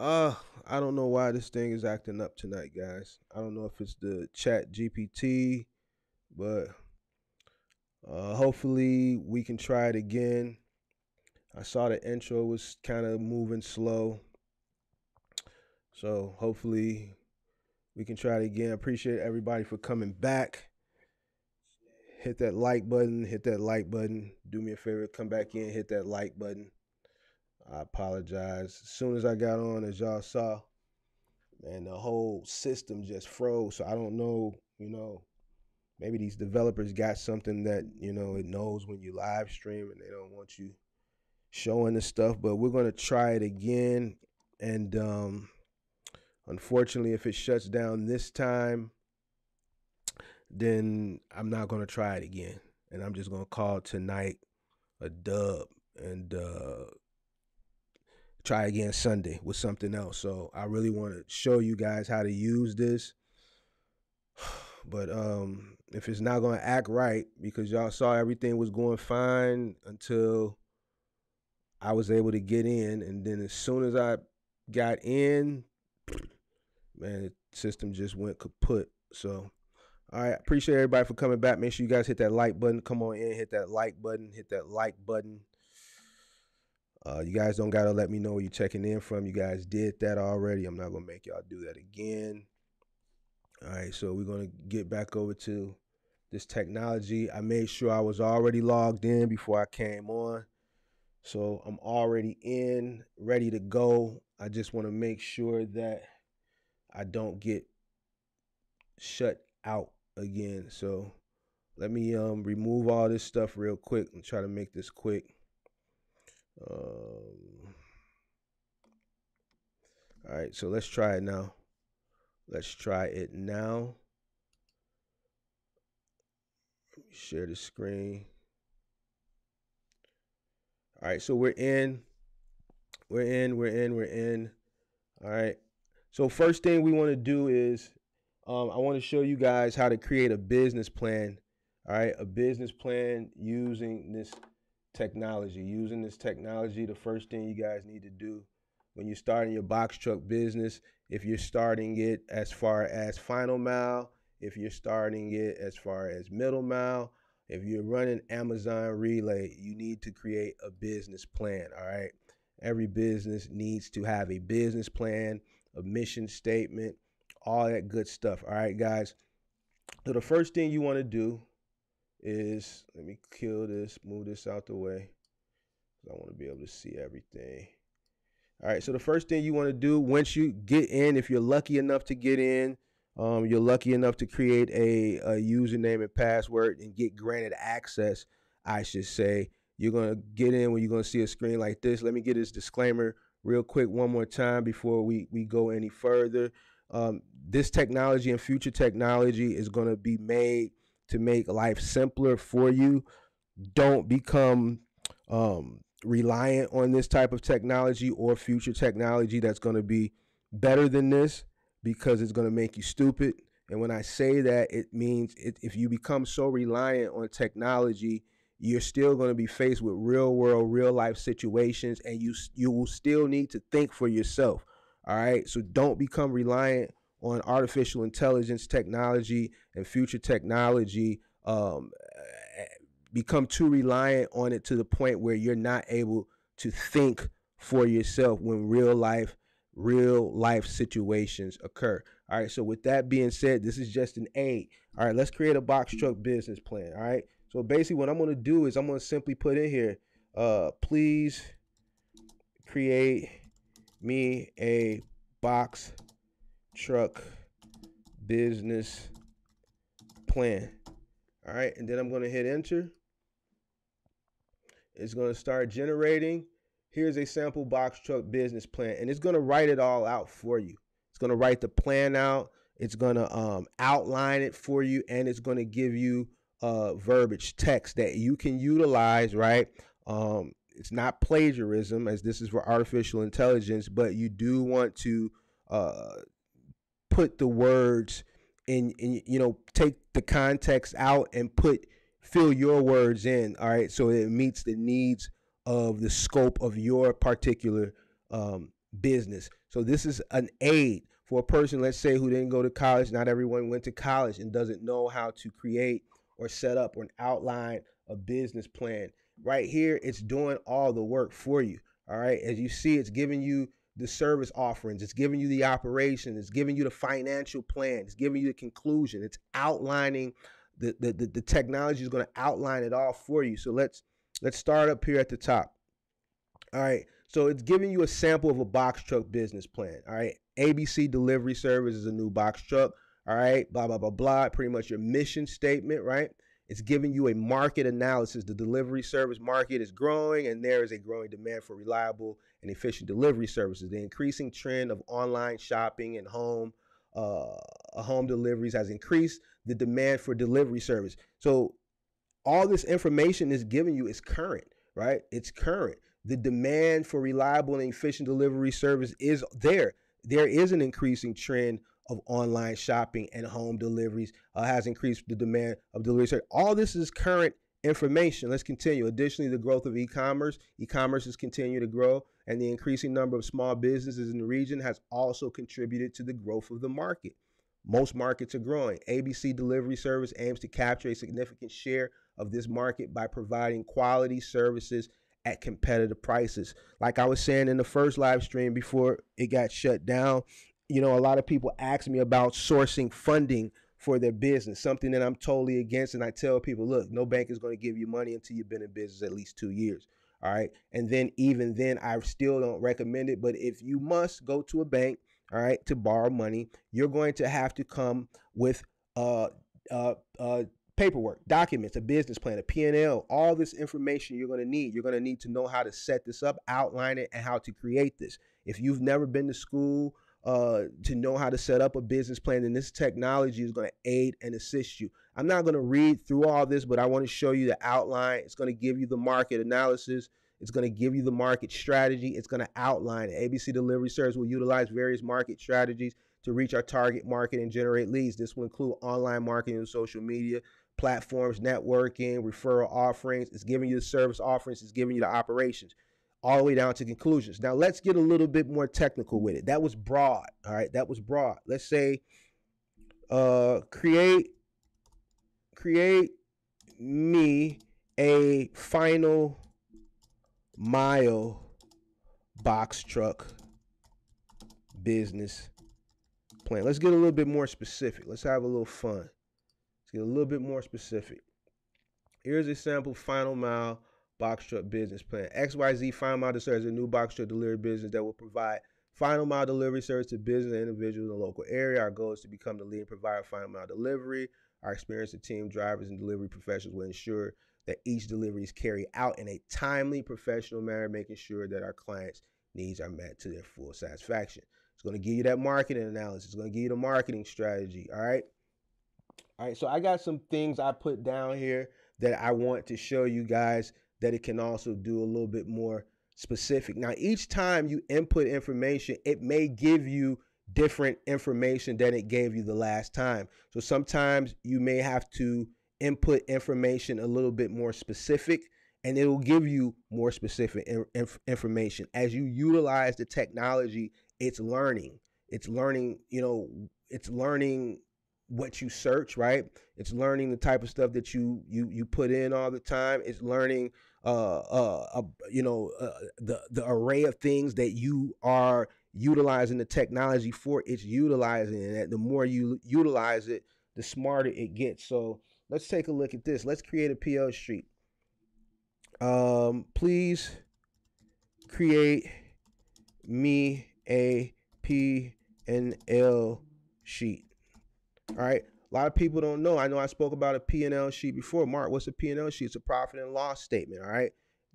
Uh, I don't know why this thing is acting up tonight, guys. I don't know if it's the ChatGPT, but uh, hopefully we can try it again. I saw the intro was kind of moving slow. So hopefully we can try it again. Appreciate everybody for coming back. Hit that like button, hit that like button. Do me a favor, come back in, hit that like button. I apologize. As soon as I got on, as y'all saw, man, the whole system just froze. So I don't know, you know, maybe these developers got something that, you know, it knows when you live stream and they don't want you showing the stuff. But we're gonna try it again. And um unfortunately, if it shuts down this time, then I'm not gonna try it again. And I'm just gonna call tonight a dub and uh try again Sunday with something else. So I really want to show you guys how to use this. But um if it's not going to act right because y'all saw everything was going fine until I was able to get in and then as soon as I got in man, the system just went kaput. So all right, appreciate everybody for coming back. Make sure you guys hit that like button. Come on in, hit that like button, hit that like button. Uh, you guys don't gotta let me know where you're checking in from. You guys did that already. I'm not gonna make y'all do that again. All right, so we're gonna get back over to this technology. I made sure I was already logged in before I came on. So I'm already in, ready to go. I just want to make sure that I don't get shut out again. So let me um remove all this stuff real quick and try to make this quick. Um, all right, so let's try it now. Let's try it now. Share the screen. All right, so we're in. We're in, we're in, we're in. All right. So first thing we want to do is um, I want to show you guys how to create a business plan. All right, a business plan using this technology. Using this technology, the first thing you guys need to do when you're starting your box truck business, if you're starting it as far as final mile, if you're starting it as far as middle mile, if you're running Amazon Relay, you need to create a business plan. All right. Every business needs to have a business plan, a mission statement, all that good stuff. All right, guys. So the first thing you want to do is let me kill this, move this out the way. I want to be able to see everything. All right, so the first thing you want to do once you get in, if you're lucky enough to get in, um, you're lucky enough to create a, a username and password and get granted access, I should say. You're going to get in when you're going to see a screen like this. Let me get this disclaimer real quick one more time before we, we go any further. Um, this technology and future technology is going to be made to make life simpler for you. Don't become um, reliant on this type of technology or future technology that's going to be better than this because it's going to make you stupid. And when I say that, it means it, if you become so reliant on technology, you're still going to be faced with real world, real life situations, and you you will still need to think for yourself. All right, so don't become reliant on artificial intelligence technology and future technology um, become too reliant on it to the point where you're not able to think for yourself when real life real life situations occur. All right so with that being said this is just an aid. All right let's create a box truck business plan all right? So basically what i'm going to do is i'm going to simply put in here uh please create me a box truck business plan. All right, and then I'm going to hit enter. It's going to start generating. Here's a sample box truck business plan, and it's going to write it all out for you. It's going to write the plan out. It's going to um, outline it for you, and it's going to give you uh, verbiage text that you can utilize, right? Um, it's not plagiarism, as this is for artificial intelligence, but you do want to uh, put the words in, in you know take the context out and put fill your words in all right so it meets the needs of the scope of your particular um, business So this is an aid for a person, let's say, who didn't go to college. Not everyone went to college and doesn't know how to create or set up or outline a business plan. Right here, it's doing all the work for you. All right. As you see, it's giving you the service offerings, it's giving you the operation, it's giving you the financial plan, it's giving you the conclusion, it's outlining the the, the, the technology is going to outline it all for you. So let's let's start up here at the top. All right. So it's giving you a sample of a box truck business plan. All right. ABC delivery service is a new box truck. All right. Blah, blah, blah, blah. Pretty much your mission statement, right? It's giving you a market analysis. The delivery service market is growing, and there is a growing demand for reliable and efficient delivery services. The increasing trend of online shopping and home uh, home deliveries has increased the demand for delivery service. So all this information is giving you is current, right? It's current. The demand for reliable and efficient delivery service is there. There is an increasing trend of online shopping and home deliveries uh, has increased the demand of delivery service. All this is current information. Let's continue. Additionally, the growth of e-commerce. E-commerce has continued to grow, and the increasing number of small businesses in the region has also contributed to the growth of the market. Most markets are growing. ABC Delivery Service aims to capture a significant share of this market by providing quality services at competitive prices. Like I was saying in the first live stream before it got shut down, you know, a lot of people ask me about sourcing funding for their business, something that I'm totally against. And I tell people, look, no bank is going to give you money until you've been in business at least two years. All right. And then, even then, I still don't recommend it. But if you must go to a bank, all right, to borrow money, you're going to have to come with uh, uh, uh, paperwork, documents, a business plan, a P&L, all this information you're going to need. You're going to need to know how to set this up, outline it, and how to create this. If you've never been to school uh, to know how to set up a business plan, and this technology is going to aid and assist you. I'm not going to read through all this, but I want to show you the outline. It's going to give you the market analysis. It's going to give you the market strategy. It's going to outline it. ABC Delivery Service will utilize various market strategies to reach our target market and generate leads. This will include online marketing and social media platforms, networking, referral offerings. It's giving you the service offerings. It's giving you the operations all the way down to conclusions. Now let's get a little bit more technical with it. That was broad. All right, that was broad. Let's say uh create create me a final mile box truck business plan. Let's get a little bit more specific. Let's have a little fun. Let's get a little bit more specific. Here's a sample final mile box truck business plan. XYZ Final Mile Delivery is a new box truck delivery business that will provide final mile delivery service to business and individuals in the local area. Our goal is to become the leading provider of final mile delivery. Our experienced team drivers and delivery professionals will ensure that each delivery is carried out in a timely, professional manner, making sure that our clients' needs are met to their full satisfaction. It's going to give you that marketing analysis. It's going to give you the marketing strategy. All right. All right. So I got some things I put down here that I want to show you guys that it can also do a little bit more specific. Now, each time you input information, it may give you different information than it gave you the last time. So sometimes you may have to input information a little bit more specific and it will give you more specific inf information as you utilize the technology it's learning it's learning you know it's learning what you search right it's learning the type of stuff that you you you put in all the time it's learning uh, uh, uh, you know, uh, the the array of things that you are utilizing the technology for. It's utilizing it. The more you utilize it, the smarter it gets. So let's take a look at this. Let's create a PL sheet. Um, please create me a P and L sheet. All right. A lot of people don't know. I know I spoke about a P&L sheet before. Mark, what's a P&L sheet? It's a profit and loss statement, all right?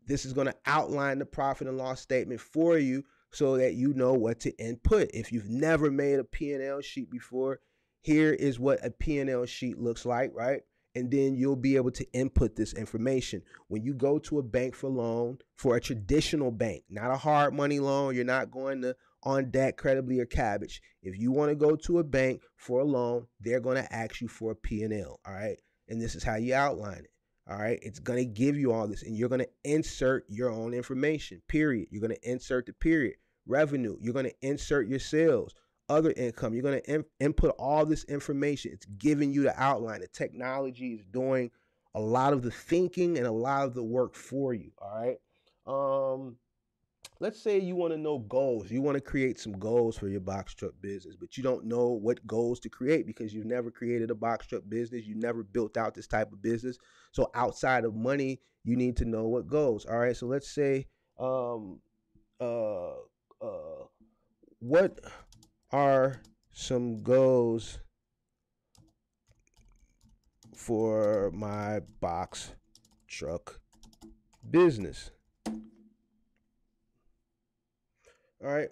This is going to outline the profit and loss statement for you so that you know what to input. If you've never made a P&L sheet before, here is what a P&L sheet looks like, right? And then you'll be able to input this information. When you go to a bank for a loan, for a traditional bank, not a hard money loan, you're not going to OnDeck, credibly, or Kabbage. If you want to go to a bank for a loan, they're going to ask you for a P&L, all right? And this is how you outline it. All right, it's going to give you all this, and you're going to insert your own information, period. You're going to insert the period revenue. You're going to insert your sales, other income. You're going to in- input all this information. It's giving you the outline. The technology is doing a lot of the thinking and a lot of the work for you. All right. Um, let's say you want to know goals. You want to create some goals for your box truck business, but you don't know what goals to create because you've never created a box truck business. You never built out this type of business. So outside of money, you need to know what goals. All right. So let's say, um, uh, uh, what are some goals for my box truck business? All right.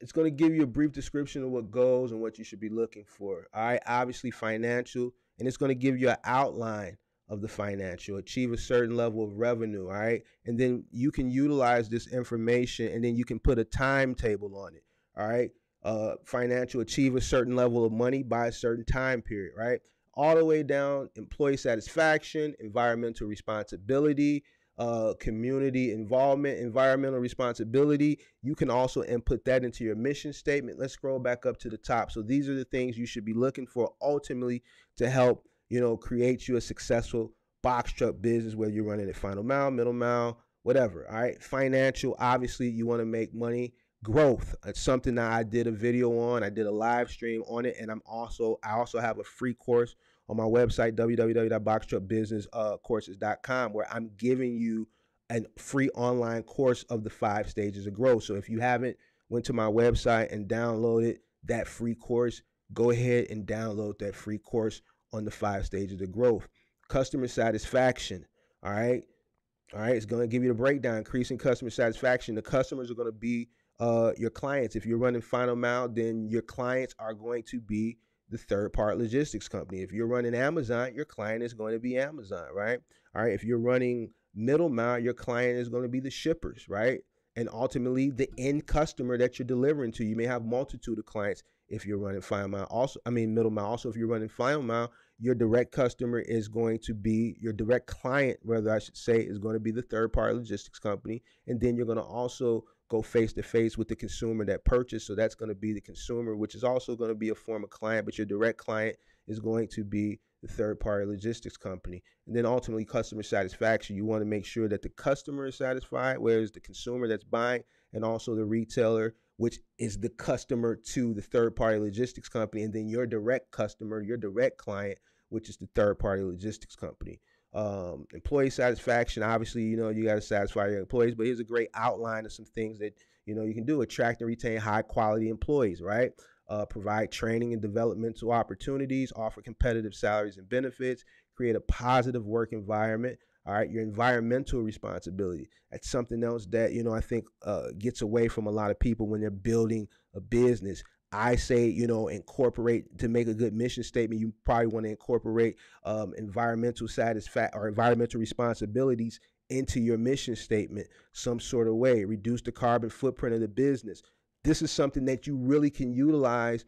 It's going to give you a brief description of what goals and what you should be looking for. All right. Obviously, financial, and it's going to give you an outline of the financial, achieve a certain level of revenue. All right. And then you can utilize this information and then you can put a timetable on it. All right. Uh, financial, achieve a certain level of money by a certain time period. Right. All the way down, employee satisfaction, environmental responsibility, uh, community involvement, environmental responsibility. You can also input that into your mission statement. Let's scroll back up to the top. So these are the things you should be looking for ultimately to help, you know, create you a successful box truck business, whether you're running it final mile, middle mile, whatever. All right. Financial, obviously, you want to make money. Growth. It's something that I did a video on. I did a live stream on it, and I'm also I also have a free course on my website, www.boxtruckbusinesscourses.com, where I'm giving you a free online course of the five stages of growth. So if you haven't went to my website and downloaded that free course, go ahead and download that free course on the five stages of growth. Customer satisfaction. All right. All right. It's going to give you the breakdown, increasing customer satisfaction. The customers are going to be uh, your clients. If you're running final mile, then your clients are going to be the third part logistics company. If you're running Amazon, your client is going to be Amazon, right? All right. If you're running middle mile, your client is going to be the shippers, right? And ultimately the end customer that you're delivering to. You may have multitude of clients if you're running final mile. Also, I mean middle mile. Also, if you're running final mile, your direct customer is going to be your direct client, rather I should say, is going to be the third party logistics company. And then you're going to also go face to face with the consumer that purchased. So that's going to be the consumer, which is also going to be a form of client, but your direct client is going to be the third party logistics company. And then ultimately, customer satisfaction. You want to make sure that the customer is satisfied, whereas the consumer that's buying and also the retailer, which is the customer to the third party logistics company, and then your direct customer, your direct client, which is the third party logistics company. Um, employee satisfaction, obviously, you know, you got to satisfy your employees, but here's a great outline of some things that, you know, you can do attract and retain high quality employees, right? Uh, provide training and developmental opportunities, offer competitive salaries and benefits, create a positive work environment. All right, your environmental responsibility. That's something else that, you know, I think uh, gets away from a lot of people when they're building a business. I say, you know, incorporate to make a good mission statement. You probably want to incorporate um, environmental satisfaction or environmental responsibilities into your mission statement some sort of way. Reduce the carbon footprint of the business. This is something that you really can utilize.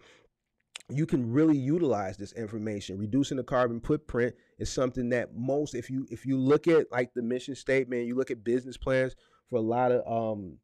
You can really utilize this information. Reducing the carbon footprint is something that most, if you if you look at like the mission statement, you look at business plans for a lot of um,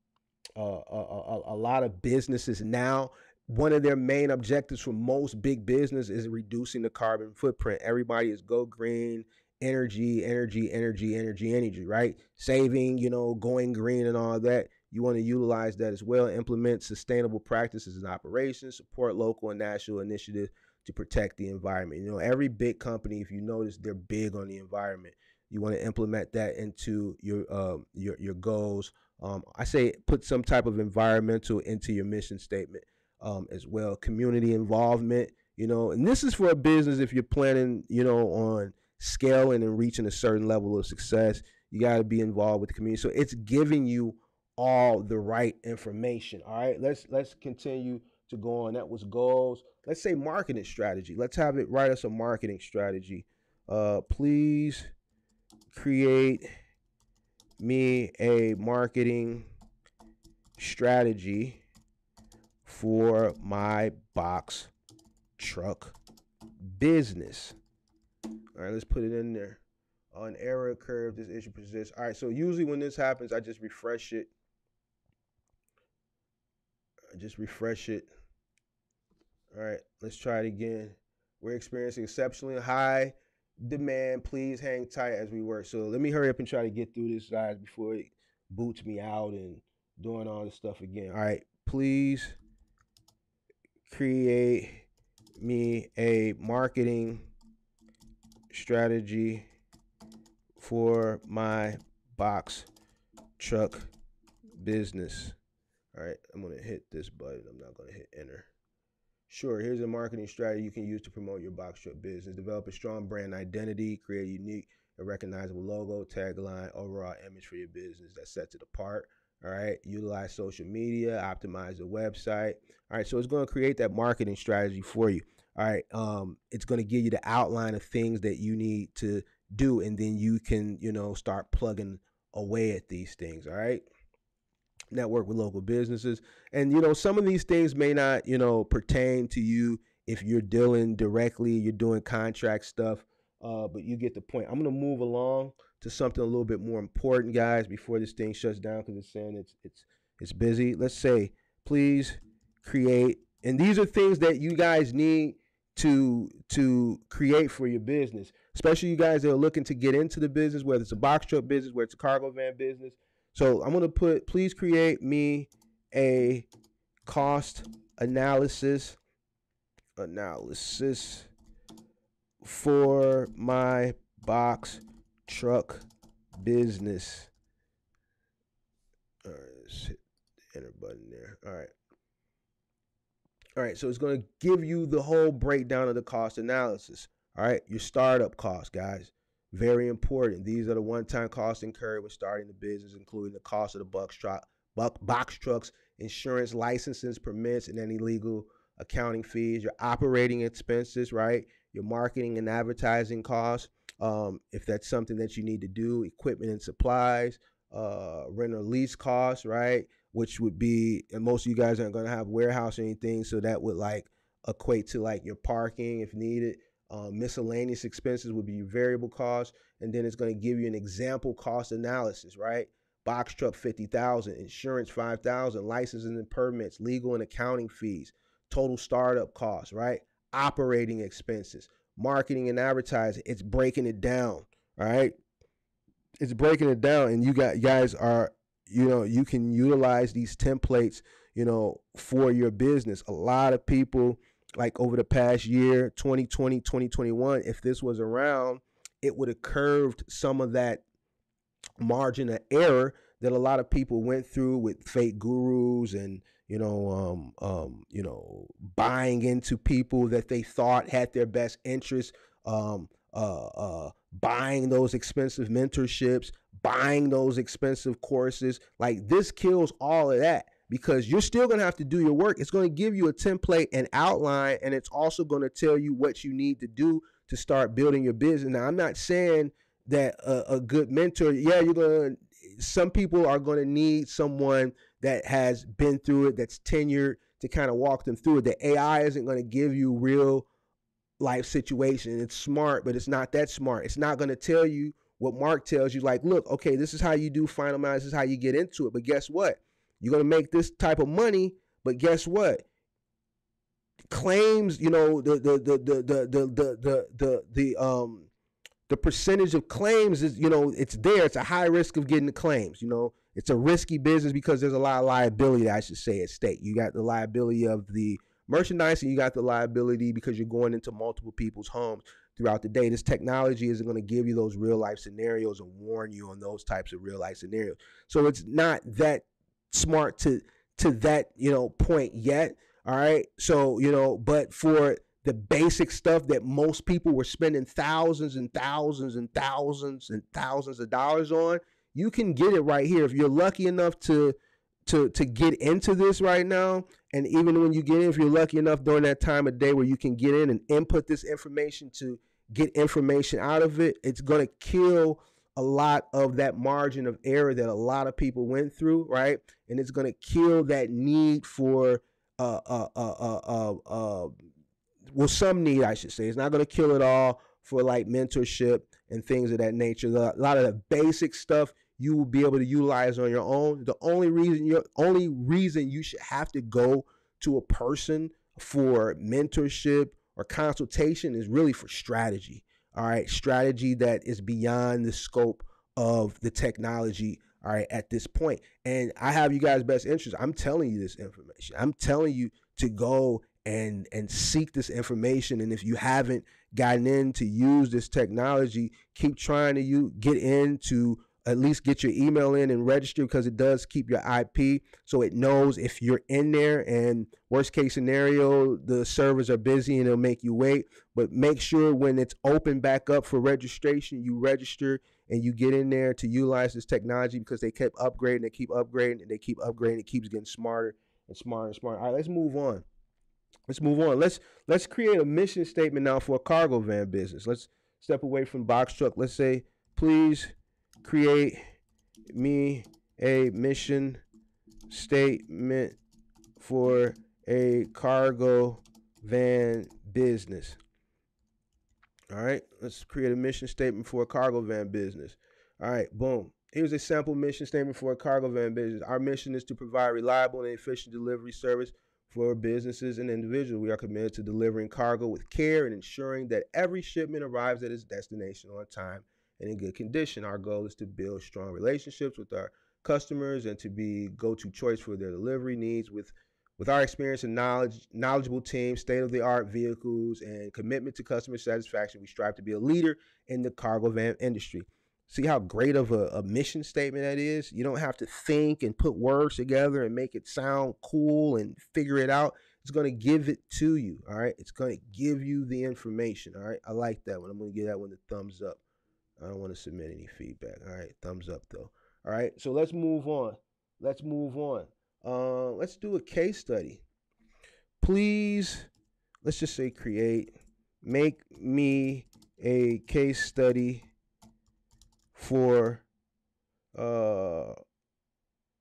uh, a, a, a, lot of businesses now one of their main objectives for most big business is reducing the carbon footprint. Everybody is go green, energy, energy, energy, energy, energy, right? Saving, you know, going green and all that. You want to utilize that as well. Implement sustainable practices and operations, support local and national initiatives to protect the environment. You know, every big company, if you notice, they're big on the environment. You want to implement that into your um, your your goals. Um, I say put some type of environmental into your mission statement um, as well. Community involvement, you know, and this is for a business if you're planning, you know, on scaling and reaching a certain level of success. You got to be involved with the community. So it's giving you all the right information. All right, let's let's continue to go on. That was goals. Let's say marketing strategy. Let's have it write us a marketing strategy. Uh, please create me a marketing strategy for my box truck business. All right, let's put it in there. An error curve, This issue persists. All right, so usually when this happens, I just refresh it. I just refresh it. All right, let's try it again. We're experiencing exceptionally high demand. Please hang tight as we work. So let me hurry up and try to get through this, guys, before it boots me out and doing all this stuff again. All right, please create me a marketing strategy for my box truck business. All right, I'm to hit this button. I'm not to hit enter. Sure, here's a marketing strategy you can use to promote your box truck business. Develop a strong brand identity, create a unique and recognizable logo, tagline, overall image for your business that sets it apart. All right, utilize social media, optimize the website. All right, so it's going to create that marketing strategy for you. All right, um, it's going to give you the outline of things that you need to do, and then you can, you know, start plugging away at these things. All right network with local businesses. And you know, some of these things may not, you know, pertain to you if you're dealing directly, you're doing contract stuff. Uh, but you get the point. I'm gonna move along to something a little bit more important, guys, before this thing shuts down because it's saying it's it's it's busy. Let's say, please create, and these are things that you guys need to to create for your business, especially you guys that are looking to get into the business, whether it's a box truck business, whether it's a cargo van business so I'm going to put, please create me a cost analysis analysis for my box truck business. All right, let's hit the enter button there. All right. All right, so it's going to give you the whole breakdown of the cost analysis. All right, your startup costs, guys. Very important. These are the one-time costs incurred when starting the business, including the cost of the box truck, box trucks, insurance, licenses, permits, and any legal accounting fees. Your operating expenses, right? Your marketing and advertising costs, um, if that's something that you need to do. Equipment and supplies, uh, rent or lease costs, right? Which would be, and most of you guys aren't going to have warehouse or anything, so that would like equate to like your parking if needed. Um, miscellaneous expenses would be variable costs, and then it's going to give you an example cost analysis, right? Box truck 50,000, insurance 5,000, licensing and permits, legal and accounting fees, total startup costs, right? Operating expenses, marketing and advertising. It's breaking it down, All right. It's breaking it down, and you got guys are, you know, you can utilize these templates, you know, for your business. A lot of people like over the past year 2020 2021 if this was around it would have curved some of that margin of error that a lot of people went through with fake gurus and you know um, um, you know buying into people that they thought had their best interest um, uh, uh, buying those expensive mentorships buying those expensive courses like this kills all of that because you're still going to have to do your work. It's going to give you a template and outline, and it's also going to tell you what you need to do to start building your business. Now, I'm not saying that a, a good mentor, yeah, you're going to, some people are going to need someone that has been through it, that's tenured to kind of walk them through it. The AI isn't going to give you real life situation. It's smart, but it's not that smart. It's not going to tell you what Mark tells you, like, look, okay, this is how you do final this is how you get into it. But guess what? You're gonna make this type of money, but guess what? Claims, you know, the the the the the the the the, the um the percentage of claims is, you know, it's there. It's a high risk of getting the claims. You know, it's a risky business because there's a lot of liability, I should say, at stake. You got the liability of the merchandise and you got the liability because you're going into multiple people's homes throughout the day. This technology isn't going to give you those real life scenarios and warn you on those types of real life scenarios. So it's not that smart to to that you know point yet. All right, so you know, but for the basic stuff that most people were spending thousands and thousands and thousands and thousands of dollars on, you can get it right here if you're lucky enough to to to get into this right now and even when you get in if you're lucky enough during that time of day where you can get in and input this information to get information out of it it's going to kill a lot of that margin of error that a lot of people went through, right? And it's going to kill that need for uh, uh, uh, uh, uh, uh, well, some need, I should say. It's not going to kill it all for like mentorship and things of that nature. A lot of the basic stuff you will be able to utilize on your own. The only reason you only reason you should have to go to a person for mentorship or consultation is really for strategy. All right, strategy that is beyond the scope of the technology. All right, at this point, and I have you guys' best interest. I'm telling you this information. I'm telling you to go and and seek this information. And if you haven't gotten in to use this technology, keep trying to you get into at least get your email in and register because it does keep your IP so it knows if you're in there and worst case scenario the servers are busy and it'll make you wait. But make sure when it's open back up for registration you register and you get in there to utilize this technology because they kept upgrading they keep upgrading and they keep upgrading. It keeps getting smarter and smarter and smarter. All right let's move on. Let's move on. Let's let's create a mission statement now for a cargo van business. Let's step away from box truck. Let's say please create me a mission statement for a cargo van business. All right, let's create a mission statement for a cargo van business. All right, boom. Here's a sample mission statement for a cargo van business. Our mission is to provide reliable and efficient delivery service for businesses and individuals. We are committed to delivering cargo with care and ensuring that every shipment arrives at its destination on time and in good condition. Our goal is to build strong relationships with our customers and to be go-to choice for their delivery needs with with our experience and knowledge, knowledgeable team, state-of-the-art vehicles, and commitment to customer satisfaction, we strive to be a leader in the cargo van industry. See how great of a, a, mission statement that is? You don't have to think and put words together and make it sound cool and figure it out. It's going to give it to you. All right. It's going to give you the information. All right. I like that one. I'm going to give that one the thumbs up. I don't want to submit any feedback. All right, thumbs up though. All right, so let's move on. Let's move on. Uh, let's do a case study. Please, let's just say create. Make me a case study for uh,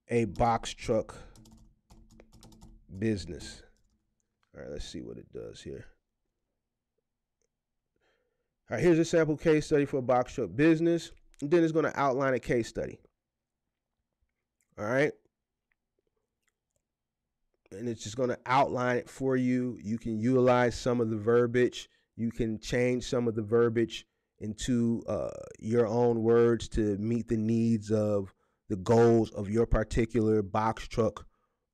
a box truck business. All right, let's see what it does here. All right, here's a sample case study for a box truck business. And then it's going to outline a case study. All right. And it's just going to outline it for you. You can utilize some of the verbiage. You can change some of the verbiage into uh, your own words to meet the needs of the goals of your particular box truck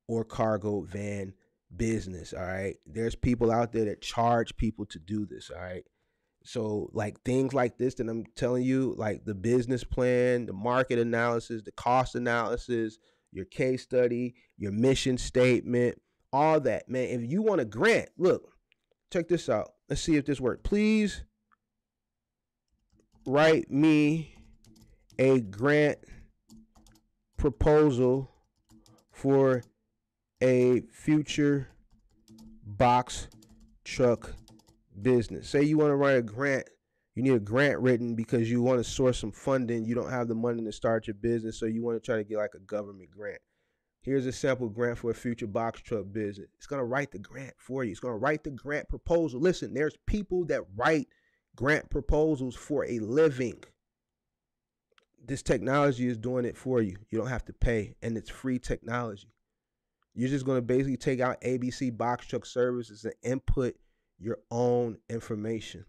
or cargo van business. All right. There's people out there that charge people to do this. All right. So like things like this that I'm telling you, like the business plan, the market analysis, the cost analysis, your case study, your mission statement, all that, man. If you want a grant, look, check this out. Let's see if this works. Please write me a grant proposal for a future box truck business. Say you want to write a grant, you need a grant written because you want to source some funding. You don't have the money to start your business, so you want to try to get like a government grant. Here's a sample grant for a future box truck business. It's going to write the grant for you. It's going to write the grant proposal. Listen, there's people that write grant proposals for a living. This technology is doing it for you. You don't have to pay, and it's free technology. You're just going to basically take out ABC box truck services and input your own information.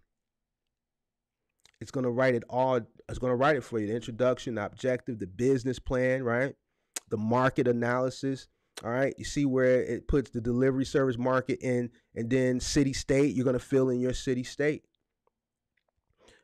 It's going to write it all. It's going to write it for you. The introduction, the objective, the business plan, right? The market analysis. All right. You see where it puts the delivery service market in and then city state. You're going to fill in your city state.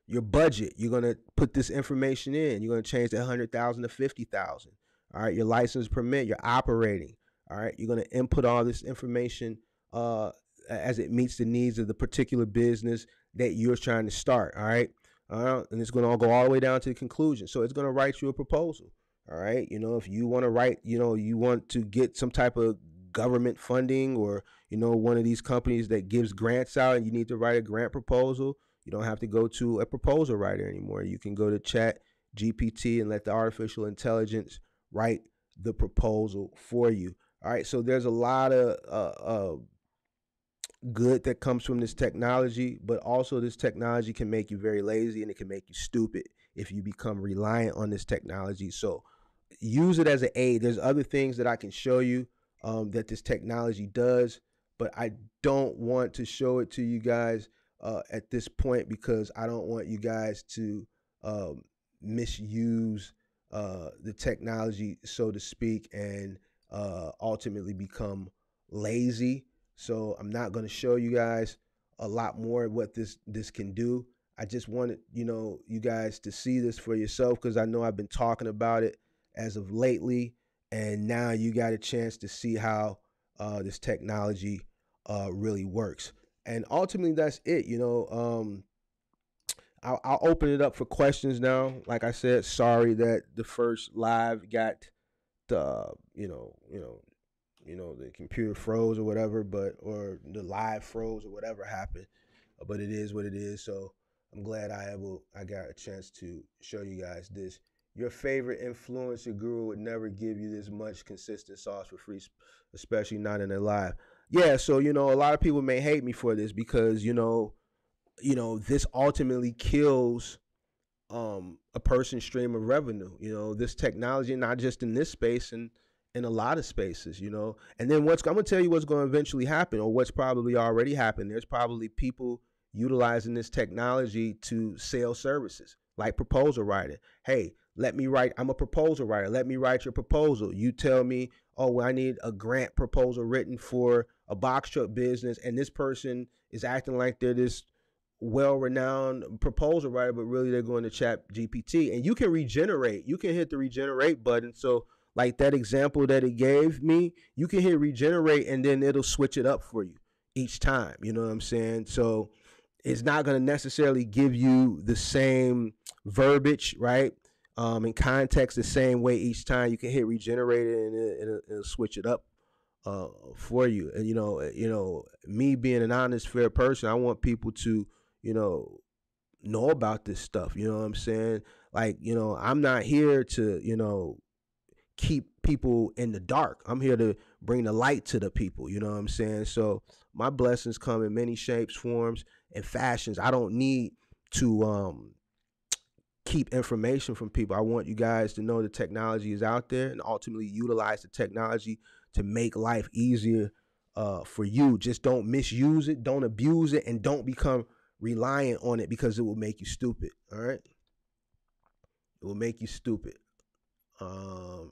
Your budget. You're going to put this information in. You're going to change that 100,000 to 50,000. All right. Your license permit, your operating. All right. You're going to input all this information uh, as it meets the needs of the particular business that you're trying to start. All right. Uh, and it's going to all go all the way down to the conclusion. So it's going to write you a proposal. All right. You know, if you want to write, you know, you want to get some type of government funding or, you know, one of these companies that gives grants out and you need to write a grant proposal, you don't have to go to a proposal writer anymore. You can go to chat GPT and let the artificial intelligence write the proposal for you. All right. So there's a lot of, uh, uh, good that comes from this technology, but also this technology can make you very lazy and it can make you stupid if you become reliant on this technology. So use it as an aid. There's other things that I can show you um, that this technology does, but I don't want to show it to you guys uh, at this point because I don't want you guys to um, misuse uh, the technology, so to speak, and uh, ultimately become lazy. So I'm not going to show you guys a lot more what this this can do. I just wanted you know you guys to see this for yourself because I know I've been talking about it as of lately, and now you got a chance to see how uh, this technology uh, really works. And ultimately, that's it. You know, um, I'll, I'll open it up for questions now. Like I said, sorry that the first live got the you know you know you know the computer froze or whatever, but or the live froze or whatever happened. But it is what it is. So I'm glad I able I got a chance to show you guys this. Your favorite influencer guru would never give you this much consistent sauce for free, especially not in a live. Yeah, so you know a lot of people may hate me for this because you know you know, this ultimately kills um, a person's stream of revenue. You know, this technology, not just in this space and in a lot of spaces, you know. And then what's I'm gonna tell you what's gonna eventually happen, or what's probably already happened. There's probably people utilizing this technology to sell services, like proposal writing. Hey, let me write. I'm a proposal writer. Let me write your proposal. You tell me, oh, well, I need a grant proposal written for a box truck business, and this person is acting like they're this well-renowned proposal writer, but really they're going to chat GPT. And you can regenerate. You can hit the regenerate button. So like that example that it gave me, you can hit regenerate and then it'll switch it up for you each time. You know what I'm saying? So it's not going to necessarily give you the same verbiage, right? Um, in context the same way each time. You can hit regenerate and it, will it'll switch it up uh, for you. And you know, you know, me being an honest, fair person, I want people to you know, know about this stuff. You know what I'm saying? Like, you know, I'm not here to, you know, keep people in the dark. I'm here to bring the light to the people. You know what I'm saying? So my blessings come in many shapes, forms, and fashions. I don't need to um keep information from people. I want you guys to know the technology is out there and ultimately utilize the technology to make life easier uh, for you. Just don't misuse it, don't abuse it, and don't become reliant on it because it will make you stupid. All right. It will make you stupid. Um,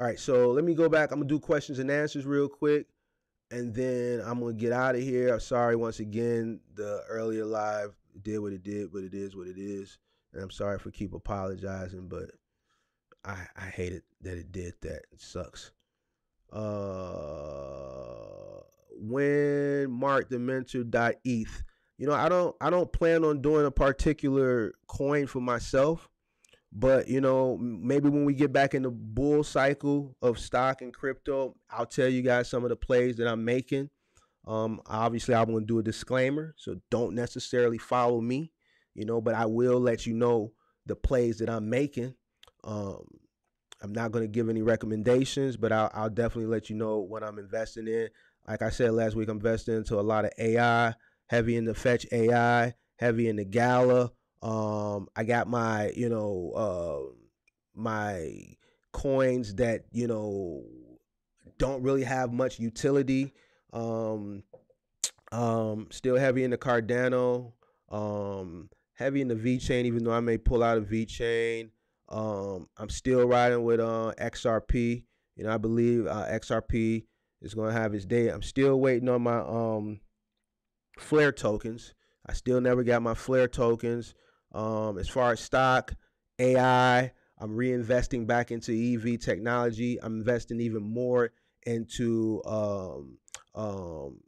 all right. So let me go back. I'm to do questions and answers real quick. And then I'm to get out of here. I'm sorry once again. The earlier live did what it did, but it is what it is. And I'm sorry for keep apologizing, but I, I hate it that it did that. It sucks. Uh, when Mark the Mentor ETH you know, I don't I don't plan on doing a particular coin for myself, but you know, maybe when we get back in the bull cycle of stock and crypto, I'll tell you guys some of the plays that I'm making. Um, obviously, I'm going to do a disclaimer, so don't necessarily follow me, you know, but I will let you know the plays that I'm making. Um, I'm not going to give any recommendations, but I'll, I'll definitely let you know what I'm investing in. Like I said last week, I'm investing into a lot of AI heavy in the Fetch AI, heavy in the Gala. Um, I got my, you know, uh, my coins that you know don't really have much utility. Um, um, still heavy in the Cardano. Um, heavy in the VeChain, even though I may pull out a VeChain. Um, I'm still riding with uh, XRP. You know, I believe uh, XRP is going to have its day. I'm still waiting on my um Flare tokens. I still never got my Flare tokens. Um, as far as stock, AI, I'm reinvesting back into EV technology. I'm investing even more into um, um,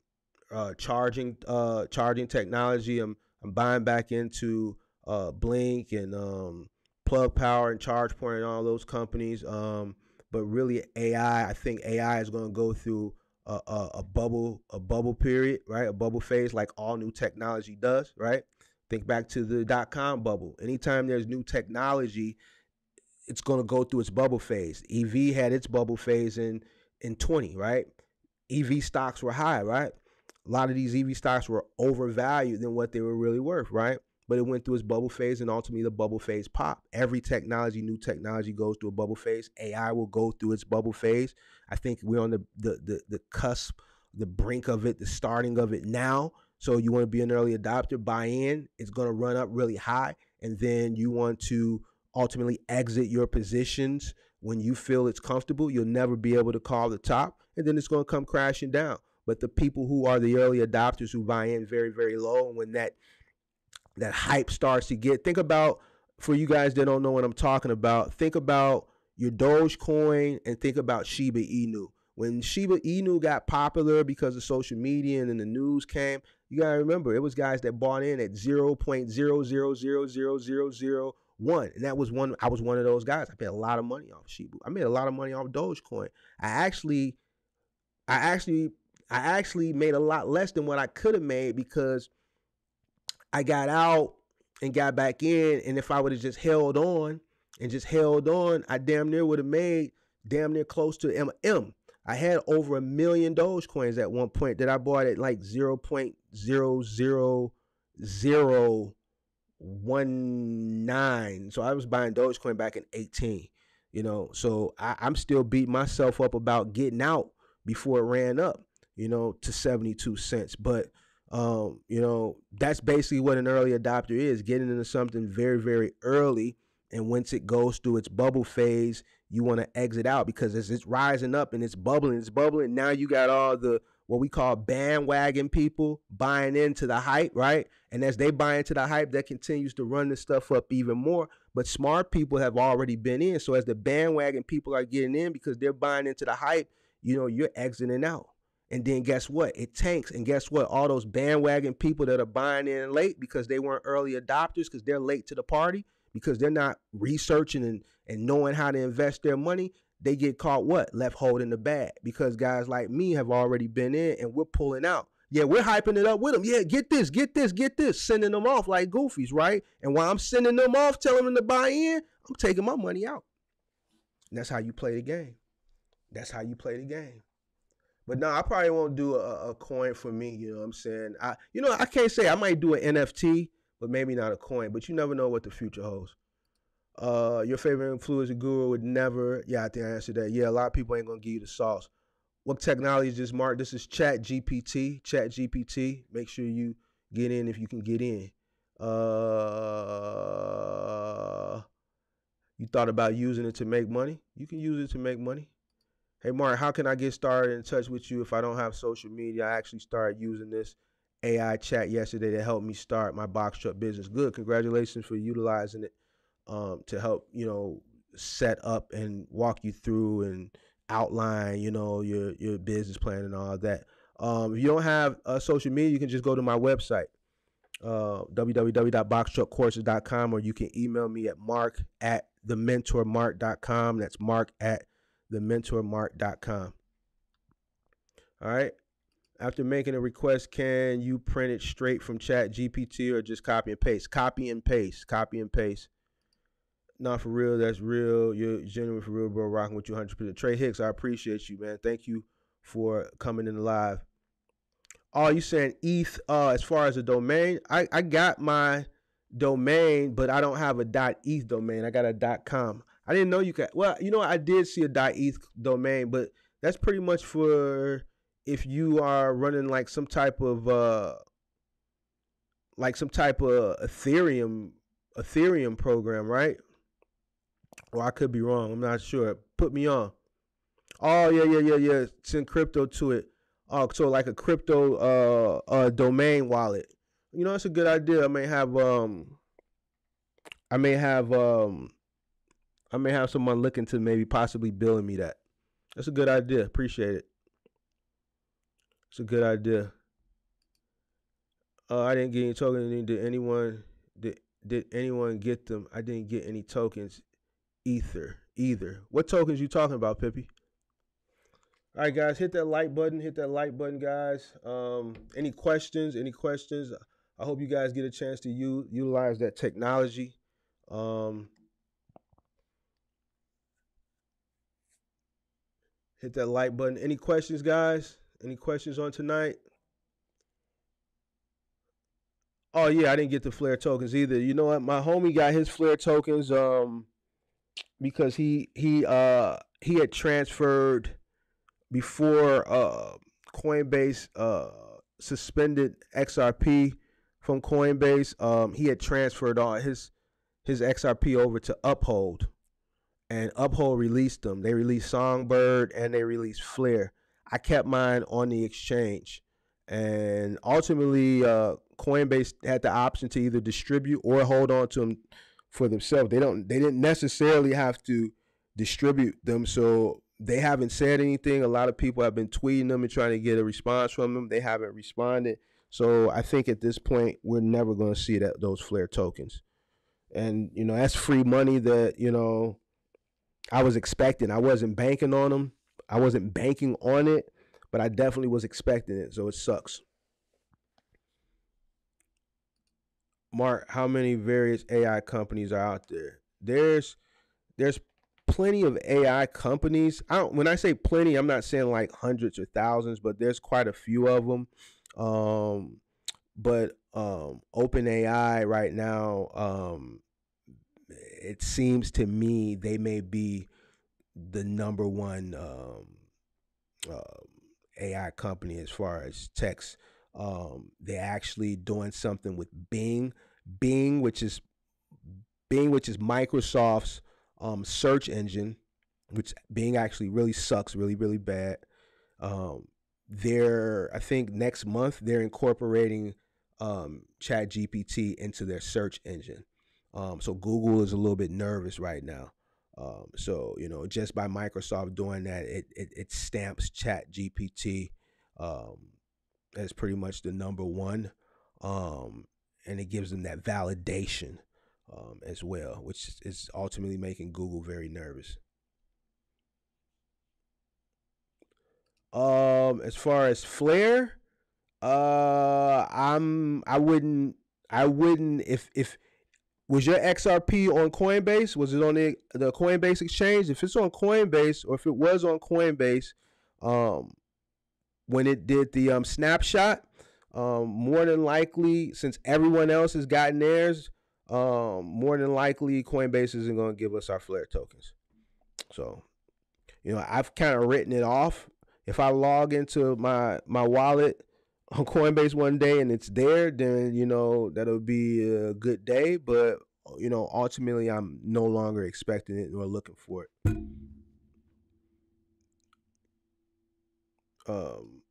uh, charging uh, charging technology. I'm I'm buying back into uh, Blink and um, Plug Power and ChargePoint and all those companies. Um, but really, AI, I think AI is going to go through a, a, a bubble a bubble period, right? A bubble phase like all new technology does, right? Think back to the dot com bubble. Anytime there's new technology, it's going to go through its bubble phase. EV had its bubble phase in in 20, right? EV stocks were high, right? A lot of these EV stocks were overvalued than what they were really worth, right? but it went through its bubble phase and ultimately the bubble phase popped. Every technology, new technology goes through a bubble phase. AI will go through its bubble phase. I think we're on the the the, the cusp, the brink of it, the starting of it now. So you want to be an early adopter, buy in. It's going to run up really high, and then you want to ultimately exit your positions when you feel it's comfortable. You'll never be able to call the top, and then it's going to come crashing down. But the people who are the early adopters who buy in very, very low, and when that that hype starts to get, think about for you guys that don't know what I'm talking about. Think about your Dogecoin and think about Shiba Inu. When Shiba Inu got popular because of social media and then the news came, you gotta remember it was guys that bought in at zero point zero zero zero zero zero zero one, and that was one. I was one of those guys. I paid a lot of money off Shiba. I made a lot of money off Dogecoin. I actually, I actually I actually made a lot less than what I could have made because I got out and got back in. And if I would have just held on and just held on, I damn near would have made damn near close to M. M. I had over a million Dogecoins at one point that I bought at like 0.00019. So I was buying Dogecoin back in 18, you know. So I, I'm still beating myself up about getting out before it ran up you know, to 72 cents. But, um, you know, that's basically what an early adopter is getting into something very, very early. And once it goes through its bubble phase, you want to exit out because as it's rising up and it's bubbling, it's bubbling. Now you got all the what we call bandwagon people buying into the hype, right? And as they buy into the hype, that continues to run this stuff up even more. But smart people have already been in. So as the bandwagon people are getting in because they're buying into the hype, you know, you're exiting out. And then guess what? It tanks. And guess what? All those bandwagon people that are buying in late because they weren't early adopters because they're late to the party because they're not researching and, and knowing how to invest their money, they get caught what? Left holding the bag because guys like me have already been in and we're pulling out. Yeah, we're hyping it up with them. Yeah, get this, get this, get this, sending them off like goofies, right? And while I'm sending them off, telling them to buy in, I'm taking my money out. And that's how you play the game. That's how you play the game. But no, I probably won't do a, a, coin for me. You know what I'm saying? I, you know, I can't say I might do an NFT, but maybe not a coin. But you never know what the future holds. Uh, your favorite influencer guru would never. Yeah, I think I answered that. Yeah, a lot of people ain't gonna give you the sauce. What technology is this, Mark? This is Chat GPT. Chat GPT. Make sure you get in if you can get in. Uh, you thought about using it to make money? You can use it to make money. Hey, Mark, how can I get started in touch with you if I don't have social media? I actually started using this AI chat yesterday to help me start my box truck business. Good. Congratulations for utilizing it um, to help, you know, set up and walk you through and outline, you know, your, your business plan and all that. Um, if you don't have uh, social media, you can just go to my website, uh, www.boxtruckcourses.com, or you can email me at mark at thementormark.com. That's mark at thementormark.com. All right. After making a request, can you print it straight from Chat GPT or just copy and paste? Copy and paste. Copy and paste. Not for real. That's real. You're genuine for real, bro. Rocking with you 100%. Trey Hicks, I appreciate you, man. Thank you for coming in live. Oh, you saying ETH uh, as far as a domain? I, I got my domain, but I don't have a dot ETH domain. I got a dot .com. I didn't know you could. Well, you know, I did see a dot ETH domain, but that's pretty much for if you are running like some type of uh like some type of Ethereum Ethereum program, right? Or I could be wrong. I'm not sure. Put me on. Oh yeah, yeah, yeah, yeah. Send crypto to it. Oh, so like a crypto uh, uh domain wallet. You know, it's a good idea. I may have um I may have um I may have someone looking to maybe possibly billing me that. That's a good idea. Appreciate it. It's a good idea. Uh, I didn't get any tokens. Did anyone did did anyone get them? I didn't get any tokens either. Either. What tokens you talking about, Pippi? All right, guys, hit that like button. Hit that like button, guys. Um, any questions? Any questions? I hope you guys get a chance to u- utilize that technology. Um, Hit that like button. Any questions, guys? Any questions on tonight? Oh yeah, I didn't get the flare tokens either. You know what? My homie got his flare tokens um because he he uh he had transferred before uh Coinbase uh suspended XRP from Coinbase. Um he had transferred all his his XRP over to Uphold. And Uphold released them. They released Songbird and they released Flare. I kept mine on the exchange. And ultimately, uh, Coinbase had the option to either distribute or hold on to them for themselves. They don't. They didn't necessarily have to distribute them. So they haven't said anything. A lot of people have been tweeting them and trying to get a response from them. They haven't responded. So I think at this point we're never going to see that those flare tokens. And you know that's free money that you know I was expecting. I wasn't banking on them. I wasn't banking on it, but I definitely was expecting it. So it sucks. Mark, how many various AI companies are out there? There's there's plenty of AI companies. I when I say plenty, I'm not saying like hundreds or thousands, but there's quite a few of them. Um, but um, OpenAI right now, um, it seems to me they may be the number one um, uh, AI company as far as text. Um, they're actually doing something with Bing, Bing, which is Bing, which is Microsoft's um, search engine, which Bing actually really sucks, really really bad. Um, they're I think next month they're incorporating um, Chat GPT into their search engine. Um, so Google is a little bit nervous right now. Um, so you know, just by Microsoft doing that, it it, it stamps Chat GPT um, as pretty much the number one, um, and it gives them that validation um, as well, which is ultimately making Google very nervous. Um, as far as Flare, uh, I'm I wouldn't I wouldn't if if was your XRP on Coinbase? Was it on the the Coinbase exchange? If it's on Coinbase, or if it was on Coinbase, um, when it did the um, snapshot, um, more than likely, since everyone else has gotten theirs, um, more than likely Coinbase isn't going to give us our Flare tokens. So, you know, I've kind of written it off. If I log into my my wallet on Coinbase one day and it's there, then you know that'll be a good day. But you know, ultimately, I'm no longer expecting it or looking for it. Um,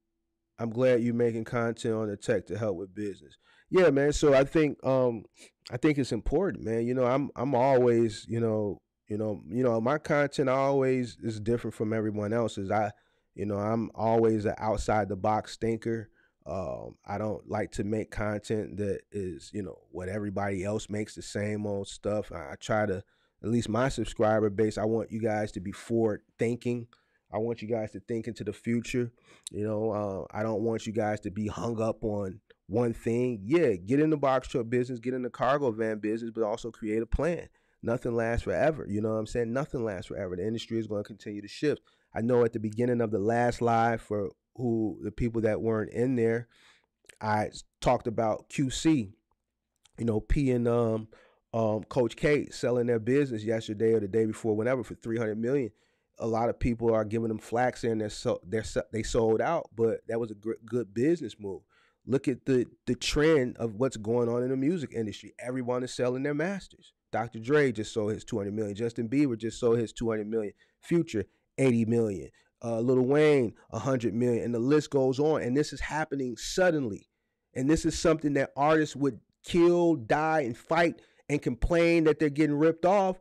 I'm glad you're making content on the tech to help with business. Yeah, man. So I think um, I think it's important, man. You know, I'm I'm always, you know, you know, you know, my content always is different from everyone else's. I, you know, I'm always an outside the box thinker. Um, I don't like to make content that is, you know, what everybody else makes the same old stuff. I, I try to, at least my subscriber base, I want you guys to be forward thinking. I want you guys to think into the future. You know, uh, I don't want you guys to be hung up on one thing. Yeah, get in the box truck business, get in the cargo van business, but also create a plan. Nothing lasts forever. You know what I'm saying? Nothing lasts forever. The industry is going to continue to shift. I know at the beginning of the last live for who the people that weren't in there, I talked about QC, you know, P and um, um, Coach K selling their business yesterday or the day before, whenever, for three hundred million. A lot of people are giving them flack saying they're so they're they sold out, but that was a good business move. Look at the the trend of what's going on in the music industry. Everyone is selling their masters. Dr. Dre just sold his 200 million. Justin Bieber just sold his 200 million. Future 80 million uh, Lil Wayne, 100 million, and the list goes on. And this is happening suddenly. And this is something that artists would kill, die, and fight and complain that they're getting ripped off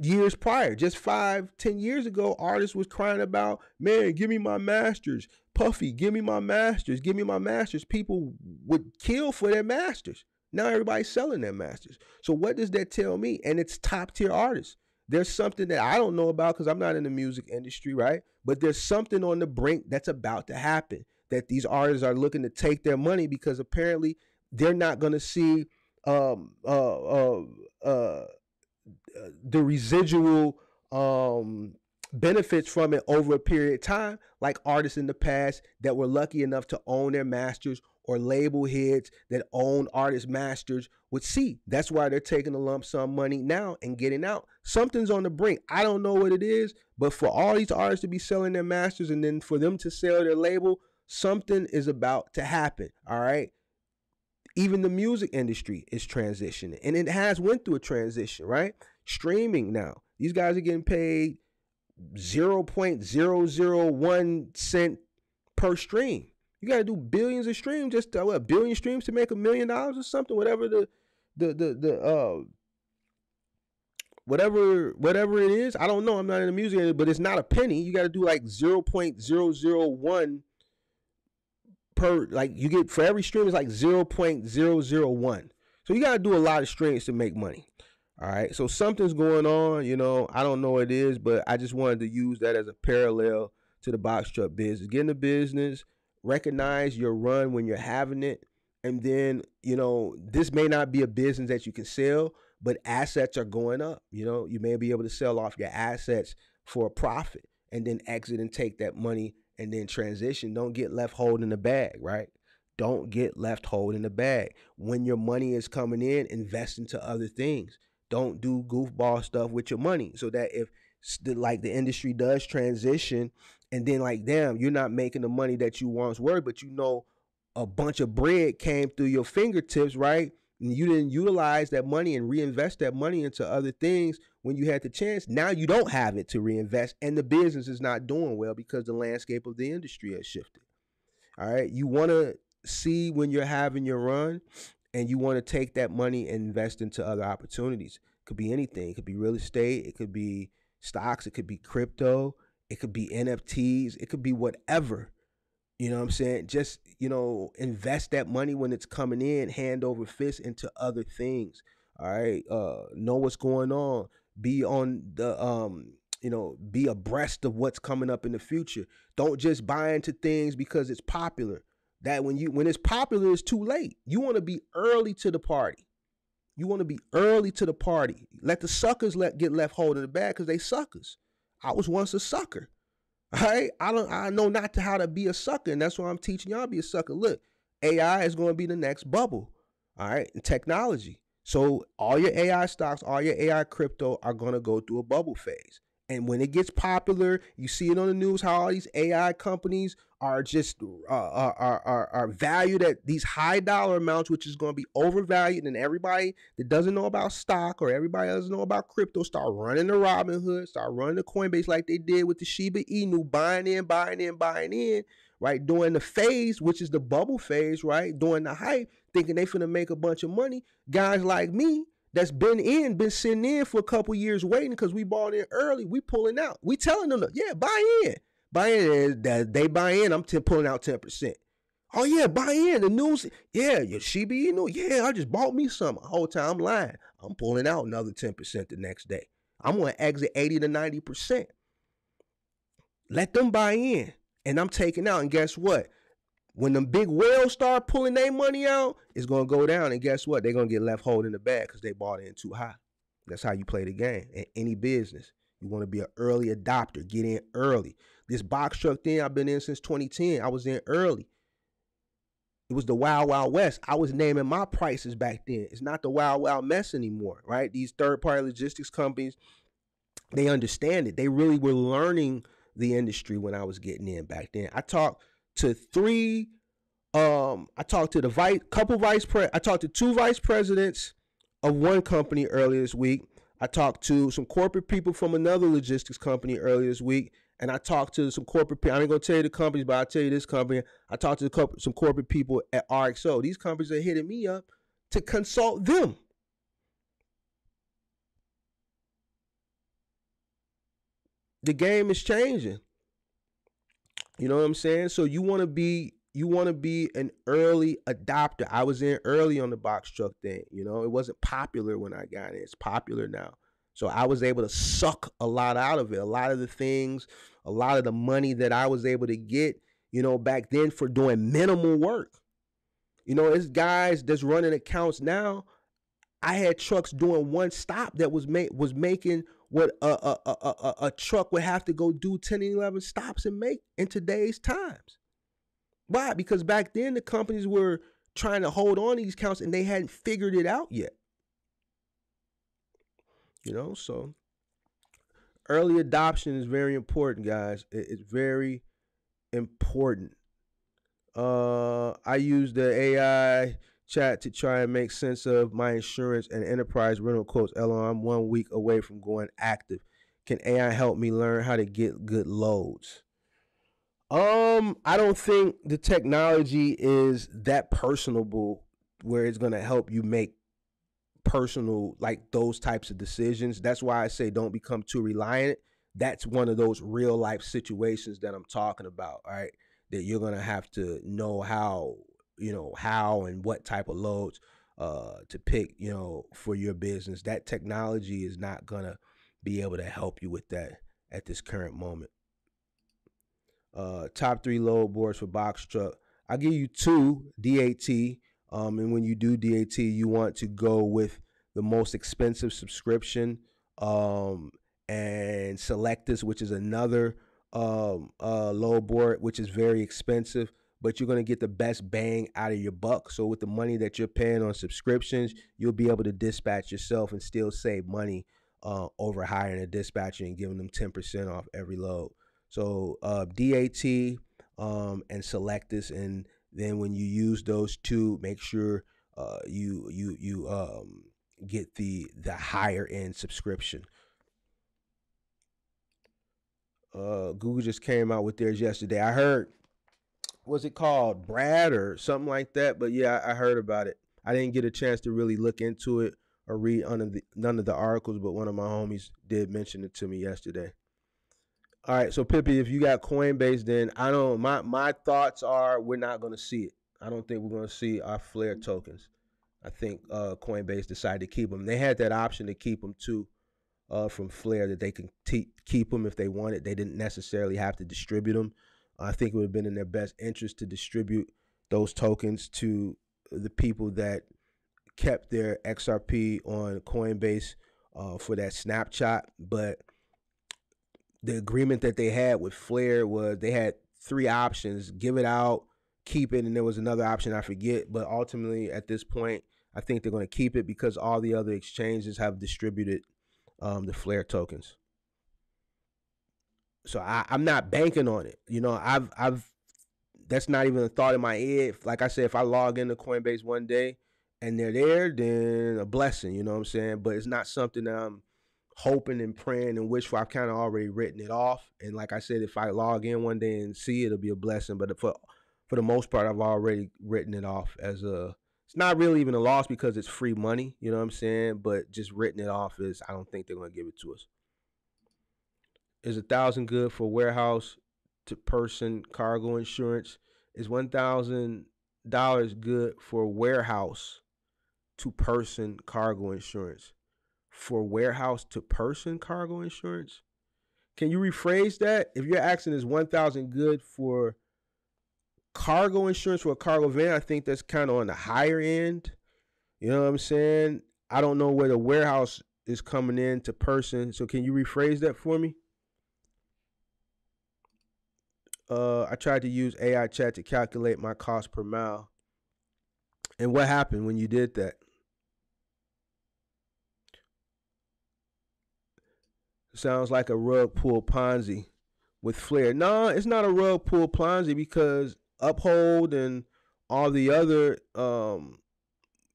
years prior. Just five, ten years ago, artists was crying about, man, give me my masters. Puffy, give me my masters. Give me my masters. People would kill for their masters. Now everybody's selling their masters. So what does that tell me? And it's top tier artists. There's something that I don't know about because I'm not in the music industry, right? But there's something on the brink that's about to happen that these artists are looking to take their money because apparently they're not going to see um, uh, uh, uh, the residual um, benefits from it over a period of time, like artists in the past that were lucky enough to own their masters or label heads that own artist masters would see. That's why they're taking a lump sum money now and getting out. Something's on the brink. I don't know what it is, but for all these artists to be selling their masters and then for them to sell their label, something is about to happen. All right. Even the music industry is transitioning and it has went through a transition, right? Streaming now. These guys are getting paid 0.001 cent per stream. You got to do billions of streams just to, what, a billion streams to make a million dollars or something, whatever the the the the uh whatever whatever it is. I don't know. I'm not in the music but it's not a penny. You got to do like 0.001 per like you get for every stream is like 0.001. So you got to do a lot of streams to make money. All right. So something's going on, you know, I don't know what it is, but I just wanted to use that as a parallel to the box truck business. Get in the business, recognize your run when you're having it. And then, you know, this may not be a business that you can sell, but assets are going up. You know, you may be able to sell off your assets for a profit and then exit and take that money and then transition. Don't get left holding the bag, right? Don't get left holding the bag. When your money is coming in, invest into other things. Don't do goofball stuff with your money so that if like the industry does transition and then like damn you're not making the money that you once were but you know a bunch of bread came through your fingertips right and you didn't utilize that money and reinvest that money into other things when you had the chance now you don't have it to reinvest and the business is not doing well because the landscape of the industry has shifted all right you want to see when you're having your run and you want to take that money and invest into other opportunities. It could be anything. It could be real estate. It could be stocks. It could be crypto. It could be NFTs. It could be whatever. You know what I'm saying? Just, you know, invest that money when it's coming in, hand over fist into other things. All right. Uh know what's going on. Be on the um, you know, be abreast of what's coming up in the future. Don't just buy into things because it's popular. That when you when it's popular it's too late. You want to be early to the party. You want to be early to the party. Let the suckers let get left holding the bag because they suckers. I was once a sucker all right i don't i know not to how to be a sucker and that's why i'm teaching y'all to be a sucker. Look ai is going to be the next bubble all right and technology so all your ai stocks all your ai crypto are going to go through a bubble phase and when it gets popular, you see it on the news how all these AI companies are just uh, are, are, are valued at these high dollar amounts, which is going to be overvalued. And everybody that doesn't know about stock or everybody doesn't know about crypto start running the Robinhood, start running the Coinbase like they did with the Shiba Inu, buying in, buying in, buying in, right? During the phase, which is the bubble phase, right? During the hype, thinking they finna make a bunch of money. Guys like me that's been in, been sitting in for a couple years waiting because we bought in early. We pulling out. We telling them, yeah, buy in. Buy in. Eh, that they buy in, I'm t- pulling out 10%. Oh yeah, buy in. The news, yeah, your Shiba Inu, yeah, I just bought me some. The whole time I'm lying. I'm pulling out another 10% the next day. I'm gonna exit 80 to 90%. Let them buy in. And I'm taking out. And guess what? When the big whales start pulling their money out, it's gonna go down. And guess what? They're gonna get left holding the bag because they bought in too high. That's how you play the game in any business. You want to be an early adopter, get in early. This box truck thing I've been in since 2010. I was in early. It was the wild, wild west. I was naming my prices back then. It's not the wild, wild mess anymore, right? These third party logistics companies, they understand it. They really were learning the industry when I was getting in back then. I talked to three. Um, I talked to the vice, couple vice pre. I talked to two vice presidents of one company earlier this week. I talked to some corporate people from another logistics company earlier this week, and I talked to some corporate people. I ain't gonna tell you the companies, but I'll tell you this company. I talked to some corporate people at RXO. These companies are hitting me up to consult them. The game is changing. You know what I'm saying? So you want to be you want to be an early adopter. I was in early on the box truck thing. You know, it wasn't popular when I got in. It's popular now. So I was able to suck a lot out of it. A lot of the things, a lot of the money that I was able to get, you know, back then for doing minimal work. You know, it's guys that's running accounts now. I had trucks doing one stop that was make was making what a, a, a, a, truck would have to go do 10 and 11 stops and make in today's times. Why? Because back then the companies were trying to hold on to these counts and they hadn't figured it out yet. You know, so early adoption is very important, guys. It's very important. Uh, I use the AI chat to try and make sense of my insurance and enterprise rental quotes. Ella, I'm one week away from going active. Can AI help me learn how to get good loads? Um, I don't think the technology is that personable where it's gonna help you make personal like those types of decisions. That's why I say don't become too reliant. That's one of those real life situations that I'm talking about, right? That you're gonna have to know how, you know, how and what type of loads uh to pick, you know, for your business. That technology is not gonna be able to help you with that at this current moment. Uh top three load boards for box truck. I'll give you two DAT um, and when you do DAT, you want to go with the most expensive subscription um, and Sylectus, which is another um, uh, load board, which is very expensive, but you're going to get the best bang out of your buck. So with the money that you're paying on subscriptions, you'll be able to dispatch yourself and still save money uh, over hiring a dispatcher and giving them 10% off every load. So uh, DAT um, and Sylectus and then when you use those two, make sure uh, you you you um, get the the higher end subscription. Uh, Google just came out with theirs yesterday. I heard, was it called Bard or something like that? But yeah, I, I heard about it. I didn't get a chance to really look into it or read none of the none of the articles, but one of my homies did mention it to me yesterday. All right, so Pippi, if you got Coinbase, then I don't. My my thoughts are we're not going to see it. I don't think we're going to see our Flare tokens. I think uh, Coinbase decided to keep them. They had that option to keep them too, uh, from Flare that they can keep them if they wanted. They didn't necessarily have to distribute them. I think it would have been in their best interest to distribute those tokens to the people that kept their XRP on Coinbase uh, for that snapshot, but the agreement that they had with Flare was they had three options: give it out, keep it, and there was another option I forget. But ultimately, at this point, I think they're going to keep it because all the other exchanges have distributed um, the Flare tokens. So I, I'm not banking on it. You know, I've I've that's not even a thought in my head. Like I said, if I log into Coinbase one day and they're there, then a blessing. You know what I'm saying? But it's not something that I'm hoping and praying and wish for. I've kind of already written it off. And like I said, if I log in one day and see it, it'll be a blessing. But for for the most part, I've already written it off as a. It's not really even a loss because it's free money. You know what I'm saying? But just written it off is I don't think they're gonna give it to us. Is a thousand good for warehouse to person cargo insurance? Is one thousand dollars good for warehouse to person cargo insurance? for warehouse to person cargo insurance. Can you rephrase that? If you're asking is 1000 good for cargo insurance for a cargo van, I think that's kind of on the higher end. You know what I'm saying? I don't know where the warehouse is coming in to person. So can you rephrase that for me? Uh, I tried to use AI chat to calculate my cost per mile. And what happened when you did that? Sounds like a rug pull Ponzi with Flare. No, it's not a rug pull Ponzi because Uphold and all the other um,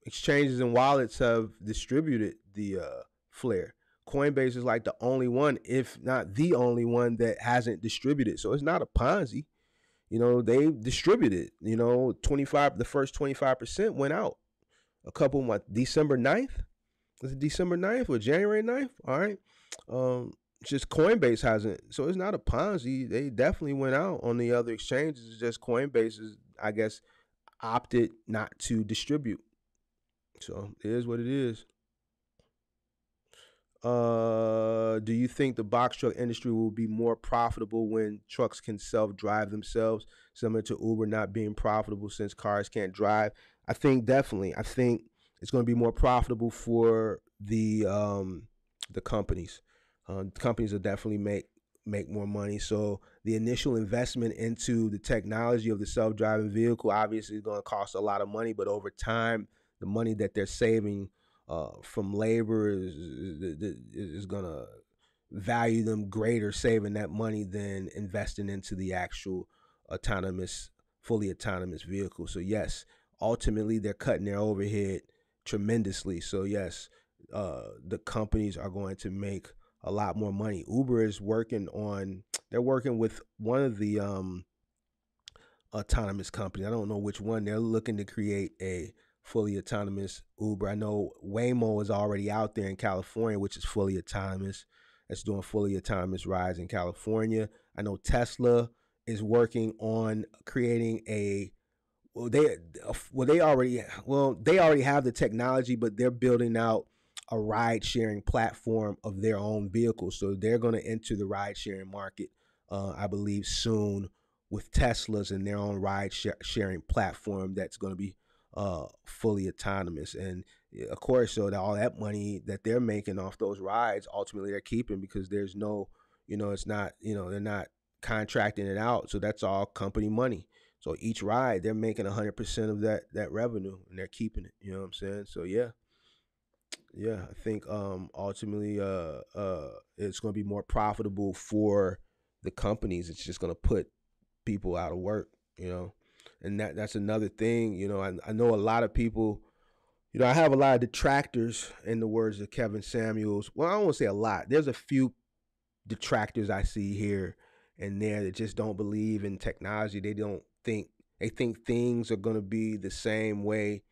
exchanges and wallets have distributed the uh, Flare. Coinbase is like the only one, if not the only one, that hasn't distributed. So it's not a Ponzi. You know, they distributed, you know, 25, the first 25% went out a couple months, December 9th. Was it December 9th or January 9th? All right. Um, just Coinbase hasn't. So it's not a Ponzi. They definitely went out on the other exchanges. It's just Coinbase is, I guess, opted not to distribute. So it is what it is. Uh, do you think the box truck industry will be more profitable when trucks can self-drive themselves, similar to Uber not being profitable since cars can't drive? I think definitely. I think it's going to be more profitable for the um, the companies. Uh, companies will definitely make make more money. So the initial investment into the technology of the self-driving vehicle obviously is going to cost a lot of money, but over time, the money that they're saving uh, from labor is is, is going to value them greater saving that money than investing into the actual autonomous, fully autonomous vehicle. So yes, ultimately they're cutting their overhead tremendously. So yes, uh, the companies are going to make a lot more money. Uber is working on they're working with one of the um, autonomous companies. I don't know which one. They're looking to create a fully autonomous Uber. I know Waymo is already out there in California, which is fully autonomous. That's doing fully autonomous rides in California. I know Tesla is working on creating a well they well they already well they already have the technology but they're building out a ride sharing platform of their own vehicles so they're going to enter the ride sharing market uh, i believe soon with teslas and their own ride sh- sharing platform that's going to be uh, fully autonomous and of course so that all that money that they're making off those rides ultimately they're keeping because there's no you know it's not you know they're not contracting it out so that's all company money so each ride, they're making hundred percent of that that revenue, and they're keeping it. You know what I'm saying? So yeah, yeah, I think um, ultimately uh, uh, it's going to be more profitable for the companies. It's just going to put people out of work. You know, and that that's another thing. You know, I, I know a lot of people. You know, I have a lot of detractors, in the words of Kevin Samuels. Well, I to say a lot. There's a few detractors I see here and there that just don't believe in technology. They don't think they think things are going to be the same way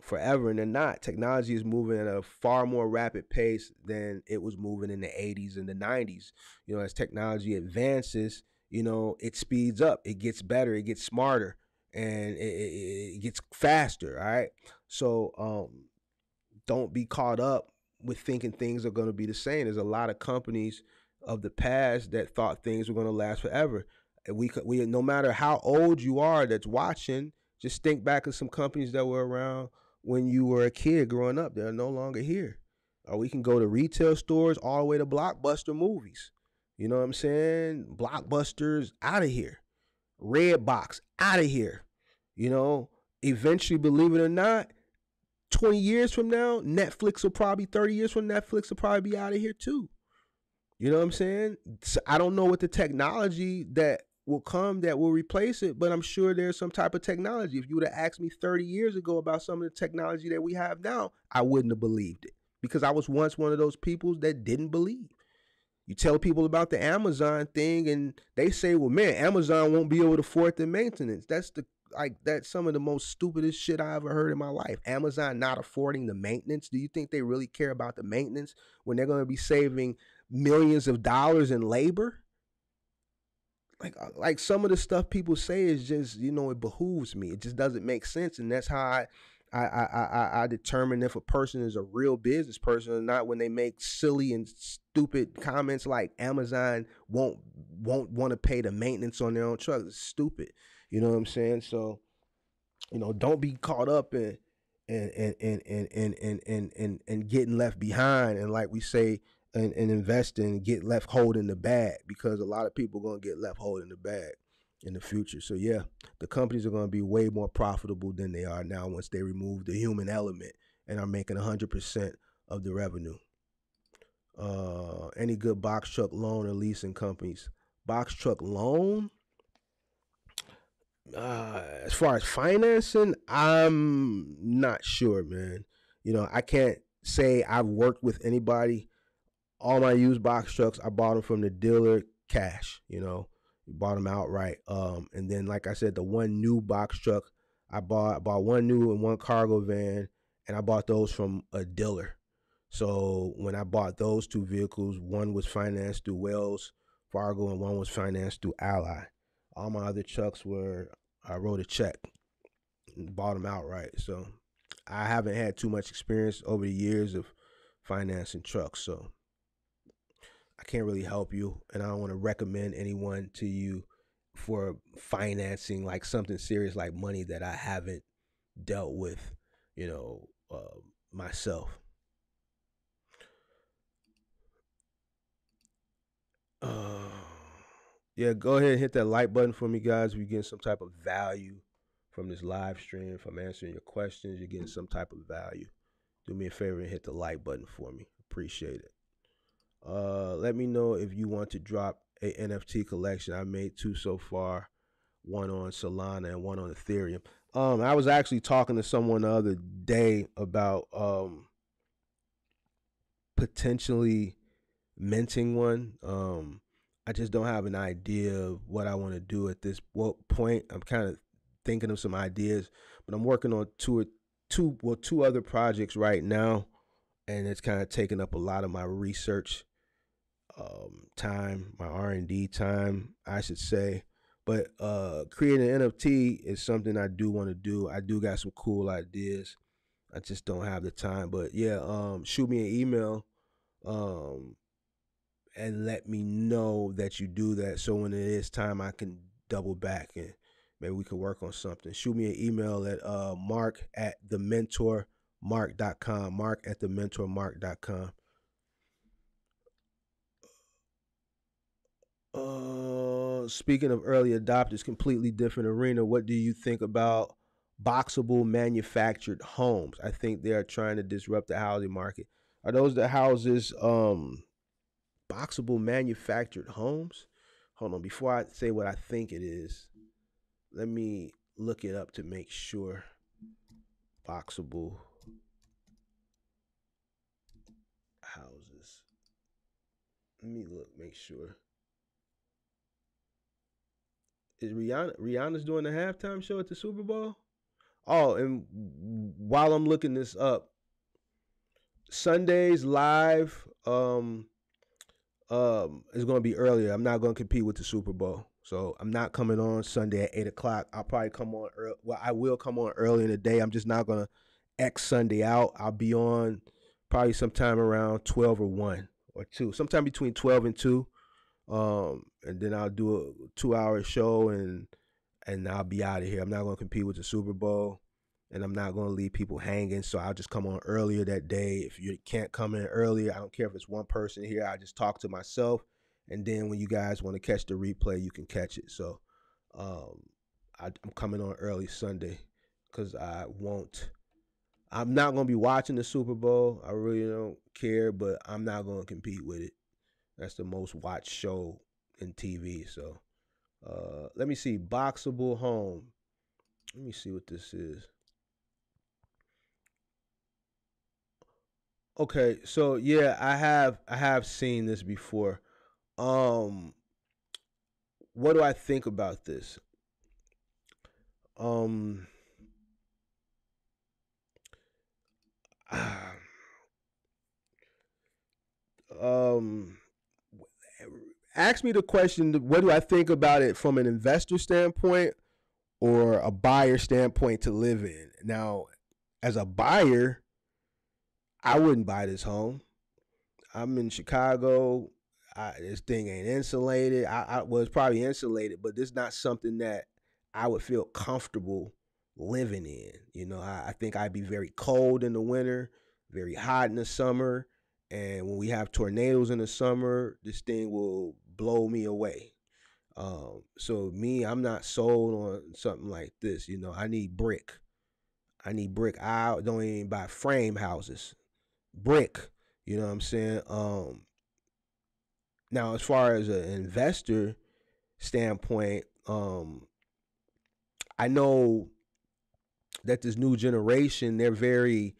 forever and they're not technology is moving at a far more rapid pace than it was moving in the 80s and the 90s you know as technology advances you know it speeds up it gets better it gets smarter and it, it, it gets faster all right so um don't be caught up with thinking things are going to be the same there's a lot of companies of the past that thought things were going to last forever we we no matter how old you are that's watching, just think back of some companies that were around when you were a kid growing up. They're no longer here. Or we can go to retail stores all the way to blockbuster movies. You know what I'm saying? Blockbusters out of here. Red box out of here. You know, eventually, believe it or not, 20 years from now, Netflix will probably 30 years from Netflix will probably be out of here too. You know what I'm saying? So I don't know what the technology that will come that will replace it, but I'm sure there's some type of technology. If you would have asked me 30 years ago about some of the technology that we have now, I wouldn't have believed it because I was once one of those people that didn't believe. You tell people about the Amazon thing and they say, well, man, Amazon won't be able to afford the maintenance. That's the like that's some of the most stupidest shit I ever heard in my life. Amazon not affording the maintenance. Do you think they really care about the maintenance when they're going to be saving millions of dollars in labor? like uh, like some of the stuff people say is just you know it behooves me. It just doesn't make sense, and that's how I. I, I, I, determine if a person is a real business person or not when they make silly and stupid comments like Amazon won't won't want to pay the maintenance on their own truck. It's stupid. You know what I'm saying? So, you know, don't be caught up in and and and and and and and and, and getting left behind. And like we say, and, and invest in get left holding the bag because a lot of people to get left holding the bag in the future. So yeah, the companies are going to be way more profitable than they are now once they remove the human element and are making 100% of the revenue. Uh, any good box truck loan or leasing companies? Box truck loan? Uh, as far as financing, I'm not sure, man. You know, I can't say I've worked with anybody all my used box trucks, I bought them from the dealer cash. You know, bought them outright. Um, and then like I said, the one new box truck I bought, bought one new and one cargo van, and I bought those from a dealer. So when I bought those two vehicles, one was financed through Wells Fargo and one was financed through Ally. All my other trucks were I wrote a check, bought them outright. So I haven't had too much experience over the years of financing trucks. So I can't really help you, and I don't want to recommend anyone to you for financing like something serious like money that I haven't dealt with, you know, uh, myself. Uh, yeah, go ahead and hit that like button for me, guys. You're getting some type of value from this live stream, I'm answering your questions, you're getting some type of value. Do me a favor and hit the like button for me. Appreciate it. Uh, let me know if you want to drop a NFT collection. I made two so far, one on Solana and one on Ethereum. Um, I was actually talking to someone the other day about um potentially minting one. Um, I just don't have an idea of what I want to do at this point. I'm kind of thinking of some ideas, but I'm working on two or two well two other projects right now, and it's kind of taking up a lot of my research um, time, my R and D time, I should say. But uh, creating an NFT is something I do want to do. I do got some cool ideas. I just don't have the time. But yeah, um, shoot me an email um, and let me know that you do that. So when it is time, I can double back and maybe we can work on something. Shoot me an email at uh, mark at the mentor mark.com. Mark at the mentor mark.com. Uh, speaking of early adopters, completely different arena. What do you think about boxable manufactured homes? I think they are trying to disrupt the housing market. Are those the houses um boxable manufactured homes? Hold on, before I say what I think it is, let me look it up to make sure. Boxable houses. Let me look, make sure. Is Rihanna Rihanna's doing the halftime show at the Super Bowl? Oh, and while I'm looking this up, Sundays live um um is going to be earlier. I'm not going to compete with the Super Bowl, so I'm not coming on Sunday at eight o'clock. I'll probably come on early. Well, I will come on early in the day. I'm just not going to X Sunday out. I'll be on probably sometime around twelve or one or two, sometime between twelve and two um, and then I'll do a two hour show and and I'll be out of here. I'm not going to compete with the Super Bowl, and I'm not going to leave people hanging. So I'll just come on earlier that day. If you can't come in earlier, I don't care if it's one person here. I just talk to myself, and then when you guys want to catch the replay, you can catch it. So um, I, I'm coming on early Sunday because I won't. I'm not going to be watching the Super Bowl. I really don't care, but I'm not going to compete with it. That's the most watched show in TV. So uh, let me see. Boxable Home. Let me see what this is. Okay, so yeah, I have I have seen this before. Um what do I think about this? Um um ask me the question what do I think about it from an investor standpoint or a buyer standpoint to live in? Now, as a buyer, I wouldn't buy this home. I'm in Chicago. I, this thing ain't insulated. I, I was probably insulated, but this is not something that I would feel comfortable living in. You know, I, I think I'd be very cold in the winter, very hot in the summer. And when we have tornadoes in the summer, this thing will blow me away. Um, so me, I'm not sold on something like this. You know, I need brick. I need brick. I don't even buy frame houses. Brick. You know what I'm saying? Um, now, as far as an investor standpoint, um, I know that this new generation, they're very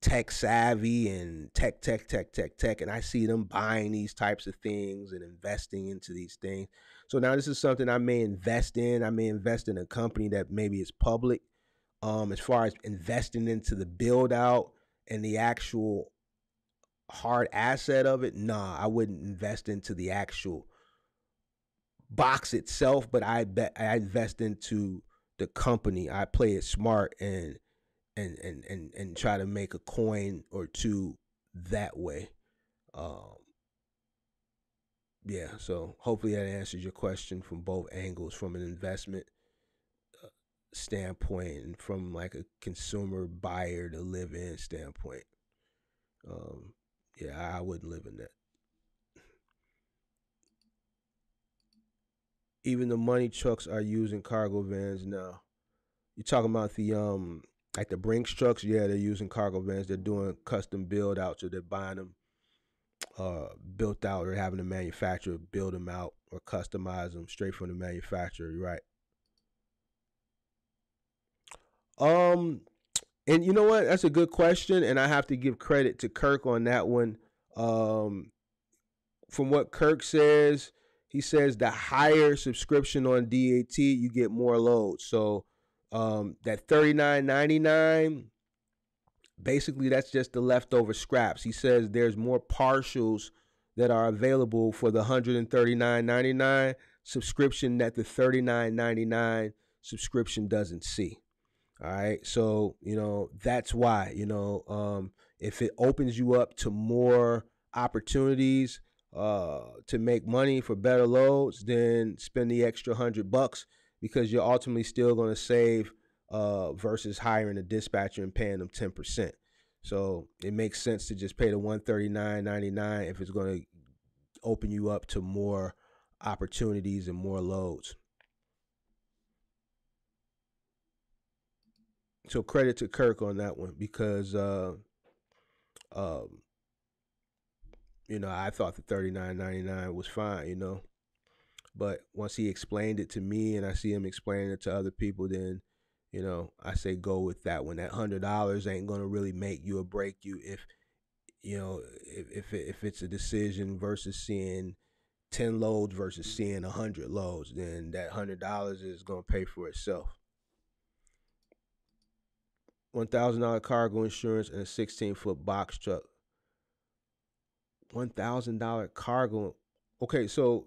tech savvy and tech, tech, tech, tech, tech. And I see them buying these types of things and investing into these things. So now this is something I may invest in. I may invest in a company that maybe is public. Um, as far as investing into the build out and the actual hard asset of it, nah, I wouldn't invest into the actual box itself, but I bet I invest into the company. I play it smart and and and and and try to make a coin or two that way. Um, yeah, so hopefully that answers your question from both angles, from an investment uh, standpoint and from like a consumer buyer to live in standpoint. Um, yeah, I wouldn't live in that. even the money trucks are using cargo vans now. You're talking about the um like the Brinks trucks? Yeah, they're using cargo vans. They're doing custom build outs, or they're buying them uh built out, or having the manufacturer build them out or customize them straight from the manufacturer. Right. Um, and you know what? That's a good question, and I have to give credit to Kirk on that one. Um, from what Kirk says, he says the higher subscription on DAT, you get more loads. So um, that thirty nine ninety nine, basically that's just the leftover scraps. He says there's more partials that are available for the hundred and thirty nine ninety nine subscription that the thirty nine ninety nine subscription doesn't see. All right. So, you know, that's why, you know, um, if it opens you up to more opportunities uh, to make money for better loads, then spend the extra hundred bucks because you're ultimately still going to save uh, versus hiring a dispatcher and paying them 10%. So it makes sense to just pay the 139.99 if it's going to open you up to more opportunities and more loads. so credit to Kirk on that one because uh, um, you know I thought the thirty nine ninety nine was fine, you know, but once he explained it to me and I see him explaining it to other people, then you know I say go with that one. That hundred dollars ain't gonna really make you or break you if you know if if, if it's a decision versus seeing. 10 loads versus seeing 100 loads then that $100 is going to pay for itself $1,000 cargo insurance, and a 16 foot box truck. $1,000 cargo. Okay, so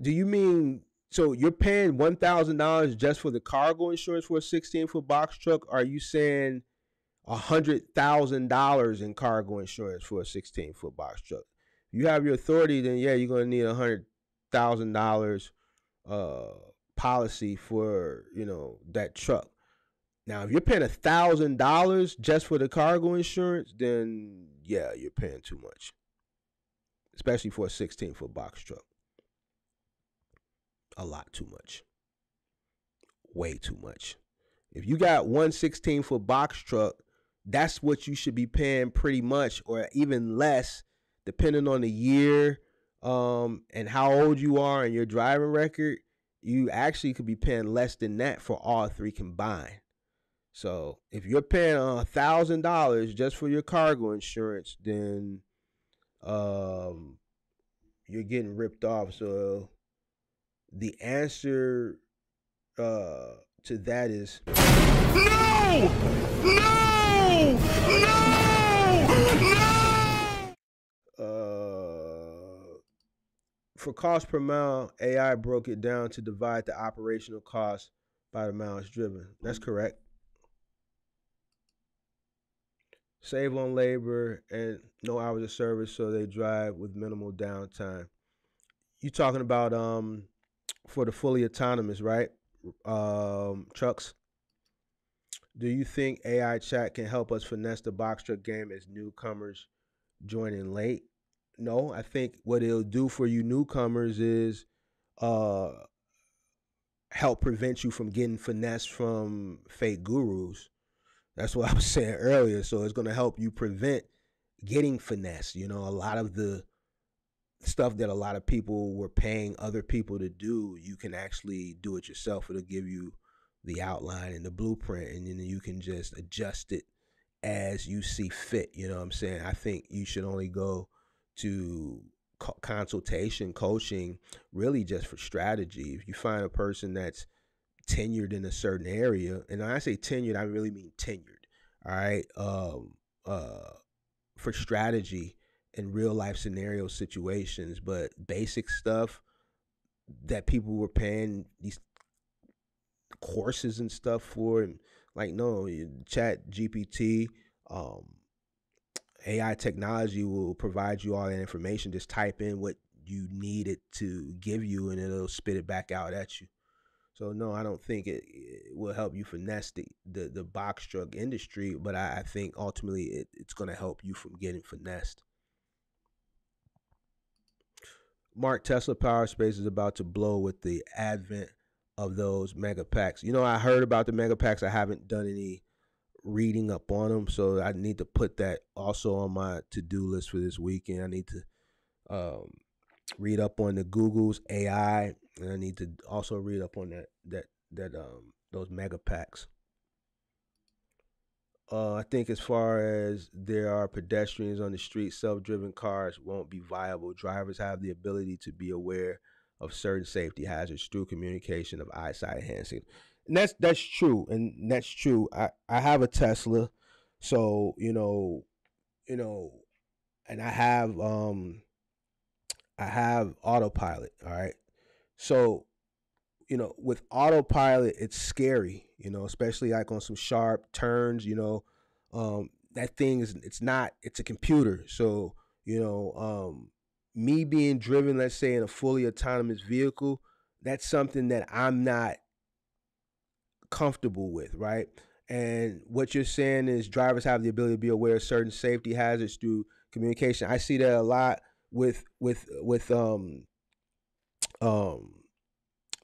do you mean so you're paying $1,000 just for the cargo insurance for a 16 foot box truck? Are you saying a $100,000 in cargo insurance for a 16 foot box truck? You have your authority, then yeah, you're going to need a $100,000 uh, policy for, you know, that truck. Now, if you're paying a thousand dollars just for the cargo insurance, then yeah, you're paying too much, especially for a 16 foot box truck. A lot too much. Way too much. If you got one 16 foot box truck, that's what you should be paying pretty much, or even less, depending on the year um, and how old you are and your driving record. You actually could be paying less than that for all three combined. So if you're paying a thousand dollars just for your cargo insurance, then um, you're getting ripped off. So the answer uh, to that is no, no, no, no. Uh, for cost per mile, AI broke it down to divide the operational cost by the miles driven. That's correct. save on labor and no hours of service so they drive with minimal downtime you talking about um for the fully autonomous right um trucks do you think ai chat can help us finesse the box truck game as newcomers joining late no i think what it'll do for you newcomers is uh help prevent you from getting finessed from fake gurus that's what I was saying earlier. So it's going to help you prevent getting finesse. You know, a lot of the stuff that a lot of people were paying other people to do, you can actually do it yourself. It'll give you the outline and the blueprint, and then you can just adjust it as you see fit. You know what I'm saying? I think you should only go to consultation coaching really just for strategy. If you find a person that's tenured in a certain area, and when I say tenured, I really mean tenured. All right, um, uh, for strategy in real life scenario situations, but basic stuff that people were paying these courses and stuff for, and like no, Chat GPT, um, AI technology will provide you all that information. Just type in what you need it to give you, and it'll spit it back out at you. So no, I don't think it, it will help you finesse the, the, the box truck industry, but I, I think ultimately it, it's going to help you from getting finessed. Mark Tesla Power Space is about to blow with the advent of those mega packs. You know, I heard about the mega packs. I haven't done any reading up on them, so I need to put that also on my to do list for this weekend. I need to um, read up on the Google's AI, and I need to also read up on that that that um those mega packs. Uh, I think as far as there are pedestrians on the street, self-driven cars won't be viable. Drivers have the ability to be aware of certain safety hazards through communication of eyesight enhancing. And that's that's true, and that's true. I I have a Tesla, so you know, you know, and I have um, I have autopilot. All right, so you know, with autopilot, it's scary. You know, especially like on some sharp turns. You know, um, that thing is it's not. It's a computer, so you know, um, me being driven, let's say, in a fully autonomous vehicle, that's something that I'm not comfortable with, right? And what you're saying is drivers have the ability to be aware of certain safety hazards through communication. I see that a lot with with with um um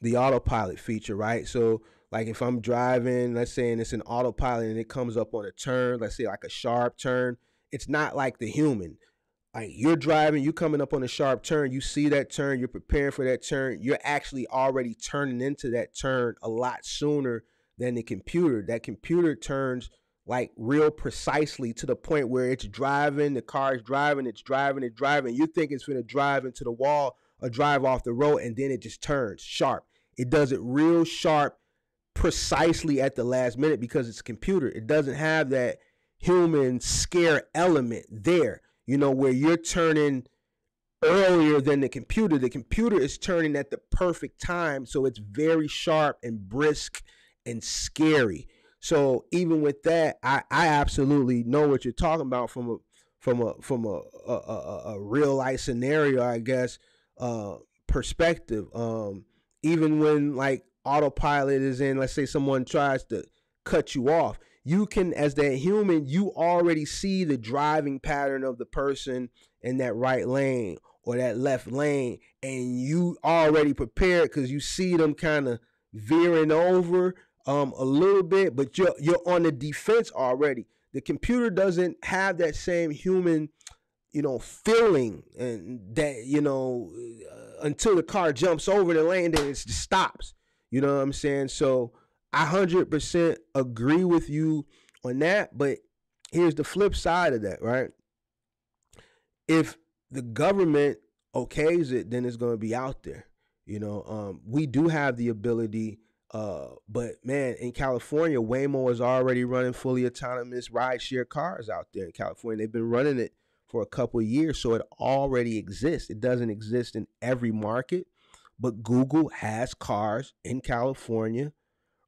the autopilot feature, right? So like if I'm driving, let's say and it's an autopilot and it comes up on a turn, let's say like a sharp turn, it's not like the human like you're driving, you're coming up on a sharp turn, you see that turn, you're preparing for that turn, you're actually already turning into that turn a lot sooner than the computer. That computer turns like real precisely to the point where it's driving, the car is driving, it's driving, it's driving. You think it's gonna drive into the wall or drive off the road, and then it just turns sharp. It does it real sharp, precisely at the last minute because it's a computer. It doesn't have that human scare element there you know, where you're turning earlier than the computer. The computer is turning at the perfect time, so it's very sharp and brisk and scary. So even with that, I, I absolutely know what you're talking about from a from a from a a, a, a real life scenario, I guess, uh, perspective. Um, even when like autopilot is in, let's say someone tries to cut you off, you can as that human you already see the driving pattern of the person in that right lane or that left lane and you already prepared because you see them kind of veering over um, a little bit but you're you're on the defense already. The computer doesn't have that same human you know feeling and that you know uh, until the car jumps over the lane then it stops you know what i'm saying so I 100% agree with you on that, but here's the flip side of that, right? If the government okays it, then it's going to be out there. You know, um, we do have the ability, uh, but man, in California, Waymo is already running fully autonomous rideshare cars out there in California. They've been running it for a couple years, so it already exists. It doesn't exist in every market, but Google has cars in California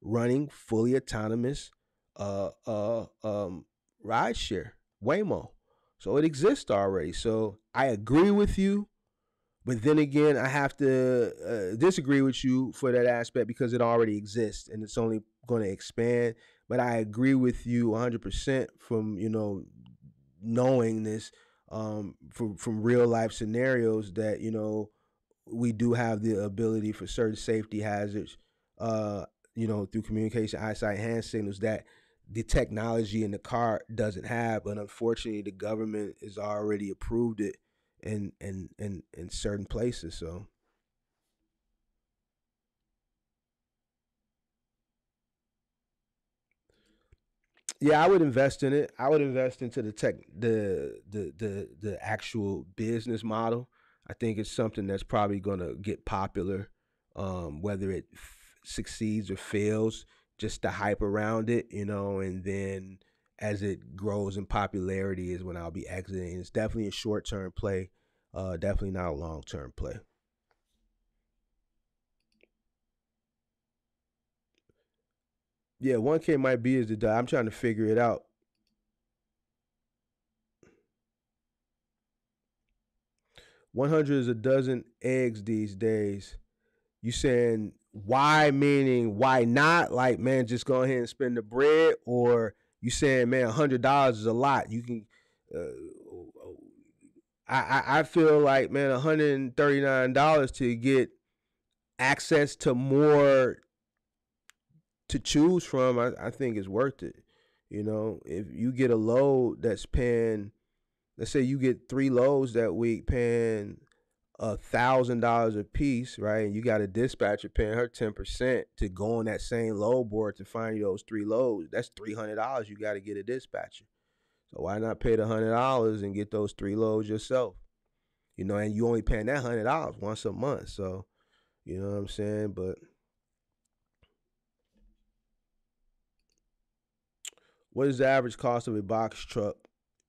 running fully autonomous uh uh um rideshare Waymo. So it exists already. So I agree with you, but then again, I have to uh, disagree with you for that aspect because it already exists and it's only going to expand. But I agree with you 100% from you know knowing this um, from from real life scenarios that you know we do have the ability for certain safety hazards uh, you know, through communication, eyesight, hand signals that the technology in the car doesn't have. But unfortunately, the government has already approved it in in in, in certain places. So. Yeah, I would invest in it. I would invest into the tech, the the the the actual business model. I think it's something that's probably going to get popular, um, whether it succeeds or fails, just the hype around it, you know, and then as it grows in popularity is when I'll be exiting. It's definitely a short term play, uh, definitely not a long term play. Yeah, 1K might be as the. I'm trying to figure it out. One hundred is a dozen eggs these days. You saying why meaning why not like man just go ahead and spend the bread or you saying man a hundred dollars is a lot you can uh, I, I, I feel like man, one hundred and thirty nine dollars to get access to more to choose from, I, I think is worth it. You know, if you get a load that's paying, let's say you get three loads that week paying a thousand dollars a piece, right? And you got a dispatcher paying her ten percent to go on that same load board to find you those three loads. That's three hundred dollars you got to get a dispatcher. So why not pay the hundred dollars and get those three loads yourself? You know, and you only paying that hundred dollars once a month. So, you know what I'm saying? But what is the average cost of a box truck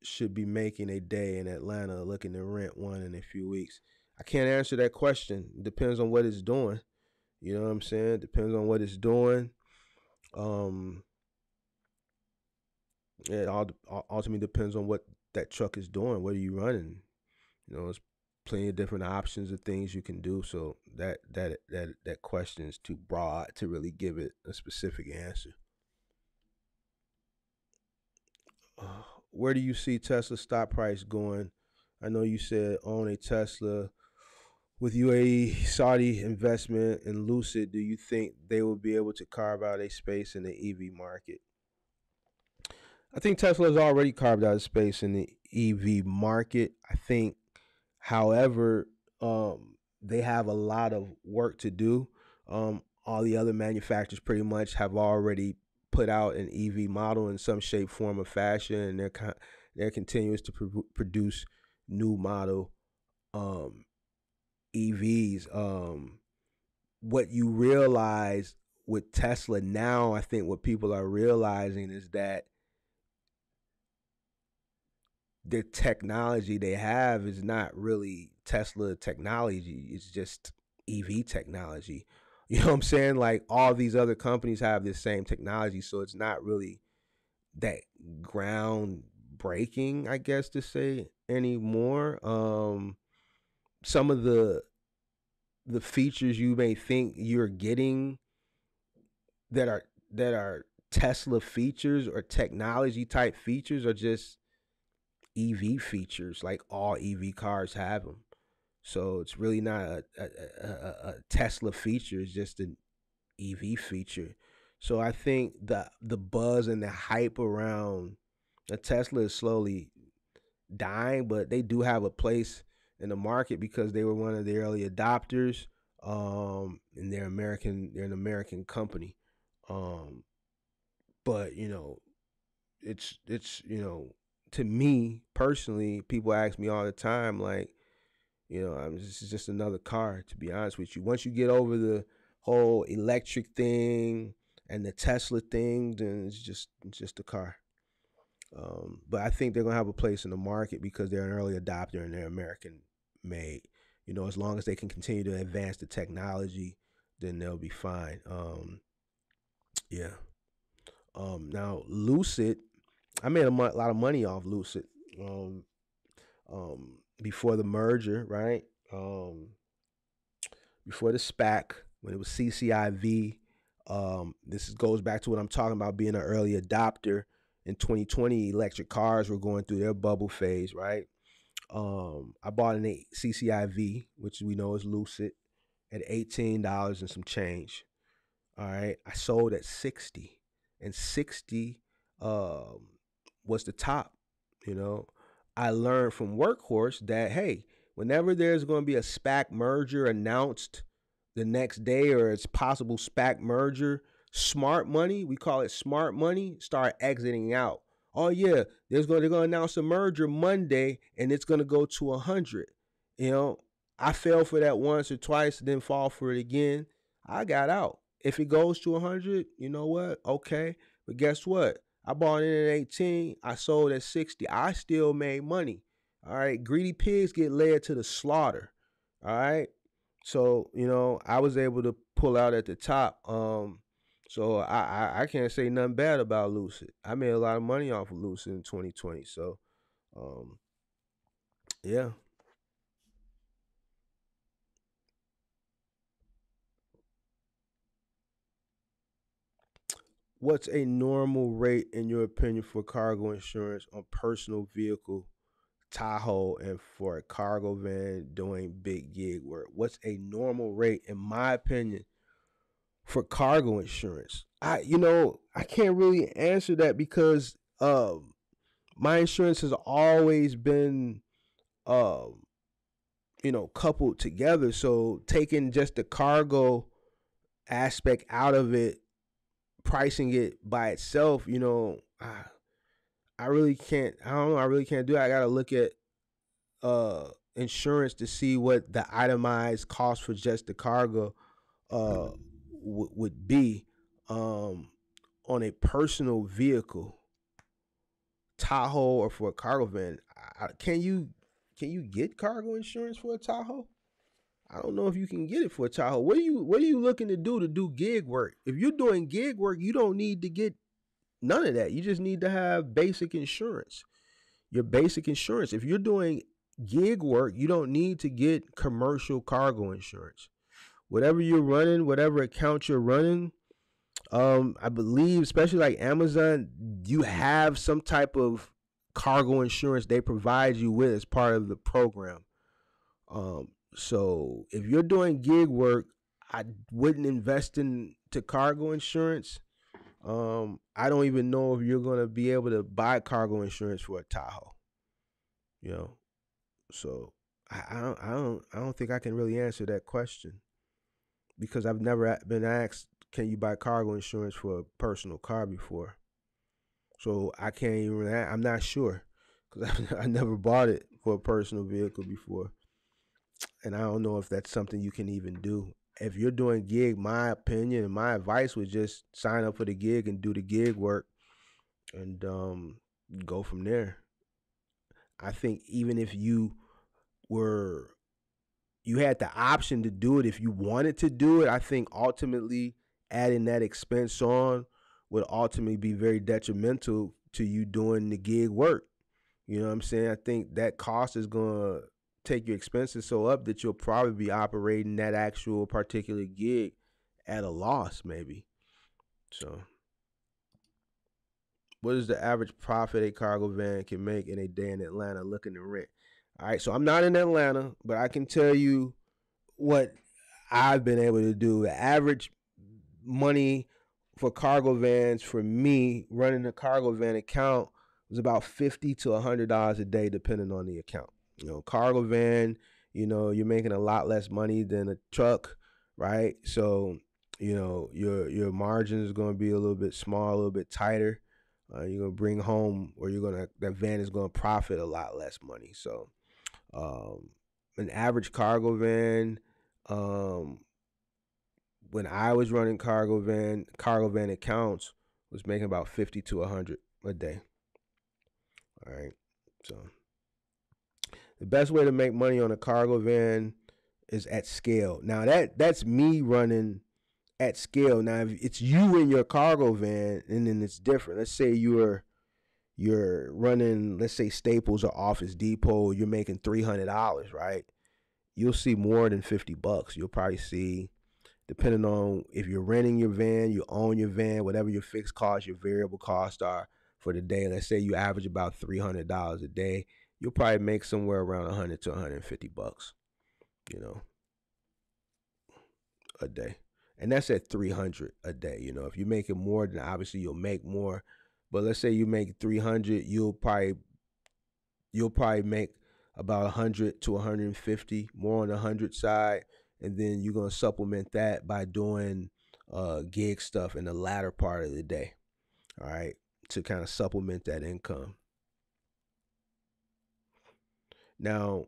should be making a day in Atlanta looking to rent one in a few weeks? I can't answer that question. Depends on what it's doing. You know what I'm saying? Depends on what it's doing. Um, it all ultimately depends on what that truck is doing. What are you running? You know, there's plenty of different options of things you can do. So that that that that question is too broad to really give it a specific answer. where do you see Tesla stock price going? I know you said own a Tesla with UAE Saudi investment in Lucid. Do you think they will be able to carve out a space in the EV market? I think Tesla has already carved out a space in the EV market. I think, however, um, they have a lot of work to do. Um, all the other manufacturers pretty much have already put out an EV model in some shape, form, or fashion, and they're they're continuous to pr- produce new model um, EVs. Um, what you realize with Tesla now, I think what people are realizing is that the technology they have is not really Tesla technology. It's just EV technology. You know what I'm saying? Like all these other companies have this same technology, so it's not really that groundbreaking, I guess to say anymore. Um some of the the features you may think you're getting that are that are Tesla features or technology type features are just EV features like all EV cars have them. So it's really not a, a, a, a Tesla feature; it's just an EV feature. So I think the the buzz and the hype around the Tesla is slowly dying, but they do have a place in the market because they were one of the early adopters. Um, and they're American. They're an American company. Um, but you know, it's it's you know, to me personally, people ask me all the time, like, you know, I'm, this is just another car, to be honest with you. Once you get over the whole electric thing and the Tesla thing, then it's just it's just a car. Um, but I think they're gonna have a place in the market because they're an early adopter and they're American made. You know, as long as they can continue to advance the technology, then they'll be fine. Um, yeah. Um, now Lucid, I made a lot of money off Lucid. Um, um, before the merger, right? Um, before the SPAC, when it was CCIV. Um, this goes back to what I'm talking about being an early adopter. In 2020, electric cars were going through their bubble phase, right? Um, I bought an CCIV, which we know is Lucid, at $18 and some change. All right. I sold at 60, and 60 um, was the top, you know. I learned from Workhorse that hey, whenever there's going to be a SPAC merger announced the next day or it's possible SPAC merger, smart money, we call it smart money, start exiting out. Oh yeah, there's going they're going to announce a merger Monday and it's going to go to 100. You know, I fell for that once or twice, then fall for it again. I got out. If it goes to 100, you know what? Okay. But guess what? I bought in at 18. I sold at 60. I still made money. All right. Greedy pigs get led to the slaughter. All right. So, you know, I was able to pull out at the top. Um, so I, I, I can't say nothing bad about Lucid. I made a lot of money off of Lucid in 2020. So um yeah. What's a normal rate, in your opinion, for cargo insurance on personal vehicle Tahoe and for a cargo van doing big gig work? What's a normal rate, in my opinion, for cargo insurance? I, you know, I can't really answer that because um, my insurance has always been, um, you know, coupled together. So taking just the cargo aspect out of it, pricing it by itself, you know, I, I really can't. I don't know. I really can't do it. I got to look at uh insurance to see what the itemized cost for just the cargo uh w- would be um on a personal vehicle Tahoe or for a cargo van I, can you can you get cargo insurance for a Tahoe I don't know if you can get it for a Tahoe. What are you what are you looking to do to do gig work? If you're doing gig work you don't need to get none of that. You just need to have basic insurance. Your basic insurance. If you're doing gig work, you don't need to get commercial cargo insurance. Whatever you're running, whatever account you're running, um, I believe, especially like Amazon, you have some type of cargo insurance they provide you with as part of the program. Um, so if you're doing gig work, I wouldn't invest in to cargo insurance. Um, I don't even know if you're gonna be able to buy cargo insurance for a Tahoe. You know, so I, I don't I don't I don't think I can really answer that question because I've never been asked, "Can you buy cargo insurance for a personal car before?" So I can't even. I'm not sure because I, I never bought it for a personal vehicle before, and I don't know if that's something you can even do. If you're doing gig, my opinion and my advice would just sign up for the gig and do the gig work, and um, go from there. I think even if you were you had the option to do it if you wanted to do it. I think ultimately adding that expense on would ultimately be very detrimental to you doing the gig work. You know what I'm saying? I think that cost is going to take your expenses so up that you'll probably be operating that actual particular gig at a loss, maybe. So, what is the average profit a cargo van can make in a day in Atlanta looking to rent? All right, so I'm not in Atlanta, but I can tell you what I've been able to do. The average money for cargo vans for me running a cargo van account was about fifty to hundred dollars a day, depending on the account. You know, cargo van, you know, you're making a lot less money than a truck, right? So, you know, your your margin is going to be a little bit small, a little bit tighter. Uh, you're gonna bring home, or you're gonna that van is gonna profit a lot less money. So, um, an average cargo van, um, when I was running cargo van, cargo van accounts was making about 50 to 100 a day. All right. So the best way to make money on a cargo van is at scale. Now that that's me running at scale. Now if it's you in your cargo van and then it's different. Let's say you're you're running, let's say Staples or Office Depot, you're making three hundred dollars, right? You'll see more than fifty bucks. You'll probably see, depending on if you're renting your van, you own your van, whatever your fixed costs, your variable costs are for the day. Let's say you average about three hundred dollars a day. You'll probably make somewhere around hundred to one hundred and fifty bucks. You know, a day, and that's at three hundred a day. You know, if you're making more, then obviously you'll make more but let's say you make 300, you'll probably you'll probably make about 100 to 150, more on the 100 side, and then you're going to supplement that by doing uh, gig stuff in the latter part of the day. All right, to kind of supplement that income. Now,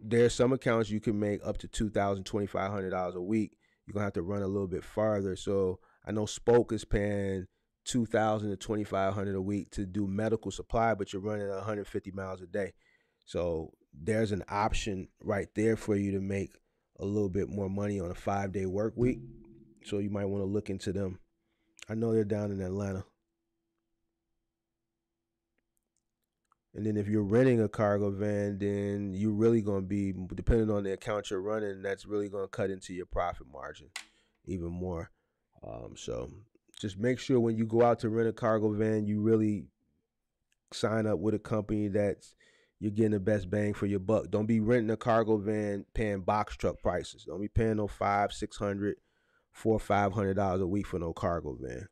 there's some accounts you can make up to $2,000, $2,500 a week. You're going to have to run a little bit farther. So I know Spoke is paying two thousand to twenty five hundred a week to do medical supply, but you're running 150 miles a day. So there's an option right there for you to make a little bit more money on a five day work week. So you might want to look into them. I know they're down in Atlanta. And then if you're renting a cargo van, then you're really going to be, depending on the account you're running, that's really going to cut into your profit margin even more. Um, so just make sure when you go out to rent a cargo van, you really sign up with a company that's you're getting the best bang for your buck. Don't be renting a cargo van paying box truck prices. Don't be paying no five, six hundred, four, five hundred dollars a week for no cargo van.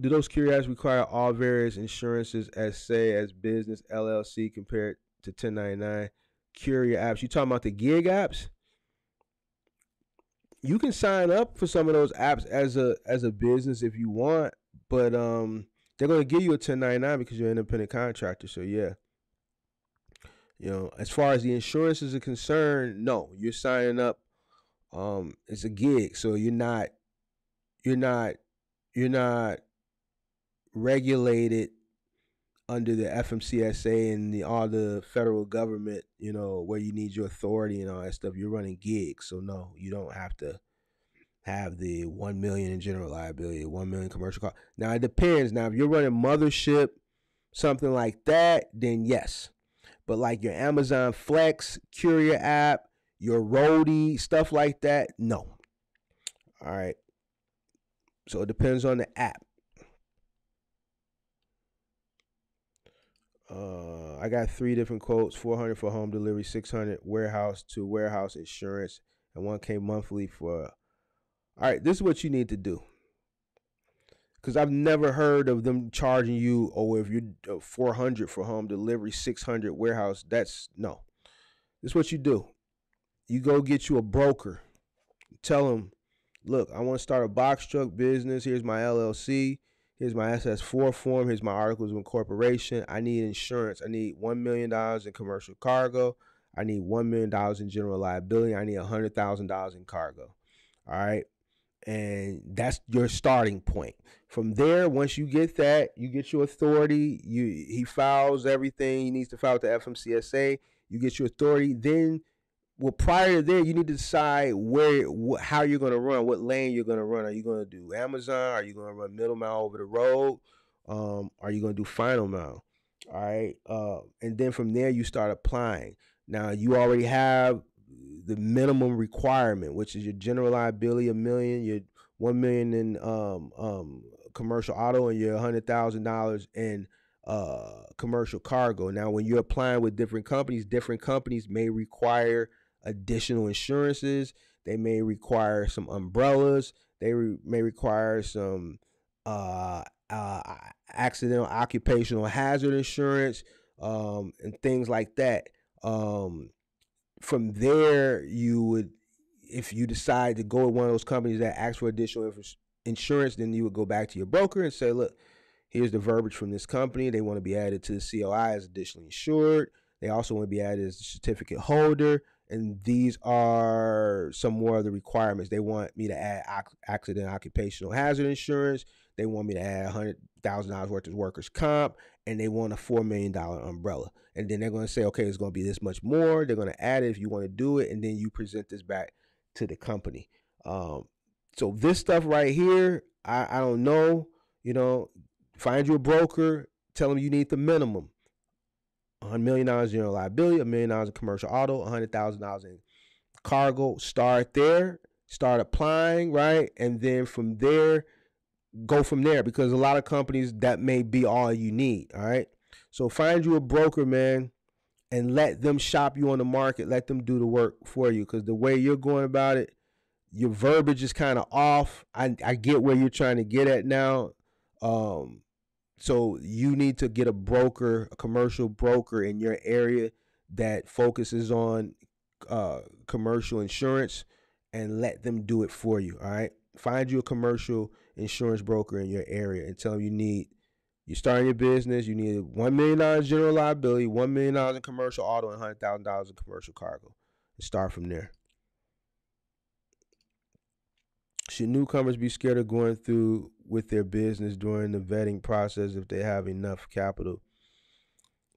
Do those carriers require all various insurances as say as business LLC compared to 1099 courier apps? You talking about the gig apps? You can sign up for some of those apps as a as a business if you want, but um they're gonna give you a 1099 because you're an independent contractor. So yeah. You know, as far as the insurances are concerned, no, you're signing up. Um, it's a gig, so you're not, you're not, you're not regulated under the FMCSA and the all the federal government, you know, where you need your authority and all that stuff. You're running gigs, so no, you don't have to have the one million in general liability, one million commercial car. Now it depends. Now if you're running mothership, something like that, then yes. But like your Amazon Flex, Courier app, your Roadie, stuff like that, no. All right. So it depends on the app. Uh, I got three different quotes: 400 for home delivery, 600 warehouse to warehouse insurance, and one came monthly for. All right, this is what you need to do. Because I've never heard of them charging you, oh, if you're uh, 400 for home delivery, 600 warehouse. That's no. This is what you do. You go get you a broker. Tell them, look, I want to start a box truck business. Here's my LLC. Here's my SS4 form. Here's my articles of incorporation. I need insurance. I need $1 million in commercial cargo. I need $1 million in general liability. I need $100,000 in cargo. All right. And that's your starting point. From there, once you get that, you get your authority. You he files everything he needs to file with the FMCSA. You get your authority. Then well, prior to there, you need to decide where, wh- how you're going to run, what lane you're going to run. Are you going to do Amazon? Are you going to run middle mile over the road? Um, are you going to do final mile? All right, uh, and then from there you start applying. Now you already have the minimum requirement, which is your general liability a million, your one million in um, um, commercial auto, and your hundred thousand dollars in uh, commercial cargo. Now, when you're applying with different companies, different companies may require additional insurances. They may require some umbrellas. They re- may require some uh, uh, accidental occupational hazard insurance um, and things like that. Um, from there, you would, if you decide to go with one of those companies that asks for additional insurance, then you would go back to your broker and say, look, here's the verbiage from this company. They want to be added to the COI as additionally insured. They also want to be added as a certificate holder and these are some more of the requirements. They want me to add accident occupational hazard insurance. They want me to add hundred thousand dollars worth of workers comp, and they want a four million dollar umbrella. And then they're going to say, okay, it's going to be this much more. They're going to add it if you want to do it, and then you present this back to the company. Um, so this stuff right here, I, I don't know. You know, find you a broker. Tell them you need the minimum a million dollars in liability, a million dollars in commercial auto, a hundred thousand dollars in cargo. Start there, start applying, right? And then from there, go from there because a lot of companies that may be all you need. All right. So find you a broker, man, and let them shop you on the market. Let them do the work for you. Because the way you're going about it, your verbiage is kind of off. I, I get where you're trying to get at now. Um, so you need to get a broker, a commercial broker in your area that focuses on uh, commercial insurance and let them do it for you. All right. Find you a commercial insurance broker in your area and tell them you need you're starting your business, you need one million dollars in general liability, one million dollars in commercial auto, and hundred thousand dollars in commercial cargo. And start from there. Should newcomers be scared of going through with their business during the vetting process if they have enough capital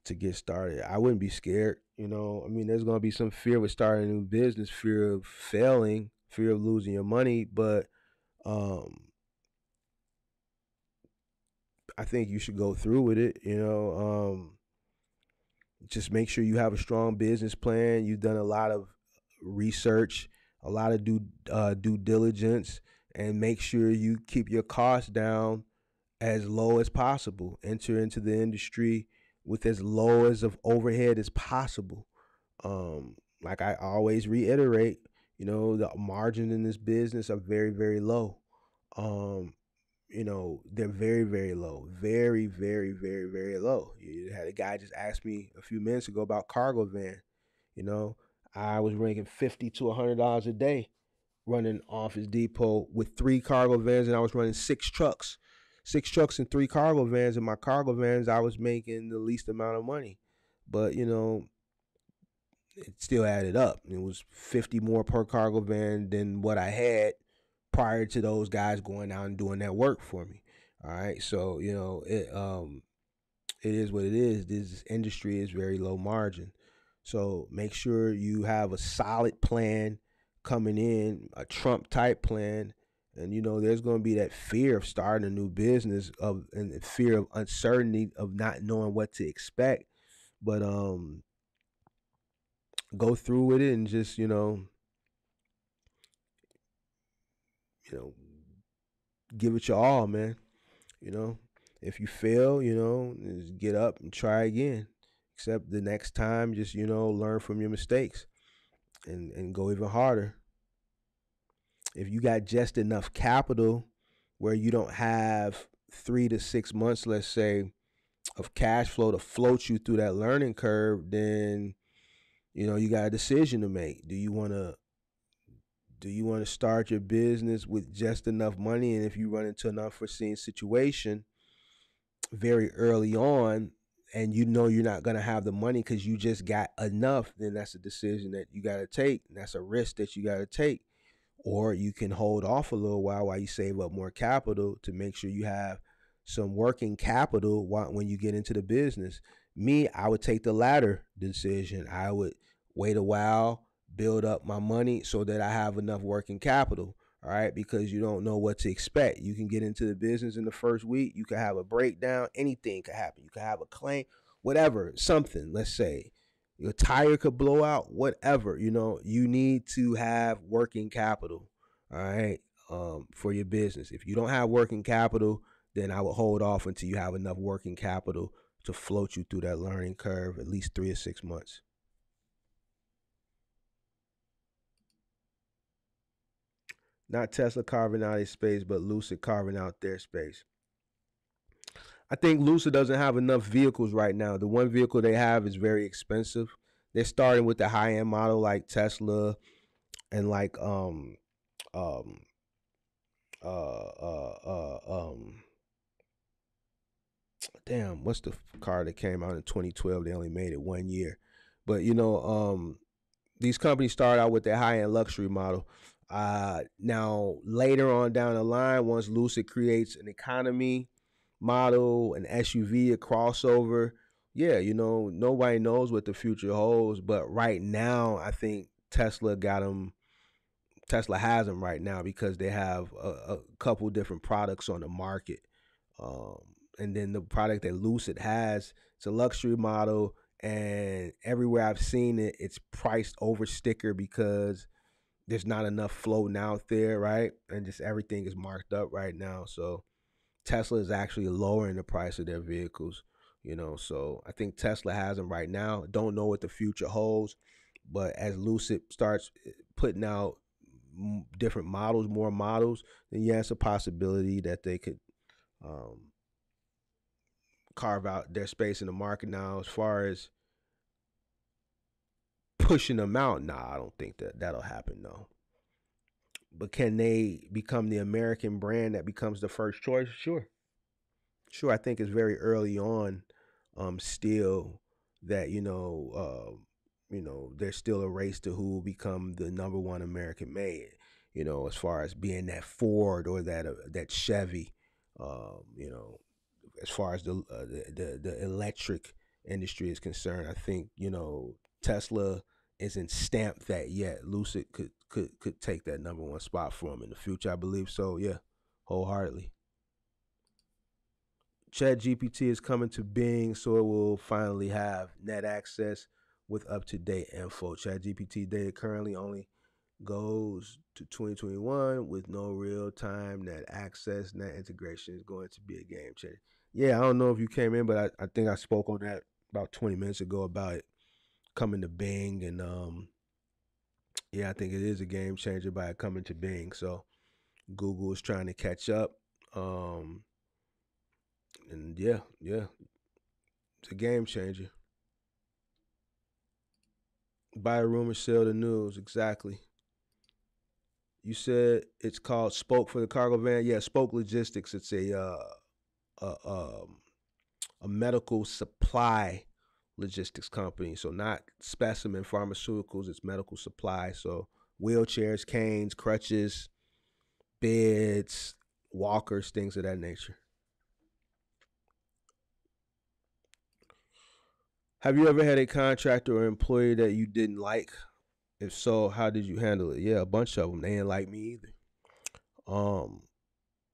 to get started? I wouldn't be scared. You know, I mean, there's going to be some fear with starting a new business, fear of failing, fear of losing your money, but um, I think you should go through with it. You know, um, just make sure you have a strong business plan. You've done a lot of research a lot of due uh, due diligence, and make sure you keep your costs down as low as possible. Enter into the industry with as low as of overhead as possible. Um, like I always reiterate, you know, the margins in this business are very, very low. Um, you know, they're very, very low. Very, very, very, very low. You had a guy just ask me a few minutes ago about cargo van. You know, I was making fifty to hundred dollars a day running Office Depot with three cargo vans, and I was running six trucks, six trucks and three cargo vans. And my cargo vans, I was making the least amount of money, but you know, it still added up. It was fifty more per cargo van than what I had prior to those guys going out and doing that work for me. All right, so you know, it um, it is what it is. This industry is very low margin. So make sure you have a solid plan coming in, a Trump type plan. And you know, there's going to be that fear of starting a new business of and the fear of uncertainty of not knowing what to expect. But um go through with it and just, you know, you know, give it your all, man. You know, if you fail, you know, just get up and try again. Except the next time, just you know, learn from your mistakes and and go even harder. If you got just enough capital where you don't have three to six months, let's say, of cash flow to float you through that learning curve, then you know you got a decision to make. Do you want to do you want to start your business with just enough money and if you run into an unforeseen situation very early on and you know you're not going to have the money because you just got enough, then that's a decision that you got to take. And that's a risk that you got to take. Or you can hold off a little while while you save up more capital to make sure you have some working capital when you get into the business. Me, I would take the latter decision. I would wait a while, build up my money so that I have enough working capital all right because you don't know what to expect. You can get into the business in the first week. You could have a breakdown. Anything could happen. You could have a claim whatever something let's say. Your tire could blow out whatever you know. You need to have working capital all right um, for your business. If you don't have working capital then i would hold off until you have enough working capital to float you through that learning curve at least three or six months Not Tesla carving out a space, but Lucid carving out their space. I think Lucid doesn't have enough vehicles right now. The one vehicle they have is very expensive. They're starting with the high end model like Tesla and like um um uh uh uh um damn what's the car that came out in 2012 they only made it one year but you know um these companies start out with their high end luxury model uh, now, later on down the line, once Lucid creates an economy model, an SUV, a crossover, yeah, you know, nobody knows what the future holds. But right now, I think Tesla got them. Tesla has them right now because they have a, a couple different products on the market. Um, and then the product that Lucid has, it's a luxury model. And everywhere I've seen it, it's priced over sticker because there's not enough floating out there, right? And just everything is marked up right now. So Tesla is actually lowering the price of their vehicles, you know. So I think Tesla has them right now. Don't know what the future holds, but as Lucid starts eh, putting out different models, more models, then yeah, a possibility that they could um, carve out their space in the market now. As far as pushing them out. Nah, I don't think that that'll happen. though. But can they become the American brand that becomes the first choice? Sure. Sure. I think it's very early on, um, still that you know, uh, you know, there's still a race to who will become the number one American made. You know, as far as being that Ford or that uh, that Chevy, um, you know, as far as the, uh, the the the electric industry is concerned, I think you know Tesla isn't stamped that yet. Lucid could could could take that number one spot for him in the future. I believe so. Yeah, wholeheartedly. Chat GPT is coming to Bing, so it will finally have net access with up to date info. Chat GPT data currently only goes to 2021 with no real time net access net integration is going to be a game changer. Yeah, I don't know if you came in, but I, I think I spoke on that about 20 minutes ago about it coming to Bing and um yeah, I think it is a game changer by it coming to Bing. So Google is trying to catch up. Um and yeah, yeah. It's a game changer. Buy a rumor, sell the news. Exactly. You said it's called Spoke for the cargo van. Yeah, Spoke Logistics. It's a uh, a, um, a medical supply logistics company. So not specimen pharmaceuticals. It's medical supply. So wheelchairs, canes, crutches, beds, walkers, things of that nature. Have you ever had a contractor or employee that you didn't like? If so, how did you handle it? Yeah, a bunch of them. They didn't like me either. Um,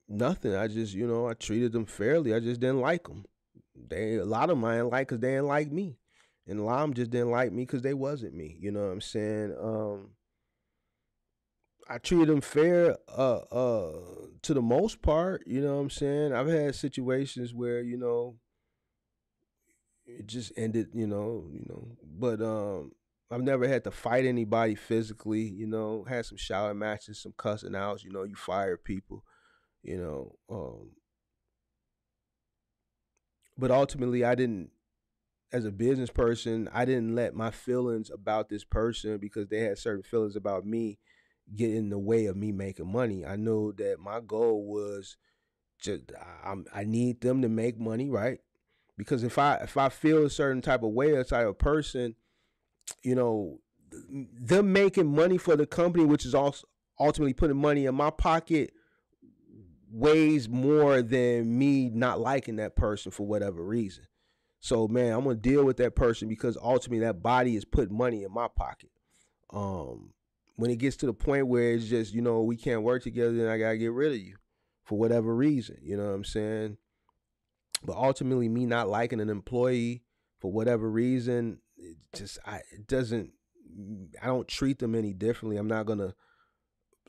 nothing. I just, you know, I treated them fairly. I just didn't like them. They a lot of didn't like because they didn't like me, and a lot of them just didn't like me because they wasn't me. You know what I'm saying? Um, I treated them fair, uh, uh, to the most part. You know what I'm saying? I've had situations where you know it just ended, you know, you know. But um, I've never had to fight anybody physically, you know. Had some shower matches, some cussing outs, you know. You fire people, you know. Um, but ultimately, I didn't. As a business person, I didn't let my feelings about this person because they had certain feelings about me get in the way of me making money. I knew that my goal was just I, I need them to make money, right? because if I if I feel a certain type of way, a of person, you know, them making money for the company, which is also ultimately putting money in my pocket, weighs more than me not liking that person for whatever reason. So man, I'm gonna deal with that person because ultimately that body is putting money in my pocket. Um, when it gets to the point where it's just you know we can't work together, then I gotta get rid of you for whatever reason. You know what I'm saying? But ultimately, me not liking an employee for whatever reason, it just I it doesn't. I don't treat them any differently. I'm not gonna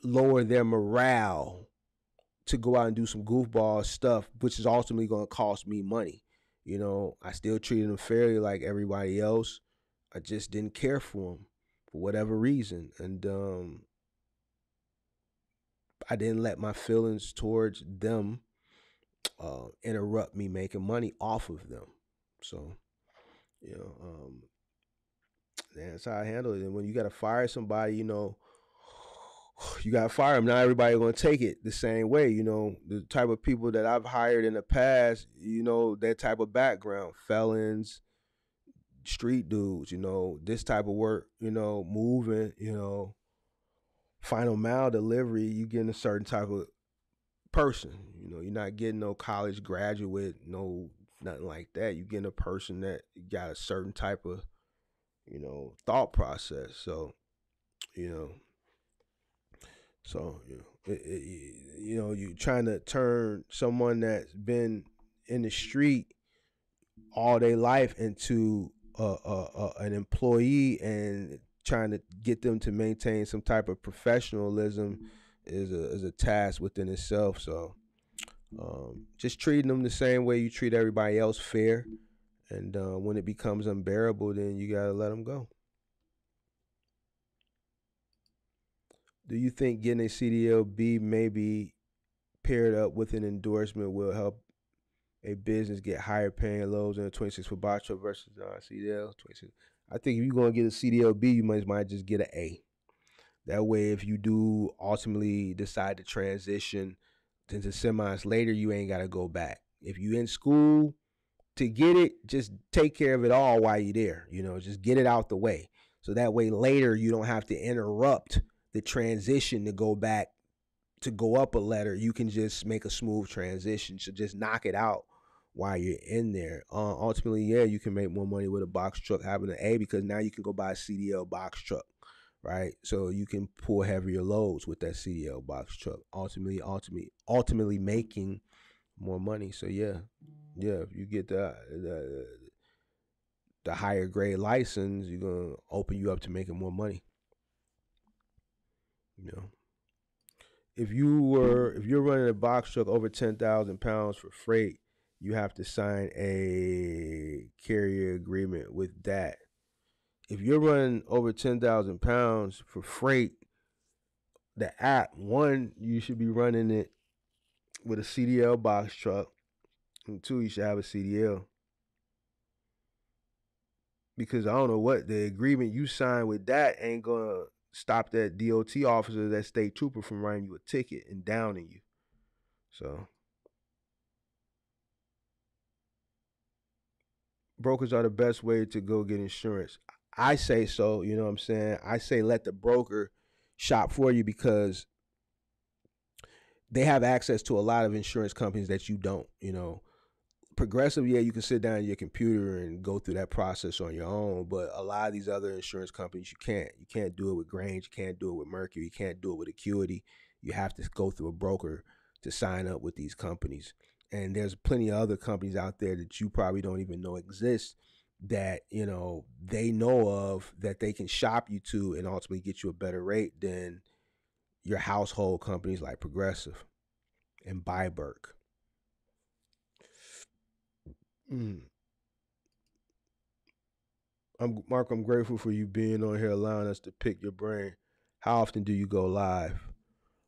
lower their morale to go out and do some goofball stuff, which is ultimately gonna cost me money. You know, I still treated them fairly like everybody else. I just didn't care for them for whatever reason, and um, I didn't let my feelings towards them uh, interrupt me making money off of them. So, you know, um, that's how I handle it. And when you got to fire somebody, you know, you got to fire them. Not everybody going to take it the same way. You know, the type of people that I've hired in the past, you know, that type of background, felons, street dudes, you know, this type of work, you know, moving, you know, final mile delivery, you getting a certain type of person. You know, you're not getting no college graduate, no nothing like that. You're getting a person that got a certain type of, you know, thought process. So, you know, so you know, you know, you're trying to turn someone that's been in the street all their life into a, a, a, an employee and trying to get them to maintain some type of professionalism is a is a task within itself. So um, just treating them the same way you treat everybody else, fair. And uh, when it becomes unbearable, then you gotta let them go. Do you think getting a CDLB maybe paired up with an endorsement will help a business get higher paying loads in a 26 for truck versus uh, CDL 26? I think if you're gonna get a CDLB, you might might just get an A. That way, if you do ultimately decide to transition into semis later, you ain't got to go back. If you in school to get it, just take care of it all while you're there. You know, just get it out the way. So that way later you don't have to interrupt the transition to go back to go up a letter. You can just make a smooth transition. So just knock it out while you're in there. Uh, ultimately, yeah, you can make more money with a box truck having an A because now you can go buy a CDL box truck right? So you can pull heavier loads with that CDL box truck. Ultimately, ultimately, ultimately making more money. So yeah, yeah, you get the the, the higher grade license, you're gonna open you up to making more money. You know, if you were if you're running a box truck over ten thousand pounds for freight, you have to sign a carrier agreement with that. If you're running over ten thousand pounds for freight, the app one you should be running it with a CDL box truck, and two you should have a CDL because I don't know what the agreement you signed with that ain't gonna stop that DOT officer, that state trooper from writing you a ticket and downing you. So brokers are the best way to go get insurance. I say so, you know what I'm saying? I say let the broker shop for you because they have access to a lot of insurance companies that you don't, you know. Progressive, yeah, you can sit down at your computer and go through that process on your own, but a lot of these other insurance companies you can't. You can't do it with Grange, you can't do it with Mercury, you can't do it with Acuity. You have to go through a broker to sign up with these companies. And there's plenty of other companies out there that you probably don't even know exist that, you know, they know of that they can shop you to and ultimately get you a better rate than your household companies like Progressive and Byberg. Mm. I'm Mark. I'm grateful for you being on here, allowing us to pick your brain. How often do you go live?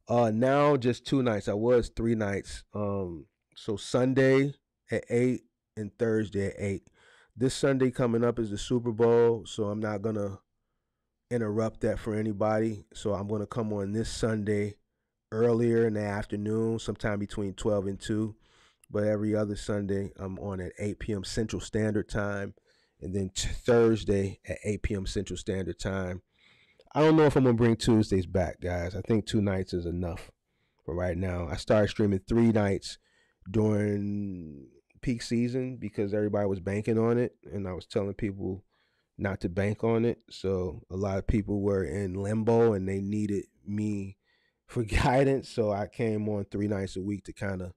Uh, now just two nights. I was three nights. Um, so Sunday at eight and Thursday at eight. This Sunday coming up is the Super Bowl, so I'm not gonna interrupt that for anybody. So I'm gonna come on this Sunday earlier in the afternoon, sometime between 12 and 2 but every other Sunday I'm on at 8 p.m. Central Standard Time, and then t- Thursday at 8 p.m. Central Standard Time. I don't know if I'm gonna bring Tuesdays back, guys. I think two nights is enough for right now. I started streaming three nights during peak season because everybody was banking on it, and I was telling people not to bank on it. So a lot of people were in limbo and they needed me for guidance. So I came on three nights a week to kind of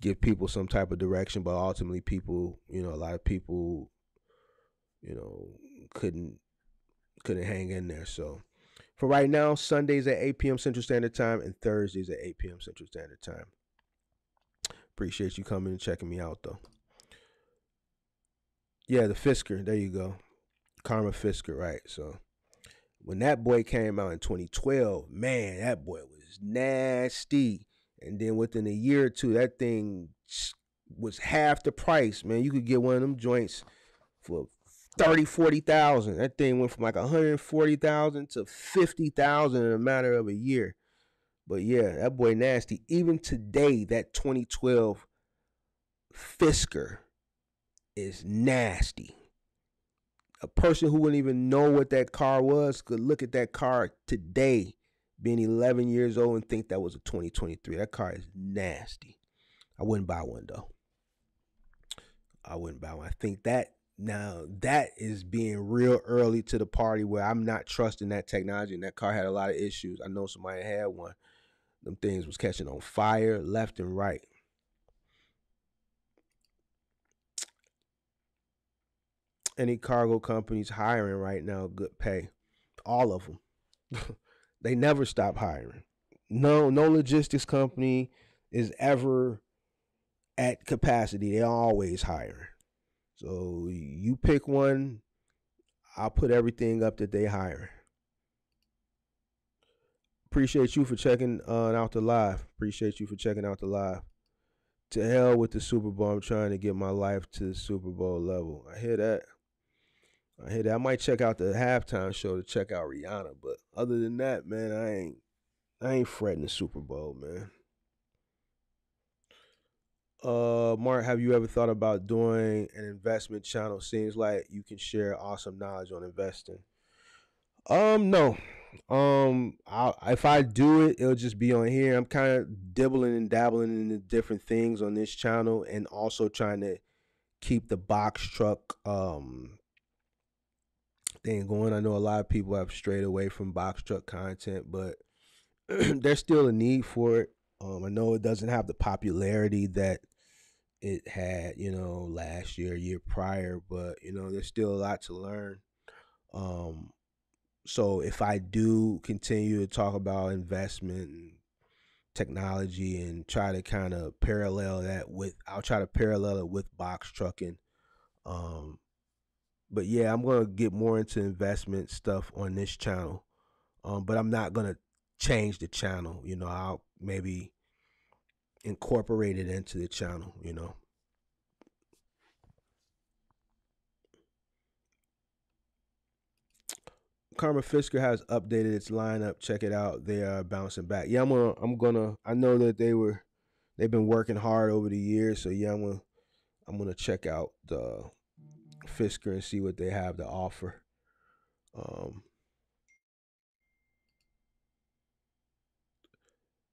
give people some type of direction, but ultimately people, you know, a lot of people, you know, couldn't couldn't hang in there. So for right now, Sundays at 8 p.m. Central Standard Time and Thursdays at 8 p.m. Central Standard Time. Appreciate you coming and checking me out though. Yeah, the Fisker, there you go. Karma Fisker, right. So when that boy came out in 2012, man, that boy was nasty. And then within a year or two, that thing was half the price, man. You could get one of them joints for 30, 40,000. That thing went from like 140,000 to 50,000 in a matter of a year. But yeah, that boy nasty. Even today, that 2012 Fisker is nasty. A person who wouldn't even know what that car was could look at that car today being 11 years old and think that was a 2023. That car is nasty. I wouldn't buy one though. I wouldn't buy one. I think that now that is being real early to the party where I'm not trusting that technology and that car had a lot of issues. I know somebody had one. Them things was catching on fire left and right. Any cargo companies hiring right now, good pay. All of them. They never stop hiring. No, no logistics company is ever at capacity. They're always hiring. So you pick one, I'll put everything up that they hire. Appreciate you for checking uh, out the live. Appreciate you for checking out the live. To hell with the Super Bowl. I'm trying to get my life to the Super Bowl level. I hear that. I hear that. I might check out the halftime show to check out Rihanna, but other than that, man, I ain't I ain't fretting the Super Bowl, man. Uh, Mark, have you ever thought about doing an investment channel? Seems like you can share awesome knowledge on investing. Um, no. Um, I, if I do it, it'll just be on here. I'm kind of dibbling and dabbling in the different things on this channel, and also trying to keep the box truck um thing going. I know a lot of people have strayed away from box truck content, but there's still a need for it. Um, I know it doesn't have the popularity that it had, you know, last year, year prior, but you know, there's still a lot to learn. Um, so if I do continue to talk about investment and technology and try to kind of parallel that with I'll try to parallel it with box trucking. Um but yeah, I'm gonna get more into investment stuff on this channel. Um, but I'm not gonna change the channel. You know, I'll maybe incorporate it into the channel. You know. Karma Fisker has updated its lineup. Check it out. They are bouncing back. Yeah, I'm gonna. I'm gonna. I know that they were. They've been working hard over the years. So yeah, I'm gonna. I'm gonna check out the Fisker and see what they have to offer. Um,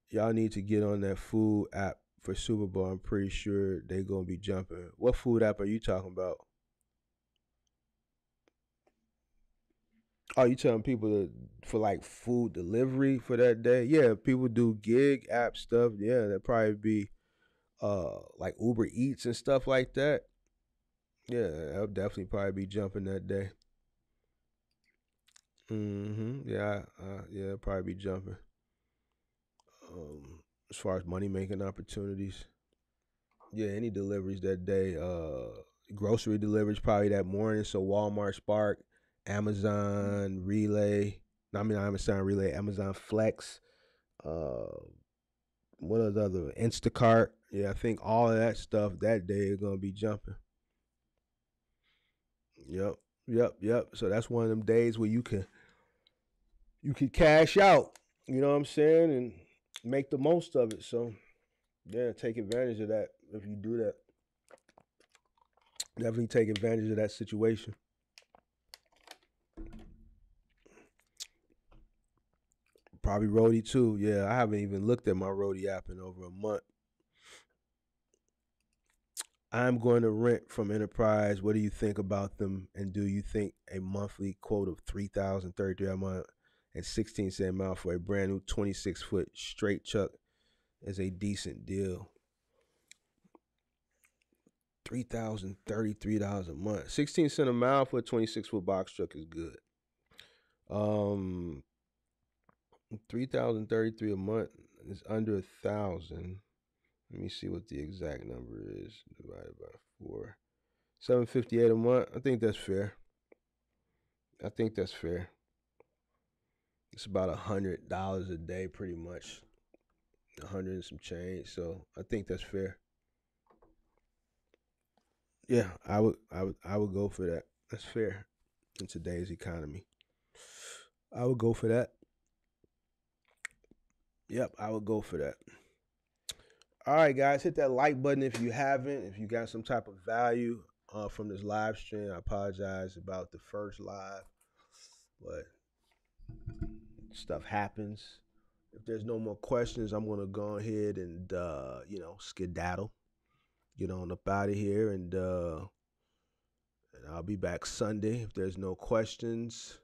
y'all need to get on that food app for Super Bowl. I'm pretty sure they're gonna be jumping. What food app are you talking about? Oh, you telling people to, for like food delivery for that day? Yeah, people do gig app stuff. Yeah, that probably be uh like Uber Eats and stuff like that. Yeah, I'll definitely probably be jumping that day. Mm-hmm. Yeah, uh, yeah, I'll probably be jumping. Um, as far as money making opportunities, yeah, any deliveries that day. Uh, grocery deliveries probably that morning. So Walmart, Spark, Amazon Relay. I mean Amazon Relay, Amazon Flex. Uh, what are the other Instacart? Yeah, I think all of that stuff that day is gonna be jumping. Yep, yep, yep. So that's one of them days where you can you can cash out. You know what I'm saying, and make the most of it. So yeah, take advantage of that if you do that. Definitely take advantage of that situation. Probably Roadie too. Yeah, I haven't even looked at my Roadie app in over a month. I'm going to rent from Enterprise. What do you think about them? And do you think a monthly quote of three thousand thirty-three a month and sixteen cent a mile for a brand new twenty-six foot straight chuck is a decent deal? Three thousand thirty-three dollars a month. Sixteen cent a mile for a twenty-six foot box truck is good. Um, three thousand thirty-three a month is under a thousand. Let me see what the exact number is divided by four. Seven fifty-eight a month. I think that's fair. I think that's fair. It's about a hundred dollars a day, pretty much. A hundred and some change. So I think that's fair. Yeah, I would, I would, I would go for that. That's fair in today's economy. I would go for that. Yep, I would go for that. All right, guys, hit that like button if you haven't. If you got some type of value uh, from this live stream, I apologize about the first live, but stuff happens. If there's no more questions, I'm gonna go ahead and uh, you know skedaddle, get on up out of here, and uh, and I'll be back Sunday if there's no questions.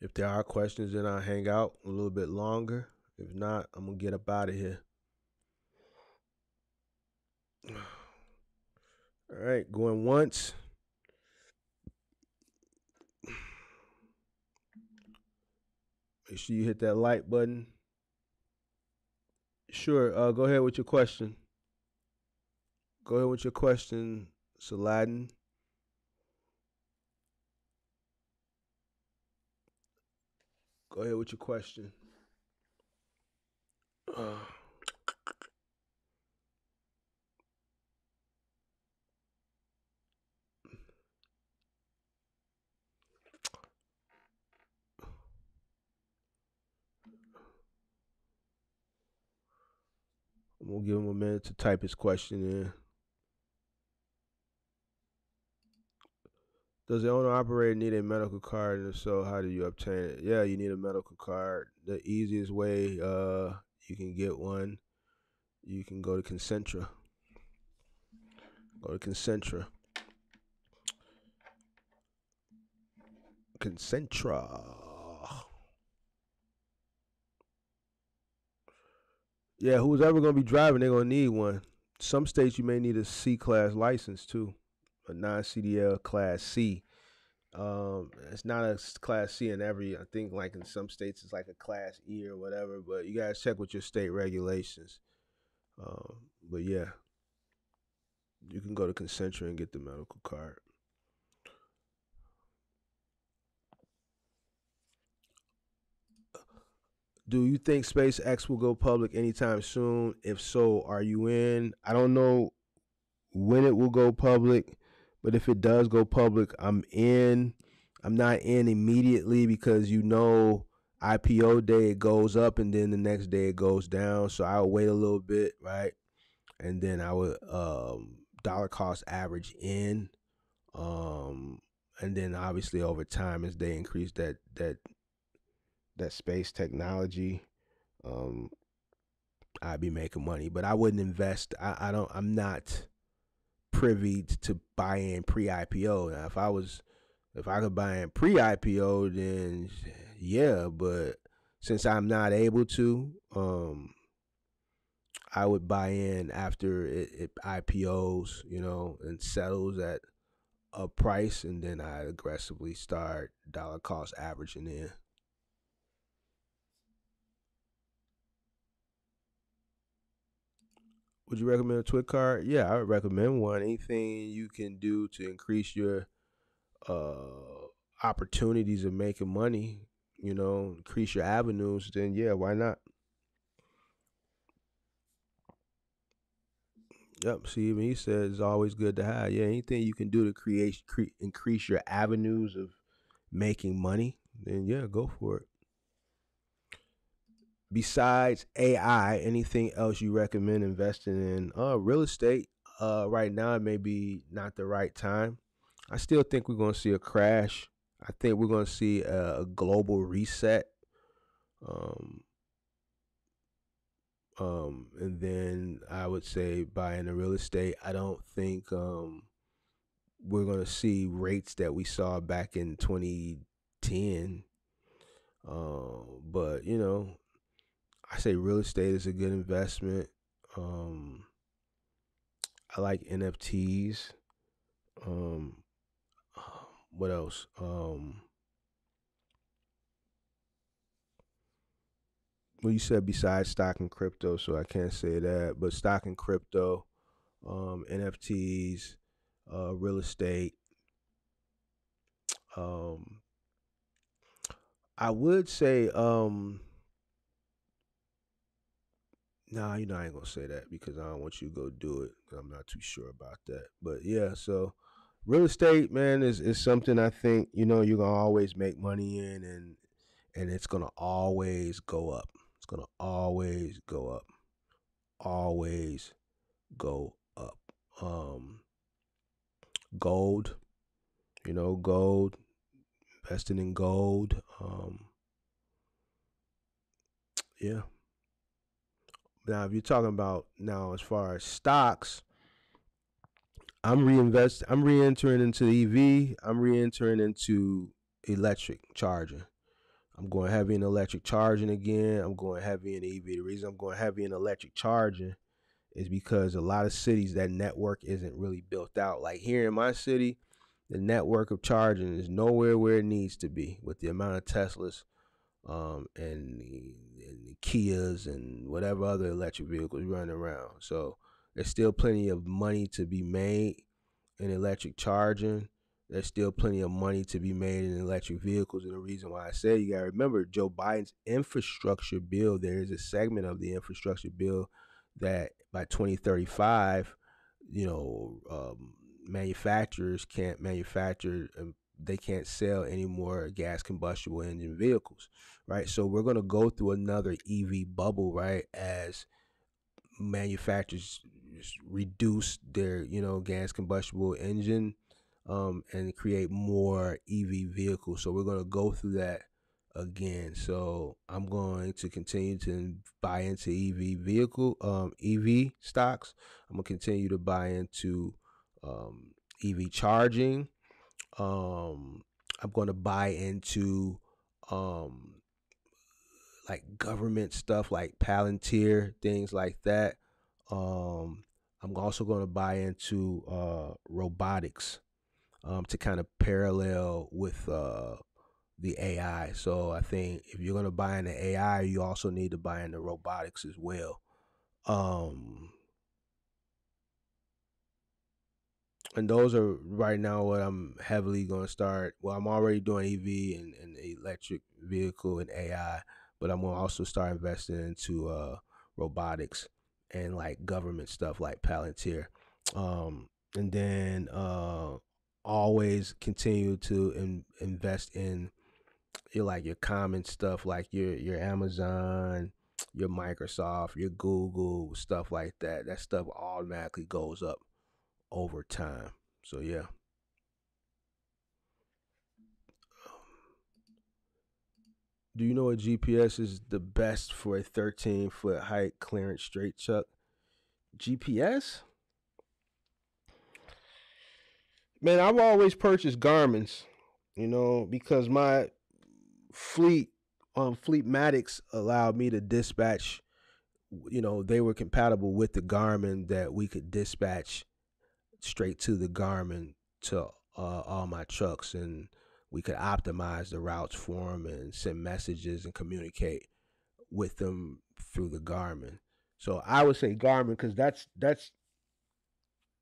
If there are questions, then I'll hang out a little bit longer. If not, I'm gonna get up out of here. All right, going once. Make sure you hit that like button. Sure, uh, go ahead with your question. Go ahead with your question, Saladin. Go ahead with your question. Uh, Gonna give him a minute to type his question in. Does the owner operator need a medical card? And if so, how do you obtain it? Yeah, you need a medical card. The easiest way uh, you can get one, you can go to Concentra. Go to Concentra. Concentra. Yeah, who's ever gonna be driving, they're gonna need one. Some states you may need a C class license too, a non CDL class C. Um, it's not a class C in every. I think like in some states it's like a class E or whatever. But you guys check with your state regulations. Um, but yeah, you can go to Concentra and get the medical card. Do you think SpaceX will go public anytime soon? If so, are you in? I don't know when it will go public, but if it does go public, I'm in. I'm not in immediately because you know IPO day it goes up and then the next day it goes down. So I'll wait a little bit, right? And then I would um dollar cost average in. Um and then obviously over time as they increase that that that space technology, um, I'd be making money. But I wouldn't invest. I, I don't. I'm not privy to buy in pre IPO. Now, if I was, if I could buy in pre IPO, then yeah. But since I'm not able to, um, I would buy in after it, it IPOs, you know, and settles at a price, and then I aggressively start dollar cost averaging in. Would you recommend a TWIC card? Yeah, I would recommend one. Anything you can do to increase your uh, opportunities of making money, you know, increase your avenues, then yeah, why not? Yep. See, even he says it's always good to have. Yeah, anything you can do to create, cre- increase your avenues of making money, then yeah, go for it besides AI, anything else you recommend investing in? Uh, real estate. Uh, right now it may be not the right time. I still think we're going to see a crash. I think we're going to see a, a global reset. Um, um, and then I would say buying the real estate. I don't think um, we're going to see rates that we saw back in 2010. Uh, but you know, I say real estate is a good investment. Um, I like NFTs. Um, what else? Um, well, you said besides stock and crypto, so I can't say that. But stock and crypto, um, NFTs, uh, real estate. Um, I would say um, Nah, you know I ain't gonna say that because I don't want you to go do it. I'm not too sure about that. But yeah, so real estate, man, is is something I think you know you're gonna always make money in, and and it's gonna always go up. It's gonna always go up, always go up. Um, gold, you know, gold, investing in gold. Um, yeah, now, if you're talking about now as far as stocks, I'm reinvest. I'm re-entering into the EV. I'm re-entering into electric charging. I'm going heavy in electric charging again. I'm going heavy in EV. The reason I'm going heavy in electric charging is because a lot of cities that network isn't really built out. Like here in my city, the network of charging is nowhere where it needs to be with the amount of Teslas um, and, the, and the Kias and whatever other electric vehicles running around. So there's still plenty of money to be made in electric charging. There's still plenty of money to be made in electric vehicles. And the reason why I say you got to remember Joe Biden's infrastructure bill, there is a segment of the infrastructure bill that by 2035, you know, um, manufacturers can't manufacture they can't sell any more gas combustible engine vehicles, right? So we're going to go through another EV bubble, right? As manufacturers reduce their, you know, gas combustible engine um, and create more EV vehicles. So we're going to go through that again. So I'm going to continue to buy into EV vehicle, um, EV stocks. I'm gonna continue to buy into um, EV charging. Um, I'm going to buy into um, like government stuff like Palantir, things like that. Um, I'm also going to buy into uh, robotics. um, to kind of parallel with uh, the AI. So I think if you're gonna buy into AI, you also need to buy into robotics as well. Um, and those are right now what I'm heavily going to start. Well, I'm already doing EV and, and electric vehicle and AI, but I'm going to also start investing into uh, robotics and like government stuff like Palantir. Um, and then uh, always continue to in, invest in your like your common stuff like your your Amazon, your Microsoft, your Google, stuff like that. That stuff automatically goes up over time. So yeah. Do you know a GPS is the best for a 13 foot height clearance straight chuck? GPS? Man, I've always purchased Garmin's, you know, because my fleet um, Fleetmatics allowed me to dispatch, you know, they were compatible with the Garmin that we could dispatch straight to the Garmin to uh, all my trucks, and we could optimize the routes for them and send messages and communicate with them through the Garmin. So I would say Garmin because that's that's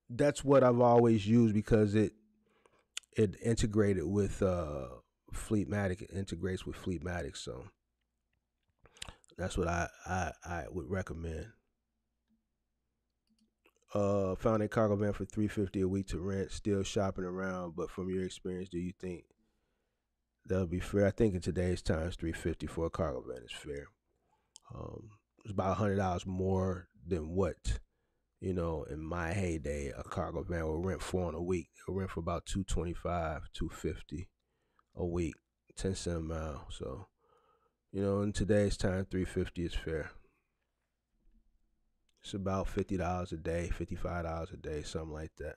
that's what I've always used because it it integrated with uh, Fleetmatic. It integrates with Fleetmatic, so that's what I I, I would recommend. Uh, found a cargo van for three fifty a week to rent. Still shopping around, but from your experience, do you think that'll be fair? I think in today's times, three fifty for a cargo van is fair. Um, it's about hundred dollars more than what you know in my heyday a cargo van will rent for in a week. It'll rent for about two twenty five, two fifty a week, ten cent a mile. So, you know, in today's time, three fifty is fair. It's about fifty dollars a day, fifty five dollars a day, something like that.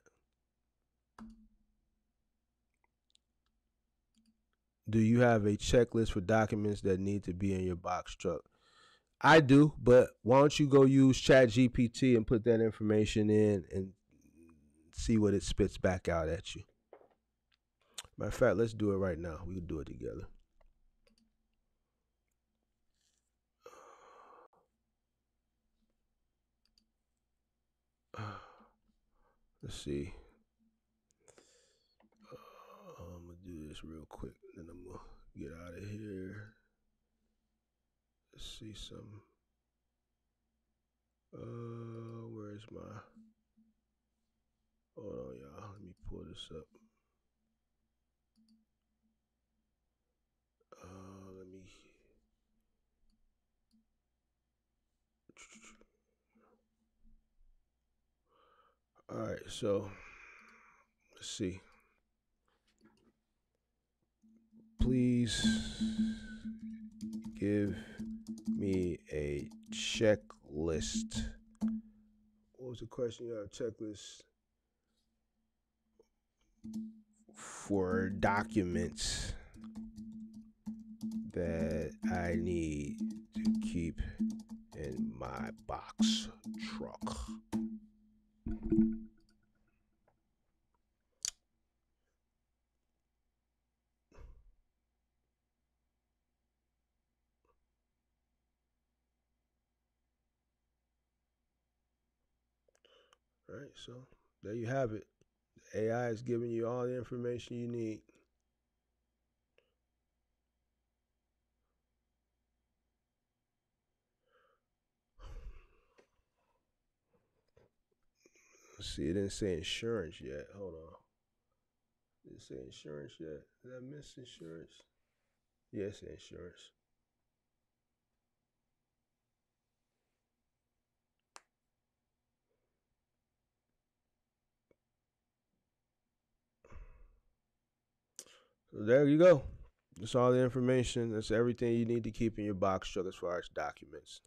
Do you have a checklist for documents that need to be in your box truck? I do, but why don't you go use Chat GPT and put that information in and see what it spits back out at you. Matter of fact, let's do it right now. We can do it together. Let's see. Uh, I'm gonna do this real quick, then I'm gonna get out of here. Let's see some. Uh, where's my? Hold on, y'all. Let me pull this up. All right, so let's see. Please give me a checklist. What was the question? You have checklist for documents that I need to keep in my box truck. All right, so there you have it. AI is giving you all the information you need. See, it didn't say insurance yet. Hold on. It say insurance yet? Did I miss insurance? Yes, yeah, insurance. So there you go. That's all the information. That's everything you need to keep in your box truck as far as documents.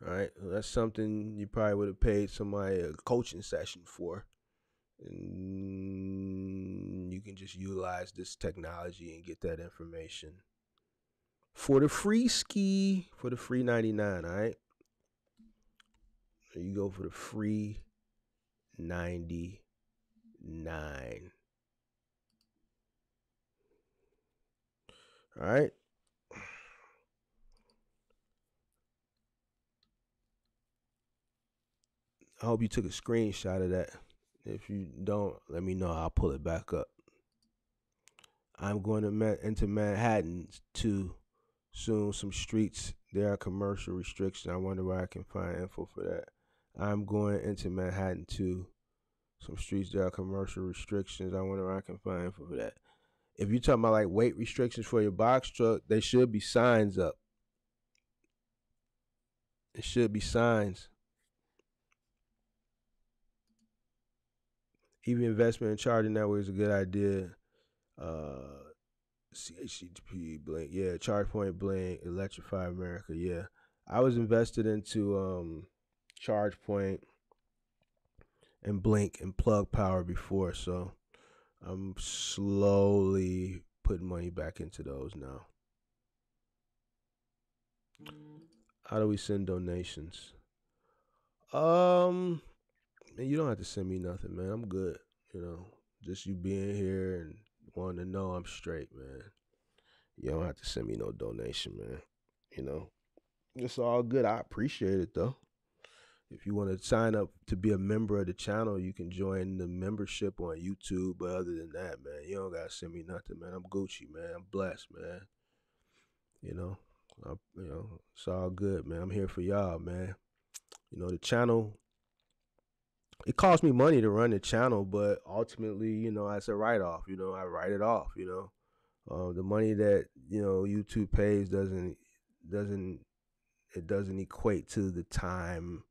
Right, well, that's something you probably would have paid somebody a coaching session for, and you can just utilize this technology and get that information for the free ski for the free 99 all right you go for the free 99 nine. All right. I hope you took a screenshot of that. If you don't, let me know. I'll pull it back up. I'm going to into Manhattan to soon. Some streets there are commercial restrictions. I wonder where I can find info for that. I'm going into Manhattan to some streets there are commercial restrictions. I wonder where I can find info for that. If you're talking about like weight restrictions for your box truck, there should be signs up. It should be signs. EV investment in charging network is a good idea. Uh, CHCP Blink, yeah, ChargePoint Blink, Electrify America, yeah. I was invested into um, ChargePoint and Blink and Plug Power before, so I'm slowly putting money back into those now. How do we send donations? Um, man, you don't have to send me nothing, man. I'm good. You know, just you being here and wanting to know I'm straight, man. You don't have to send me no donation, man. You know, it's all good. I appreciate it though. If you want to sign up to be a member of the channel, you can join the membership on YouTube. But other than that, man, you don't gotta send me nothing, man. I'm Gucci, man. I'm blessed, man. You know, I, you know, it's all good, man. I'm here for y'all, man. You know, the channel. It costs me money to run the channel, but ultimately, you know, it's a write off. You know, I write it off. You know, uh, the money that you know YouTube pays doesn't doesn't it doesn't equate to the time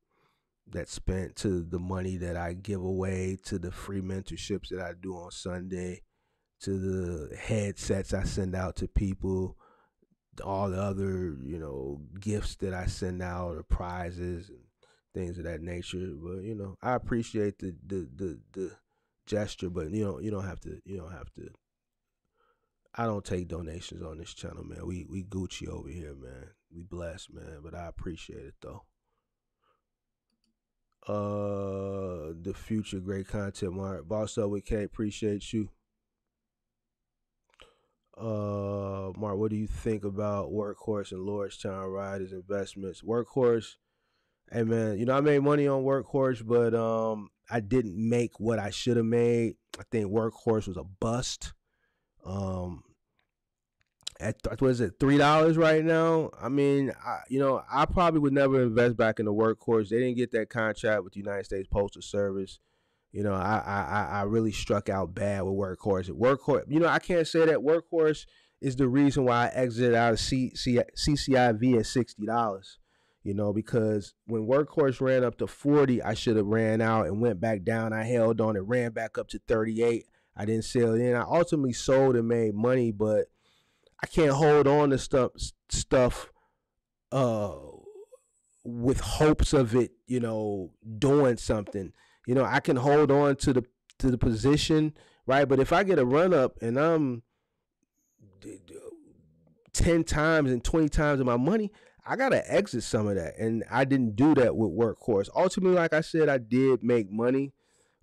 that's spent to the money that I give away to the free mentorships that I do on Sunday to the headsets I send out to people all the other you know gifts that I send out or prizes and things of that nature but you know I appreciate the the the, the gesture but you know you don't have to you don't have to. I don't take donations on this channel man. We we Gucci over here man. We blessed man but I appreciate it though. Uh the future great content mark. Boss up with k appreciate you. Uh mark what do you think about workhorse and lordstown riders investments? Workhorse hey man you know i made money on workhorse but um i didn't make what i should have made. I think workhorse was a bust. Um at what is it three dollars right now? I mean I, you know i probably would never invest back in the workhorse. They didn't get that contract with the united states postal service. You know i i i really struck out bad with workhorse. Workhorse you know i can't say that workhorse is the reason why i exited out of C, C, cciv at sixty dollars you know because when workhorse ran up to 40 i should have ran out and went back down i held on and ran back up to 38 i didn't sell it in i ultimately sold and made money but I can't hold on to stuff stuff uh with hopes of it, you know, doing something. You know, I can hold on to the to the position, right? But if I get a run up and I'm 10 times and 20 times of my money, I got to exit some of that. And I didn't do that with Workhorse. Ultimately, like I said, I did make money,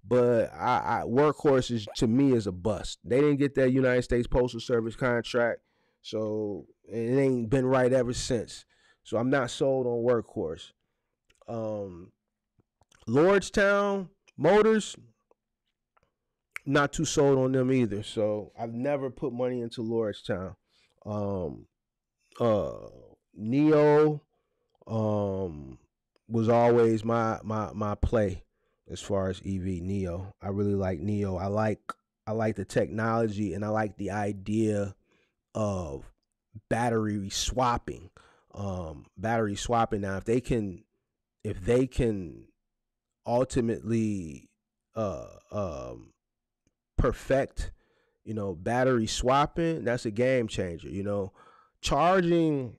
but I, I Workhorse is to me is a bust. They didn't get that United States Postal Service contract. So it ain't been right ever since. So I'm not sold on workhorse. Um, Lordstown Motors, not too sold on them either. So I've never put money into Lordstown. Um, uh, NIO um, was always my my my play as far as EV NIO. I really like NIO. I like I like the technology and I like the idea of battery swapping. Um, battery swapping. Now, if they can, if they can ultimately uh, um, perfect, you know, battery swapping, that's a game changer. You know, charging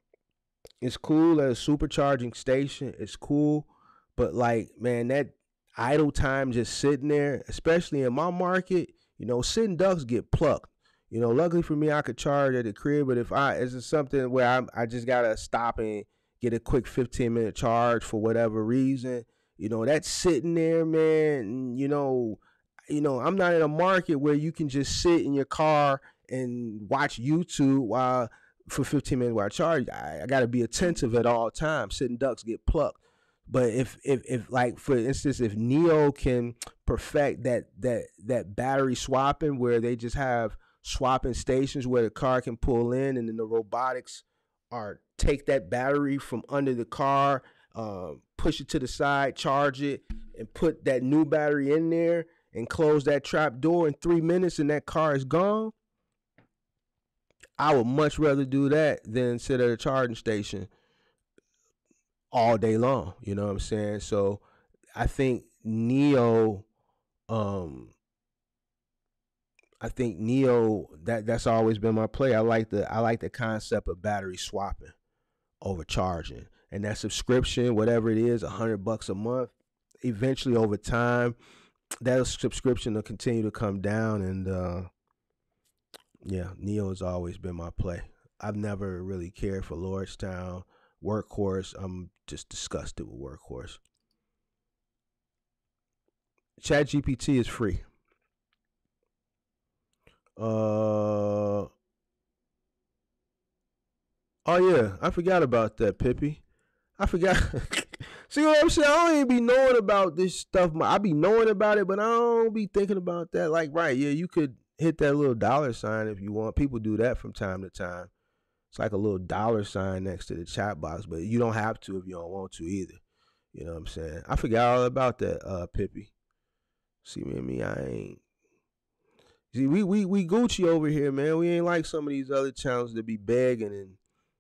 is cool at a supercharging station. It's cool, but like, man, that idle time just sitting there, especially in my market, you know, sitting ducks get plucked. You know, luckily for me, I could charge at the crib. But if I, is it something where I'm, I just gotta stop and get a quick 15 minute charge for whatever reason, you know, that's sitting there, man. You know, you know, I'm not in a market where you can just sit in your car and watch YouTube while for 15 minutes while I charge. I, I got to be attentive at all times. Sitting ducks get plucked. But if if if like for instance, if NIO can perfect that that that battery swapping where they just have swapping stations where the car can pull in and then the robotics are take that battery from under the car, um, push it to the side, charge it, and put that new battery in there and close that trap door in three minutes and that car is gone. I would much rather do that than sit at a charging station all day long. You know what I'm saying? So I think NIO, um, I think NIO that that's always been my play. I like the I like the concept of battery swapping over charging and that subscription, whatever it is, a hundred bucks a month. Eventually, over time, that subscription will continue to come down, and uh, yeah, NIO has always been my play. I've never really cared for Lordstown Workhorse. I'm just disgusted with Workhorse. Chat GPT is free. Uh Oh yeah, I forgot about that, Pippi. I forgot. See what I'm saying? I don't even be knowing about this stuff. I be knowing about it, but I don't be thinking about that. Like, right, yeah, you could hit that little dollar sign if you want. People do that from time to time. It's like a little dollar sign next to the chat box, but you don't have to if you don't want to either. You know what I'm saying? I forgot all about that, uh, Pippi. See me and me, I ain't. See, we we we Gucci over here, man. We ain't like some of these other channels that be begging and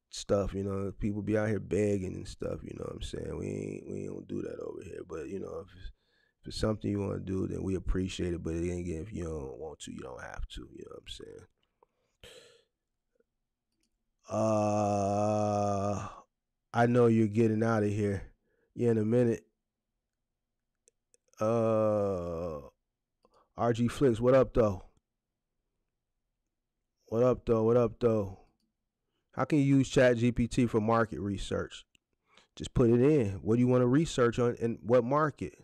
stuff. You know, people be out here begging and stuff. You know what I'm saying? We ain't we don't do that over here. But you know, if if it's something you want to do, then we appreciate it. But again, if you don't want to, you don't have to. You know what I'm saying? Uh, I know you're getting out of here. Yeah, in a minute. Uh, RG Flicks, what up though? What up though? What up though? How can you use Chat GPT for market research? Just put it in. What do you want to research on and what market?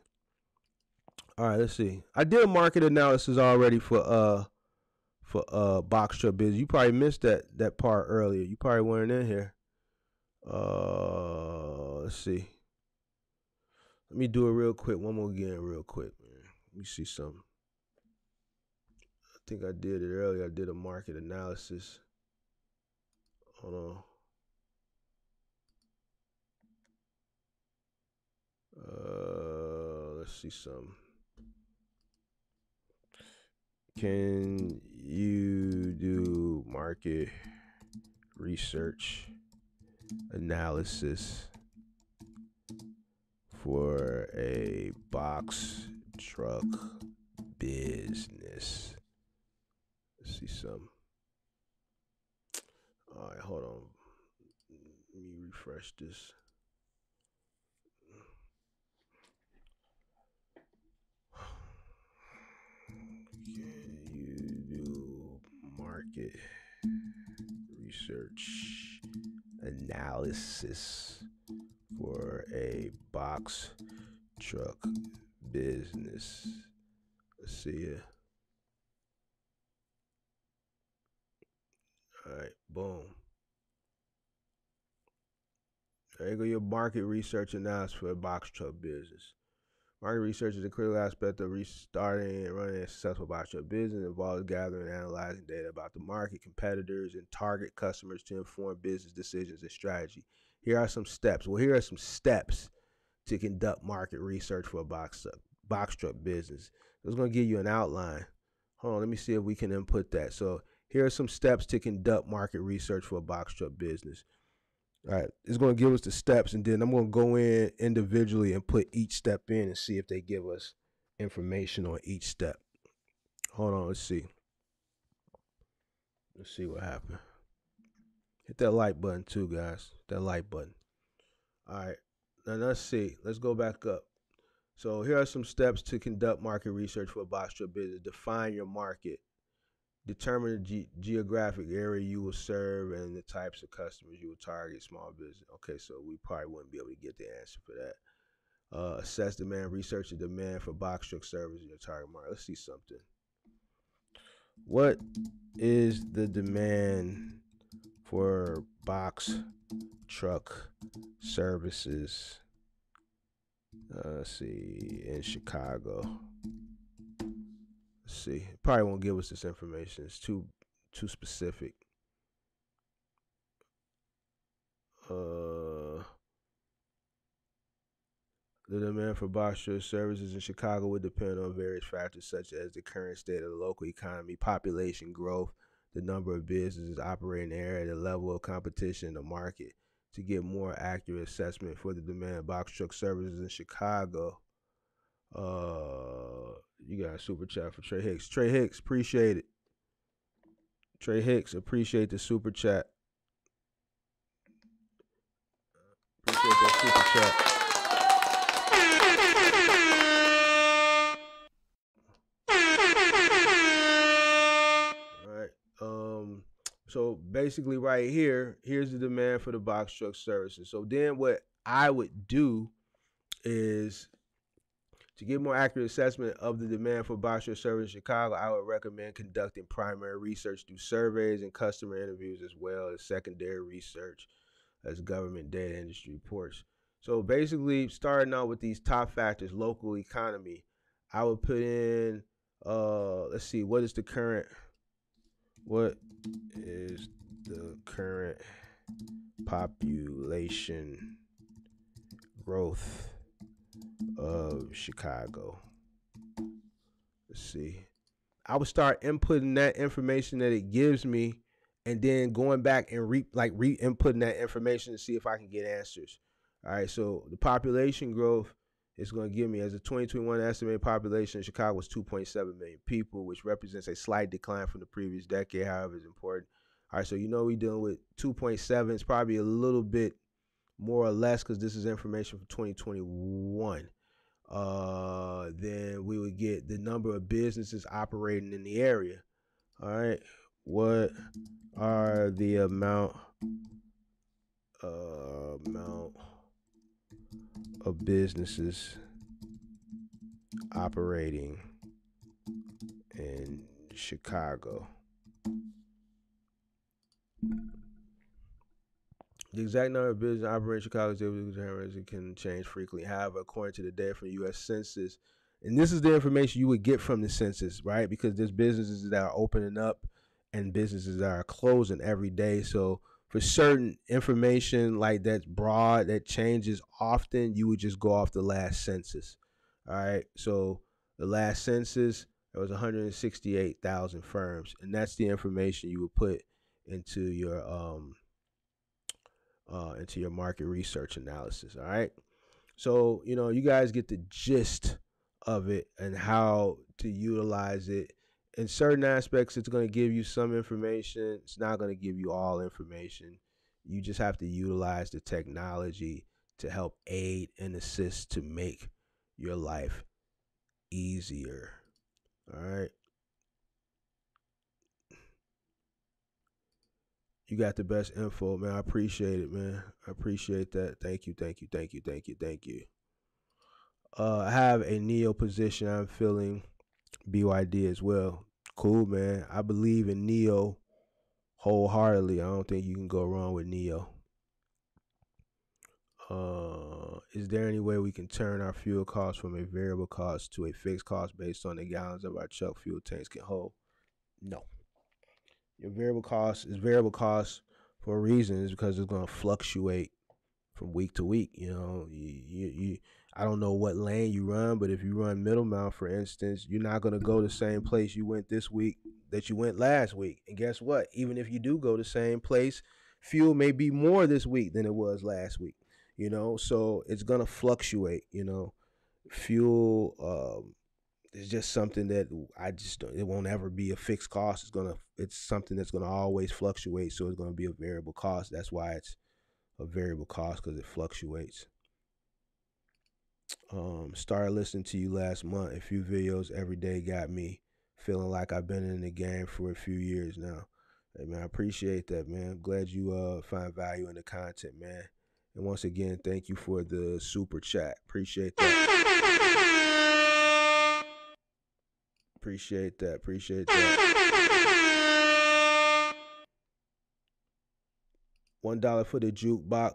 All right, let's see. I did market analysis already for uh for uh box truck business. You probably missed that that part earlier. You probably weren't in here. Uh, let's see. Let me do it real quick. One more again, real quick, man. Let me see something. I think I did it earlier. I did a market analysis. Hold on. Uh, let's see some. Can you do market research analysis for a box truck business? Let's see some. All right, hold on. Let me refresh this. market research analysis for a box truck business. See here. All right, boom. There you go, your market research analysis for a box truck business. Market research is a critical aspect of restarting and running a successful box truck business. It involves gathering and analyzing data about the market, competitors, and target customers to inform business decisions and strategy. Here are some steps. Well, here are some steps to conduct market research for a box truck, box truck business. It's going to give you an outline. Hold on, let me see if we can input that. So here are some steps to conduct market research for a box truck business. All right, it's going to give us the steps, and then I'm going to go in individually and put each step in and see if they give us information on each step. Hold on, let's see. Let's see what happened. Hit that like button too, guys. That like button. All right, now let's see. Let's go back up. So here are some steps to conduct market research for a box business. Define your market. Determine the ge- geographic area you will serve and the types of customers you will target. Small business. Okay, so we probably wouldn't be able to get the answer for that. Uh, assess demand, research the demand for box truck service in your target market. Let's see something. What is the demand for box truck services? Uh, let's see in Chicago. See. Probably won't give us this information. It's too too specific. Uh, the demand for box truck services in Chicago would depend on various factors such as the current state of the local economy, population growth, the number of businesses operating in the area, the level of competition in the market. To get more accurate assessment for the demand box truck services in Chicago, uh, you got a super chat for Trey Hicks. Trey Hicks, appreciate it. Trey Hicks, appreciate the super chat. Appreciate that super chat. Um. So basically, right here, here's the demand for the box truck services. So then, what I would do is to get more accurate assessment of the demand for truck service in Chicago, I would recommend conducting primary research through surveys and customer interviews, as well as secondary research as government data industry reports. So basically, starting out with these top factors, local economy, I would put in, uh, let's see, what is the current, what is the current population growth of Chicago? Let's see. I would start inputting that information that it gives me and then going back and re like re-inputting that information to see if I can get answers. All right, so the population growth is going to give me as a 2021 estimated population in Chicago was 2.7 million people, which represents a slight decline from the previous decade. However, is important. All right, so you know we're dealing with 2.7. It's probably a little bit more or less because this is information for 2021. Uh, then we would get the number of businesses operating in the area. All right, what are the amount uh, amount of businesses operating in Chicago. The exact number of businesses operating in Chicago is it can change frequently. However, according to the data from the U.S. Census, and this is the information you would get from the census, right? Because there's businesses that are opening up and businesses that are closing every day. So for certain information like that's broad that changes often, you would just go off the last census. All right. So the last census, there was 168,000 firms, and that's the information you would put into your um uh into your market research analysis. All right. So you know you guys get the gist of it and how to utilize it in certain aspects it's going to give you some information it's not going to give you all information you just have to utilize the technology to help aid and assist to make your life easier all right you got the best info man i appreciate it man i appreciate that thank you thank you thank you thank you thank you uh, i have a NIO position i'm feeling byd as well cool, man. I believe in NIO wholeheartedly. I don't think you can go wrong with NIO. Uh, is there any way we can turn our fuel cost from a variable cost to a fixed cost based on the gallons of our truck fuel tanks can hold? No. Your variable cost is variable cost for a reason is because it's going to fluctuate from week to week. You know, you, you, you I don't know what lane you run, but if you run middle Middlemount, for instance, you're not going to go the same place you went this week that you went last week. And guess what? Even if you do go the same place, fuel may be more this week than it was last week. You know, so it's going to fluctuate. You know, fuel um, is just something that I just it won't ever be a fixed cost. It's gonna it's something that's gonna always fluctuate. So it's gonna be a variable cost. That's why it's a variable cost because it fluctuates. Um, started listening to you last month. A few videos every day got me feeling like I've been in the game for a few years now. Hey man, I appreciate that, man. I'm glad you uh find value in the content, man. And once again, thank you for the super chat. Appreciate that. Appreciate that. Appreciate that. One dollar for the jukebox,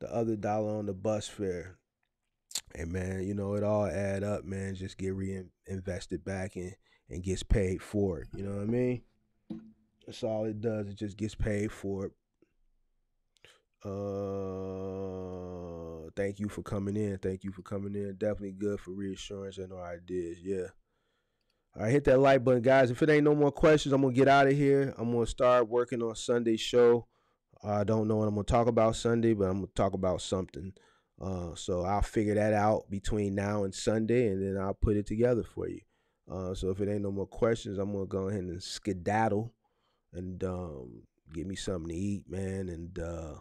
the other dollar on the bus fare. Hey man, you know it all add up, man. Just get reinvested back and and gets paid for it. You know what I mean? That's all it does. It just gets paid for it. Uh, thank you for coming in. Thank you for coming in. Definitely good for reassurance and no ideas. Yeah. All right, hit that like button, guys. If it ain't no more questions, I'm gonna get out of here. I'm gonna start working on Sunday's show. I don't know what I'm gonna talk about Sunday, but I'm gonna talk about something. Uh, so I'll figure that out between now and Sunday, and then I'll put it together for you. Uh, so if it ain't no more questions, I'm gonna go ahead and skedaddle and um, get me something to eat, man, and uh,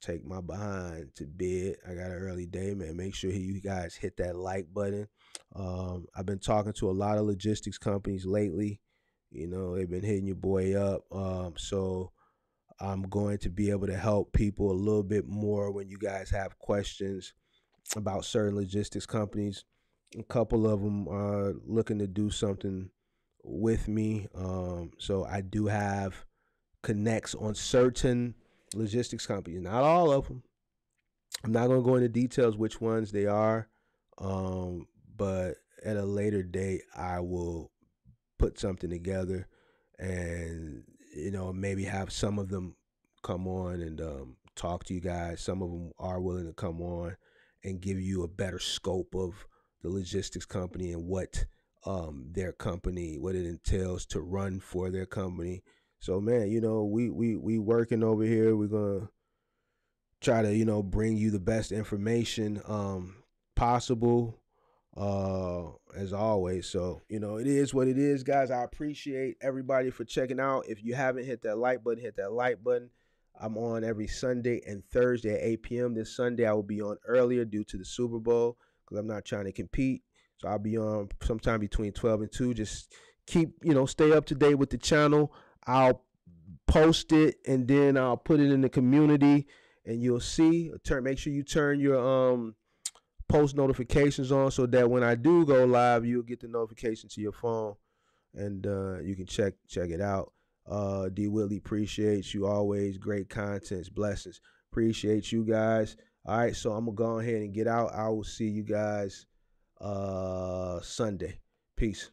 take my behind to bed. I got an early day, man. Make sure you guys hit that like button. Um, I've been talking to a lot of logistics companies lately. You know, they've been hitting your boy up. Um, so I'm going to be able to help people a little bit more when you guys have questions about certain logistics companies. A couple of them are looking to do something with me. Um, so I do have connects on certain logistics companies, not all of them. I'm not going to go into details which ones they are, um, but at a later date, I will put something together and you know maybe have some of them come on and um, talk to you guys. Some of them are willing to come on and give you a better scope of the logistics company and what um, their company, what it entails to run for their company. So man, you know, we we we working over here. We're gonna try to, you know, bring you the best information um possible uh as always. So you know it is what it is guys. I appreciate everybody for checking out. If you haven't hit that like button hit that like button. I'm on every sunday and thursday at 8 p.m this sunday i will be on earlier due to the super bowl because i'm not trying to compete. So i'll be on sometime between 12 and 2 just keep you know stay up to date with the channel. I'll post it and then I'll put it in the community and you'll see. Turn make sure you turn your um post notifications on so that when I do go live you'll get the notification to your phone and uh, you can check check it out. Uh, D Willie appreciates you always great contents blessings appreciate you guys. All right, so I'm gonna go ahead and get out. I will see you guys uh Sunday. Peace.